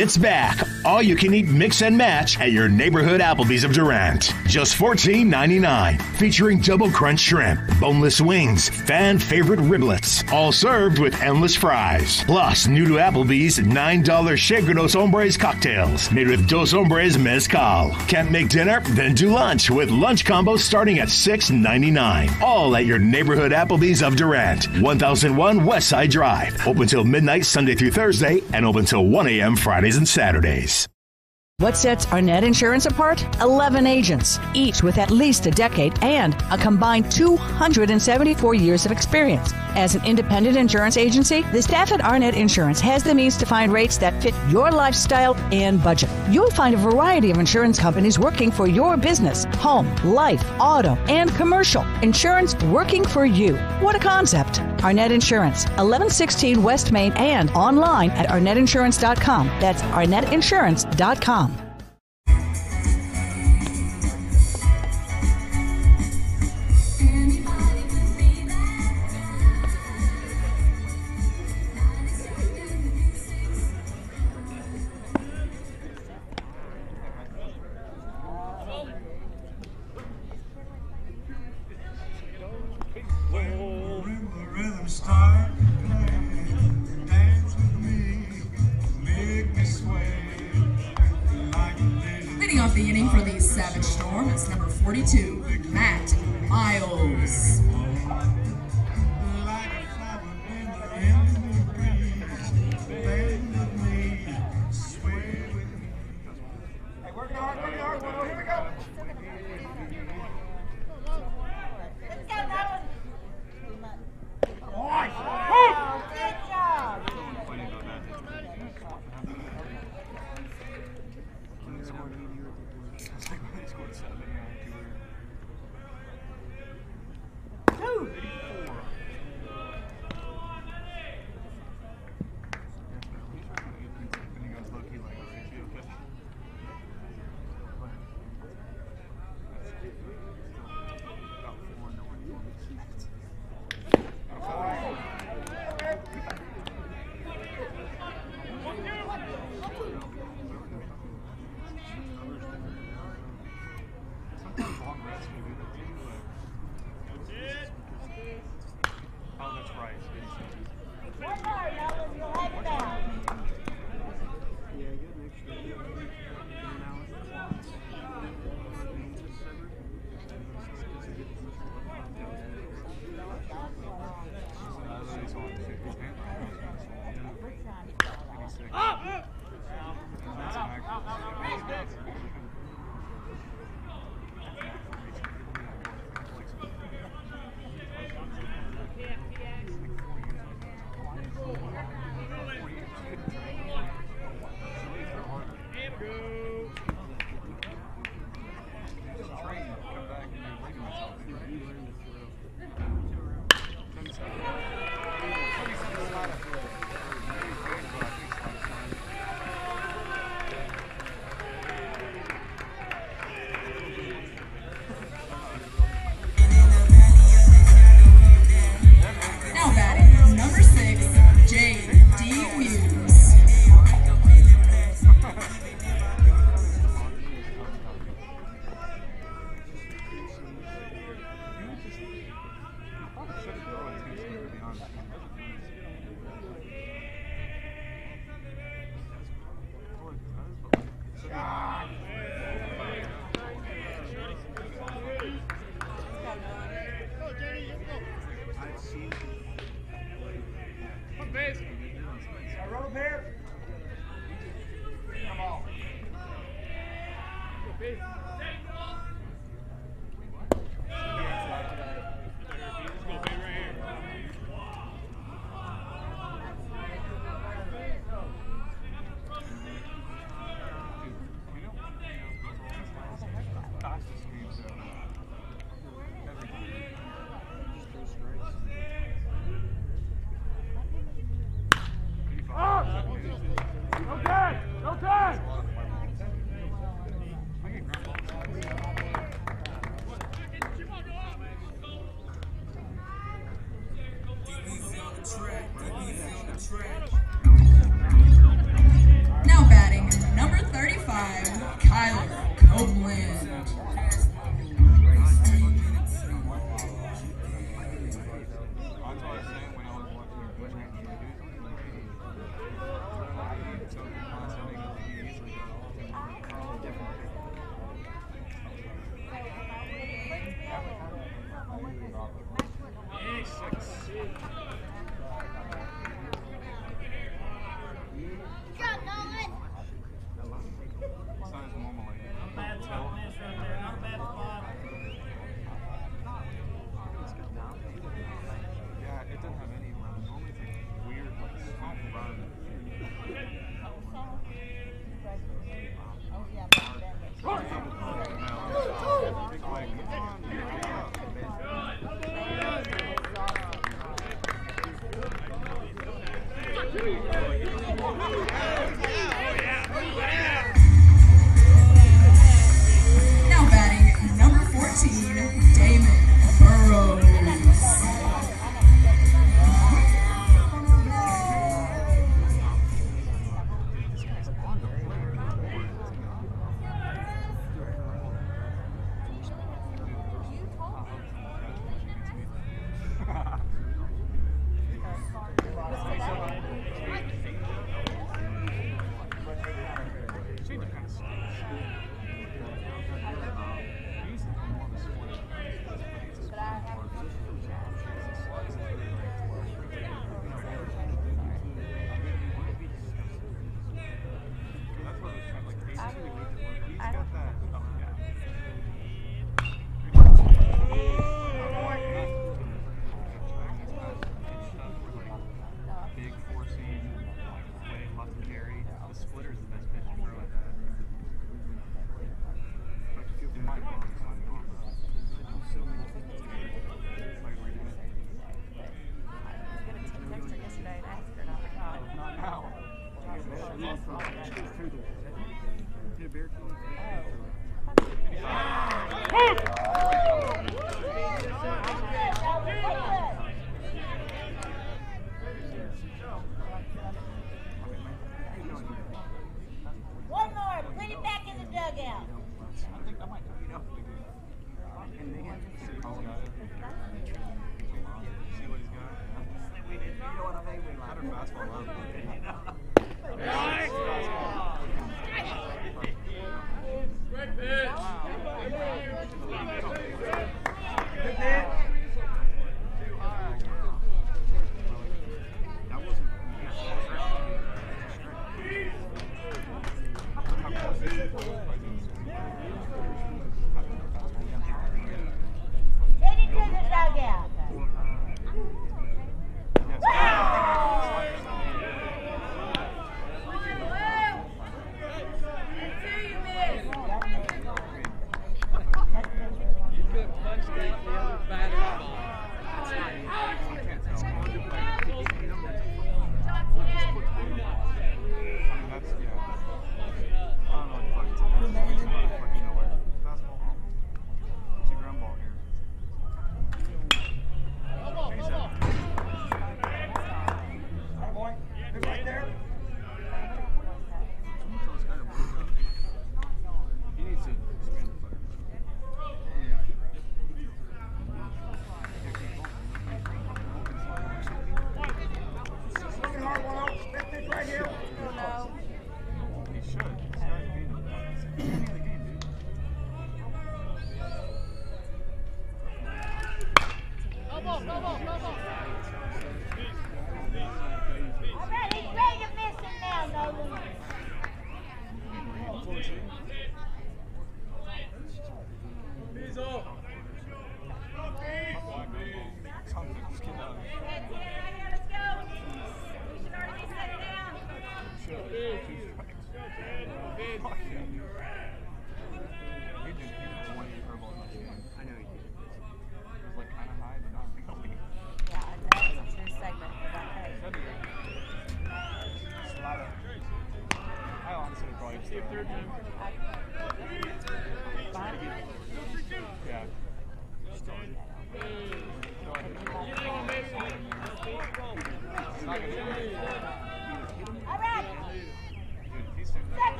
It's back. All you can eat mix and match at your neighborhood Applebee's of Durant. Just $14.99. Featuring double crunch shrimp, boneless wings, fan favorite riblets, all served with endless fries. Plus, new to Applebee's, $9 Shaker Dos Hombres cocktails made with Dos Hombres Mezcal. Can't make dinner? Then do lunch with lunch combos starting at $6.99. All at your neighborhood Applebee's of Durant. 1001 West Side Drive. Open till midnight Sunday through Thursday and open till 1 a.m. Fridays and Saturdays. What sets Arnett Insurance apart? 11 agents, each with at least a decade and a combined 274 years of experience. As an independent insurance agency, the staff at Arnett Insurance has the means to find rates that fit your lifestyle and budget. You'll find a variety of insurance companies working for your business home, life, auto, and commercial. Insurance working for you. What a concept! Arnett Insurance, 1116 West Main, and online at arnettinsurance.com. That's arnettinsurance.com.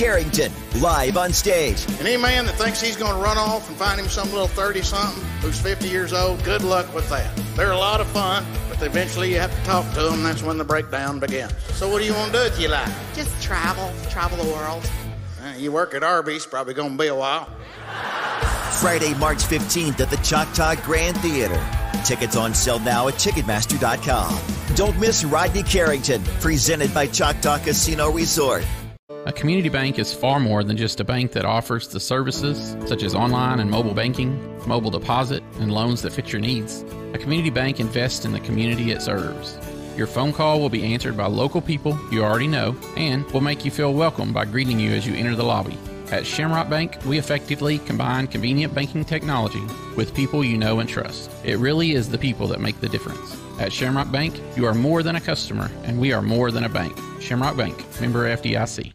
Carrington, live on stage. And any man that thinks he's going to run off and find him some little 30 something who's 50 years old, good luck with that. They're a lot of fun, but eventually you have to talk to them. That's when the breakdown begins. So, what do you want to do if you like? Just travel, travel the world. Uh, you work at Arby's, probably going to be a while. Friday, March 15th at the Choctaw Grand Theater. Tickets on sale now at Ticketmaster.com. Don't miss Rodney Carrington, presented by Choctaw Casino Resort. A community bank is far more than just a bank that offers the services such as online and mobile banking, mobile deposit, and loans that fit your needs. A community bank invests in the community it serves. Your phone call will be answered by local people you already know and will make you feel welcome by greeting you as you enter the lobby. At Shamrock Bank, we effectively combine convenient banking technology with people you know and trust. It really is the people that make the difference. At Shamrock Bank, you are more than a customer, and we are more than a bank. Shamrock Bank, member FDIC.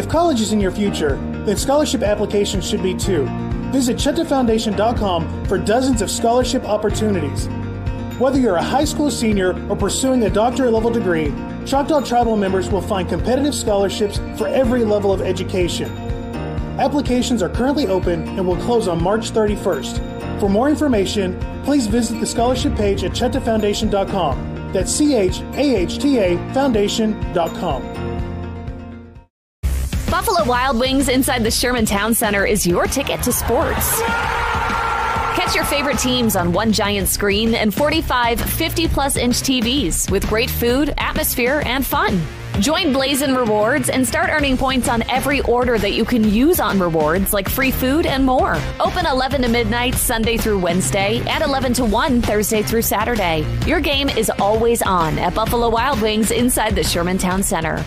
If college is in your future, then scholarship applications should be too. Visit ChahtaFoundation.com for dozens of scholarship opportunities. Whether you're a high school senior or pursuing a doctorate level degree, Choctaw Tribal members will find competitive scholarships for every level of education. Applications are currently open and will close on March 31st. For more information, please visit the scholarship page at chahtafoundation.com. That's C H A H T A Foundation.com. Wild Wings inside the Sherman Town Center is your ticket to sports. Catch your favorite teams on one giant screen and 45 50 plus inch TVs with great food, atmosphere, and fun. Join Blazin' Rewards and start earning points on every order that you can use on rewards like free food and more. Open 11 to midnight Sunday through Wednesday and 11 to 1 Thursday through Saturday. Your game is always on at Buffalo Wild Wings inside the Sherman Town Center.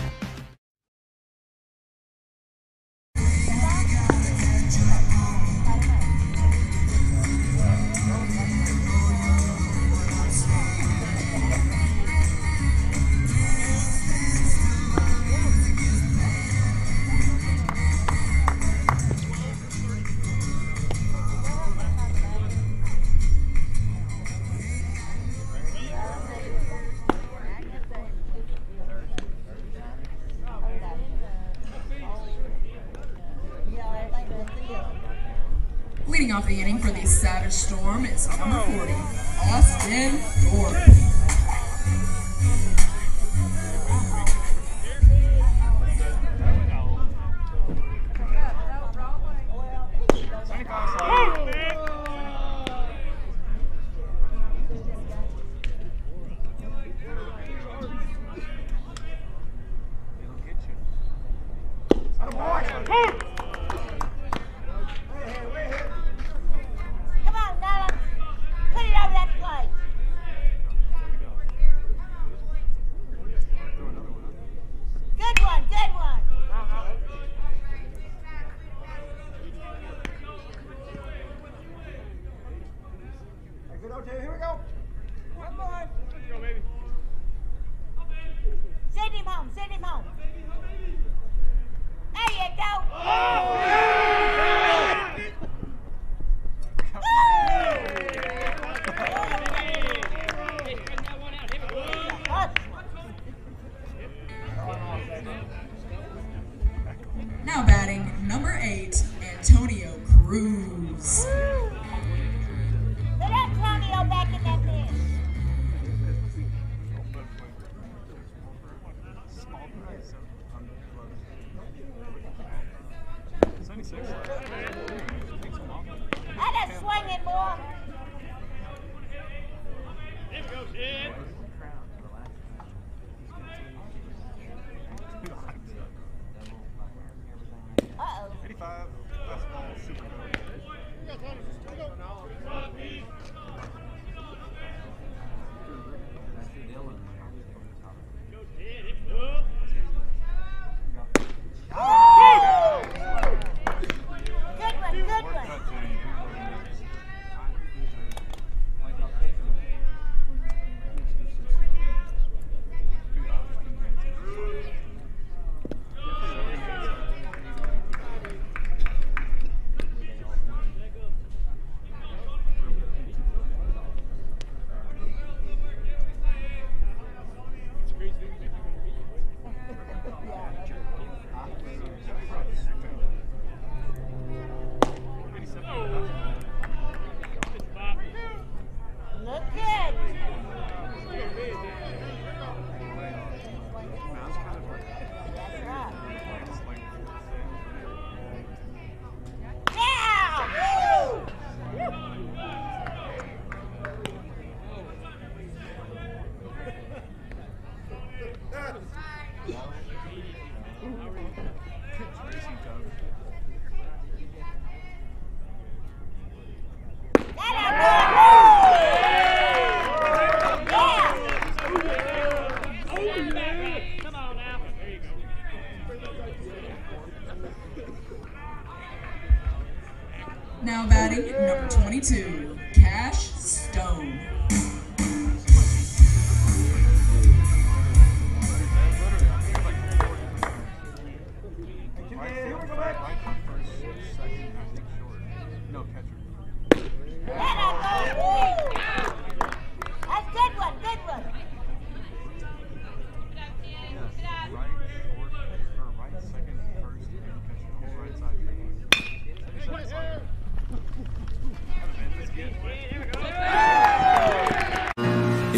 Number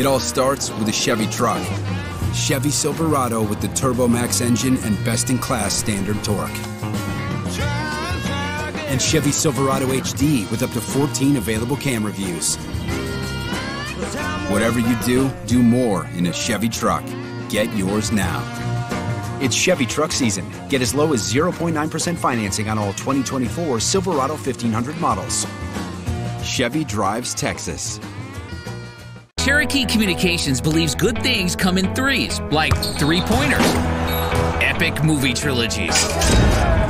It all starts with a Chevy truck. Chevy Silverado with the Turbo Max engine and best in class standard torque. And Chevy Silverado HD with up to 14 available camera views. Whatever you do, do more in a Chevy truck. Get yours now. It's Chevy truck season. Get as low as 0.9% financing on all 2024 Silverado 1500 models. Chevy drives Texas. Cherokee Communications believes good things come in threes, like three pointers, epic movie trilogies,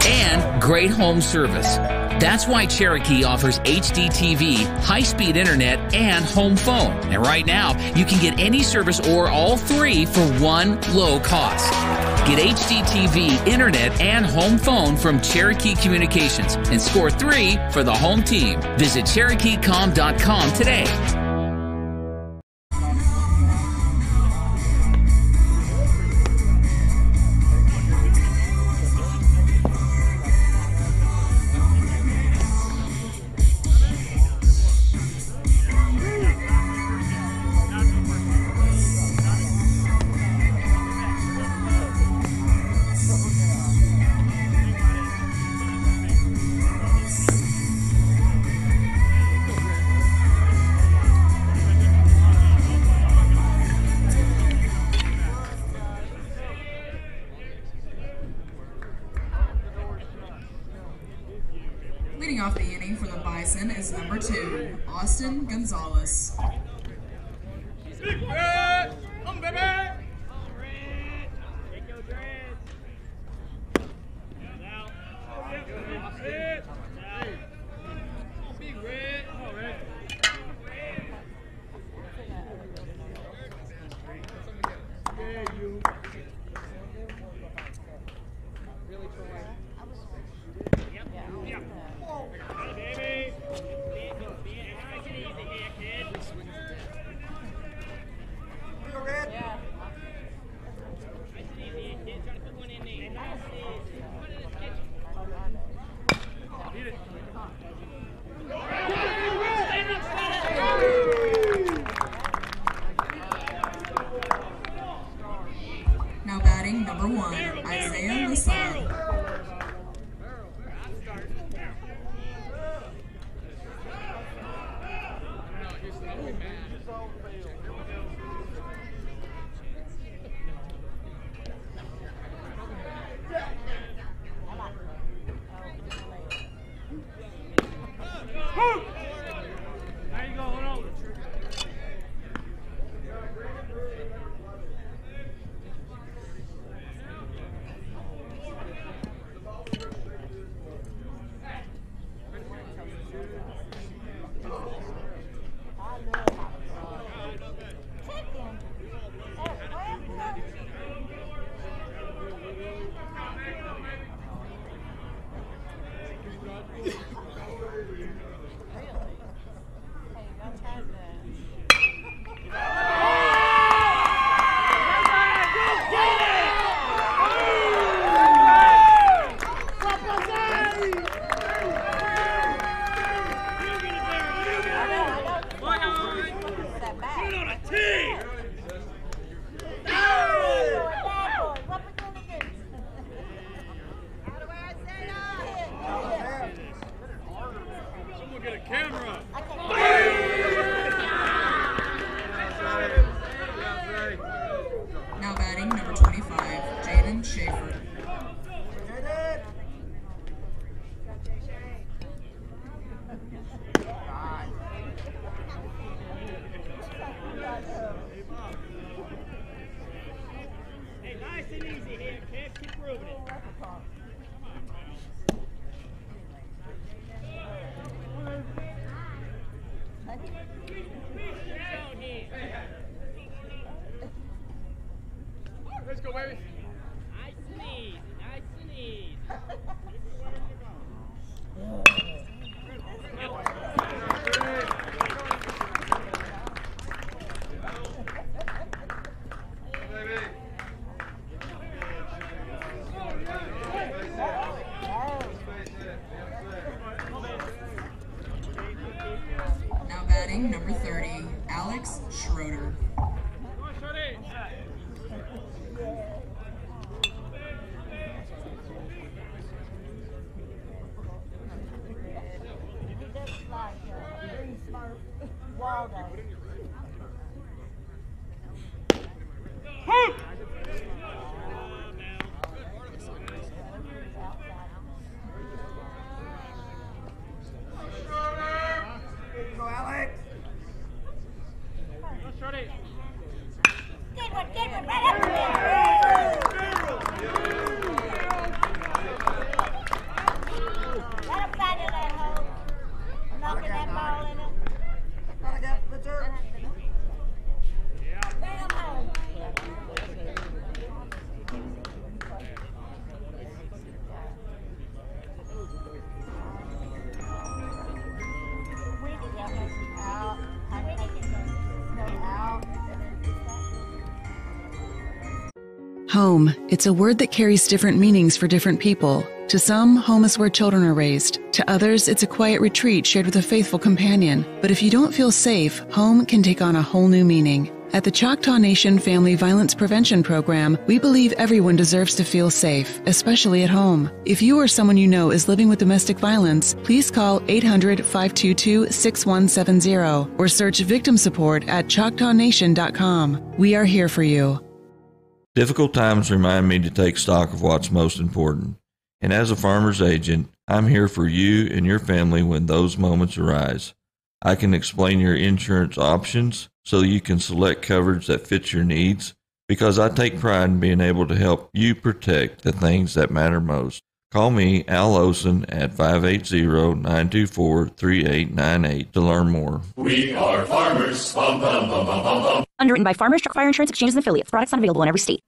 and great home service. That's why Cherokee offers HD TV, high speed internet, and home phone. And right now, you can get any service or all three for one low cost. Get HD TV, internet, and home phone from Cherokee Communications and score three for the home team. Visit CherokeeCom.com today. Home. It's a word that carries different meanings for different people. To some, home is where children are raised. To others, it's a quiet retreat shared with a faithful companion. But if you don't feel safe, home can take on a whole new meaning. At the Choctaw Nation Family Violence Prevention Program, we believe everyone deserves to feel safe, especially at home. If you or someone you know is living with domestic violence, please call 800 522 6170 or search victim support at ChoctawNation.com. We are here for you. Difficult times remind me to take stock of what's most important. And as a farmer's agent, I'm here for you and your family when those moments arise. I can explain your insurance options so you can select coverage that fits your needs because I take pride in being able to help you protect the things that matter most. Call me, Al Olson, at 580-924-3898 to learn more. We are farmers. Bum, bum, bum, bum, bum, bum. Underwritten by Farmers Truck Fire Insurance Exchanges and Affiliates. Products not available in every state.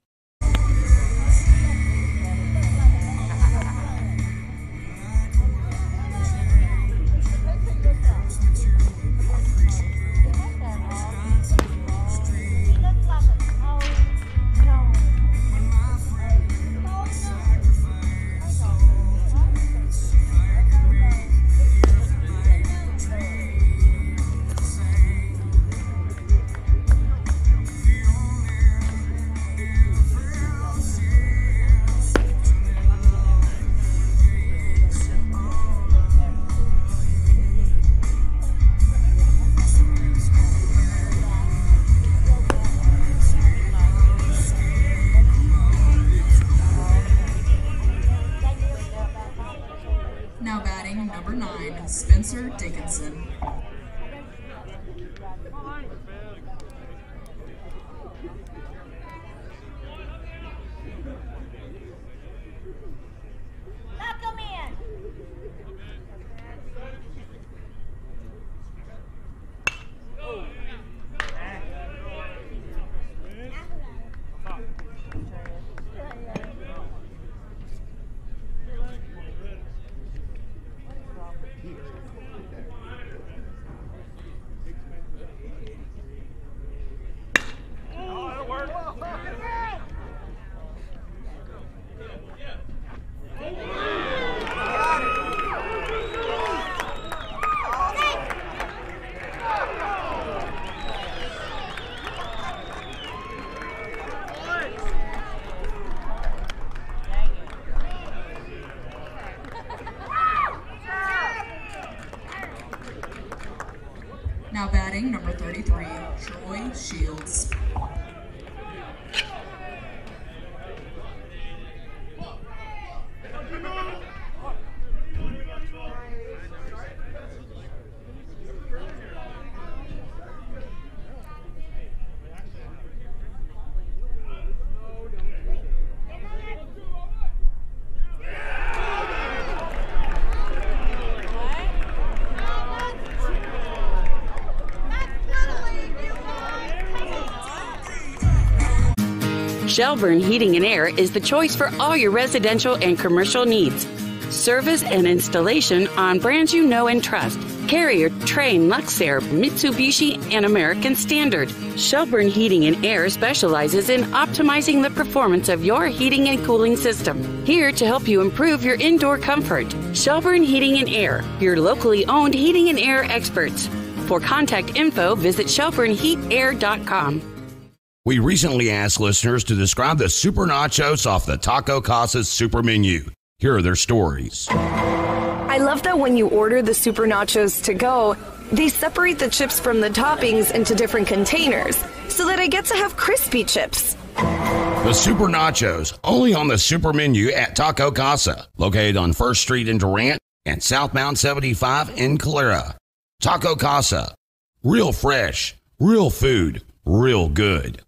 Shelburne Heating and Air is the choice for all your residential and commercial needs. Service and installation on brands you know and trust. Carrier, Trane, Luxaire, Mitsubishi, and American Standard. Shelburne Heating and Air specializes in optimizing the performance of your heating and cooling system. Here to help you improve your indoor comfort. Shelburne Heating and Air, your locally owned heating and air experts. For contact info, visit shelburneheatair.com. We recently asked listeners to describe the super nachos off the Taco Casa's super menu. Here are their stories. I love that when you order the super nachos to go, they separate the chips from the toppings into different containers so that I get to have crispy chips. The Super Nachos, only on the super menu at Taco Casa, located on First Street in Durant and Southbound 75 in Calera. Taco Casa, real fresh, real food, real good.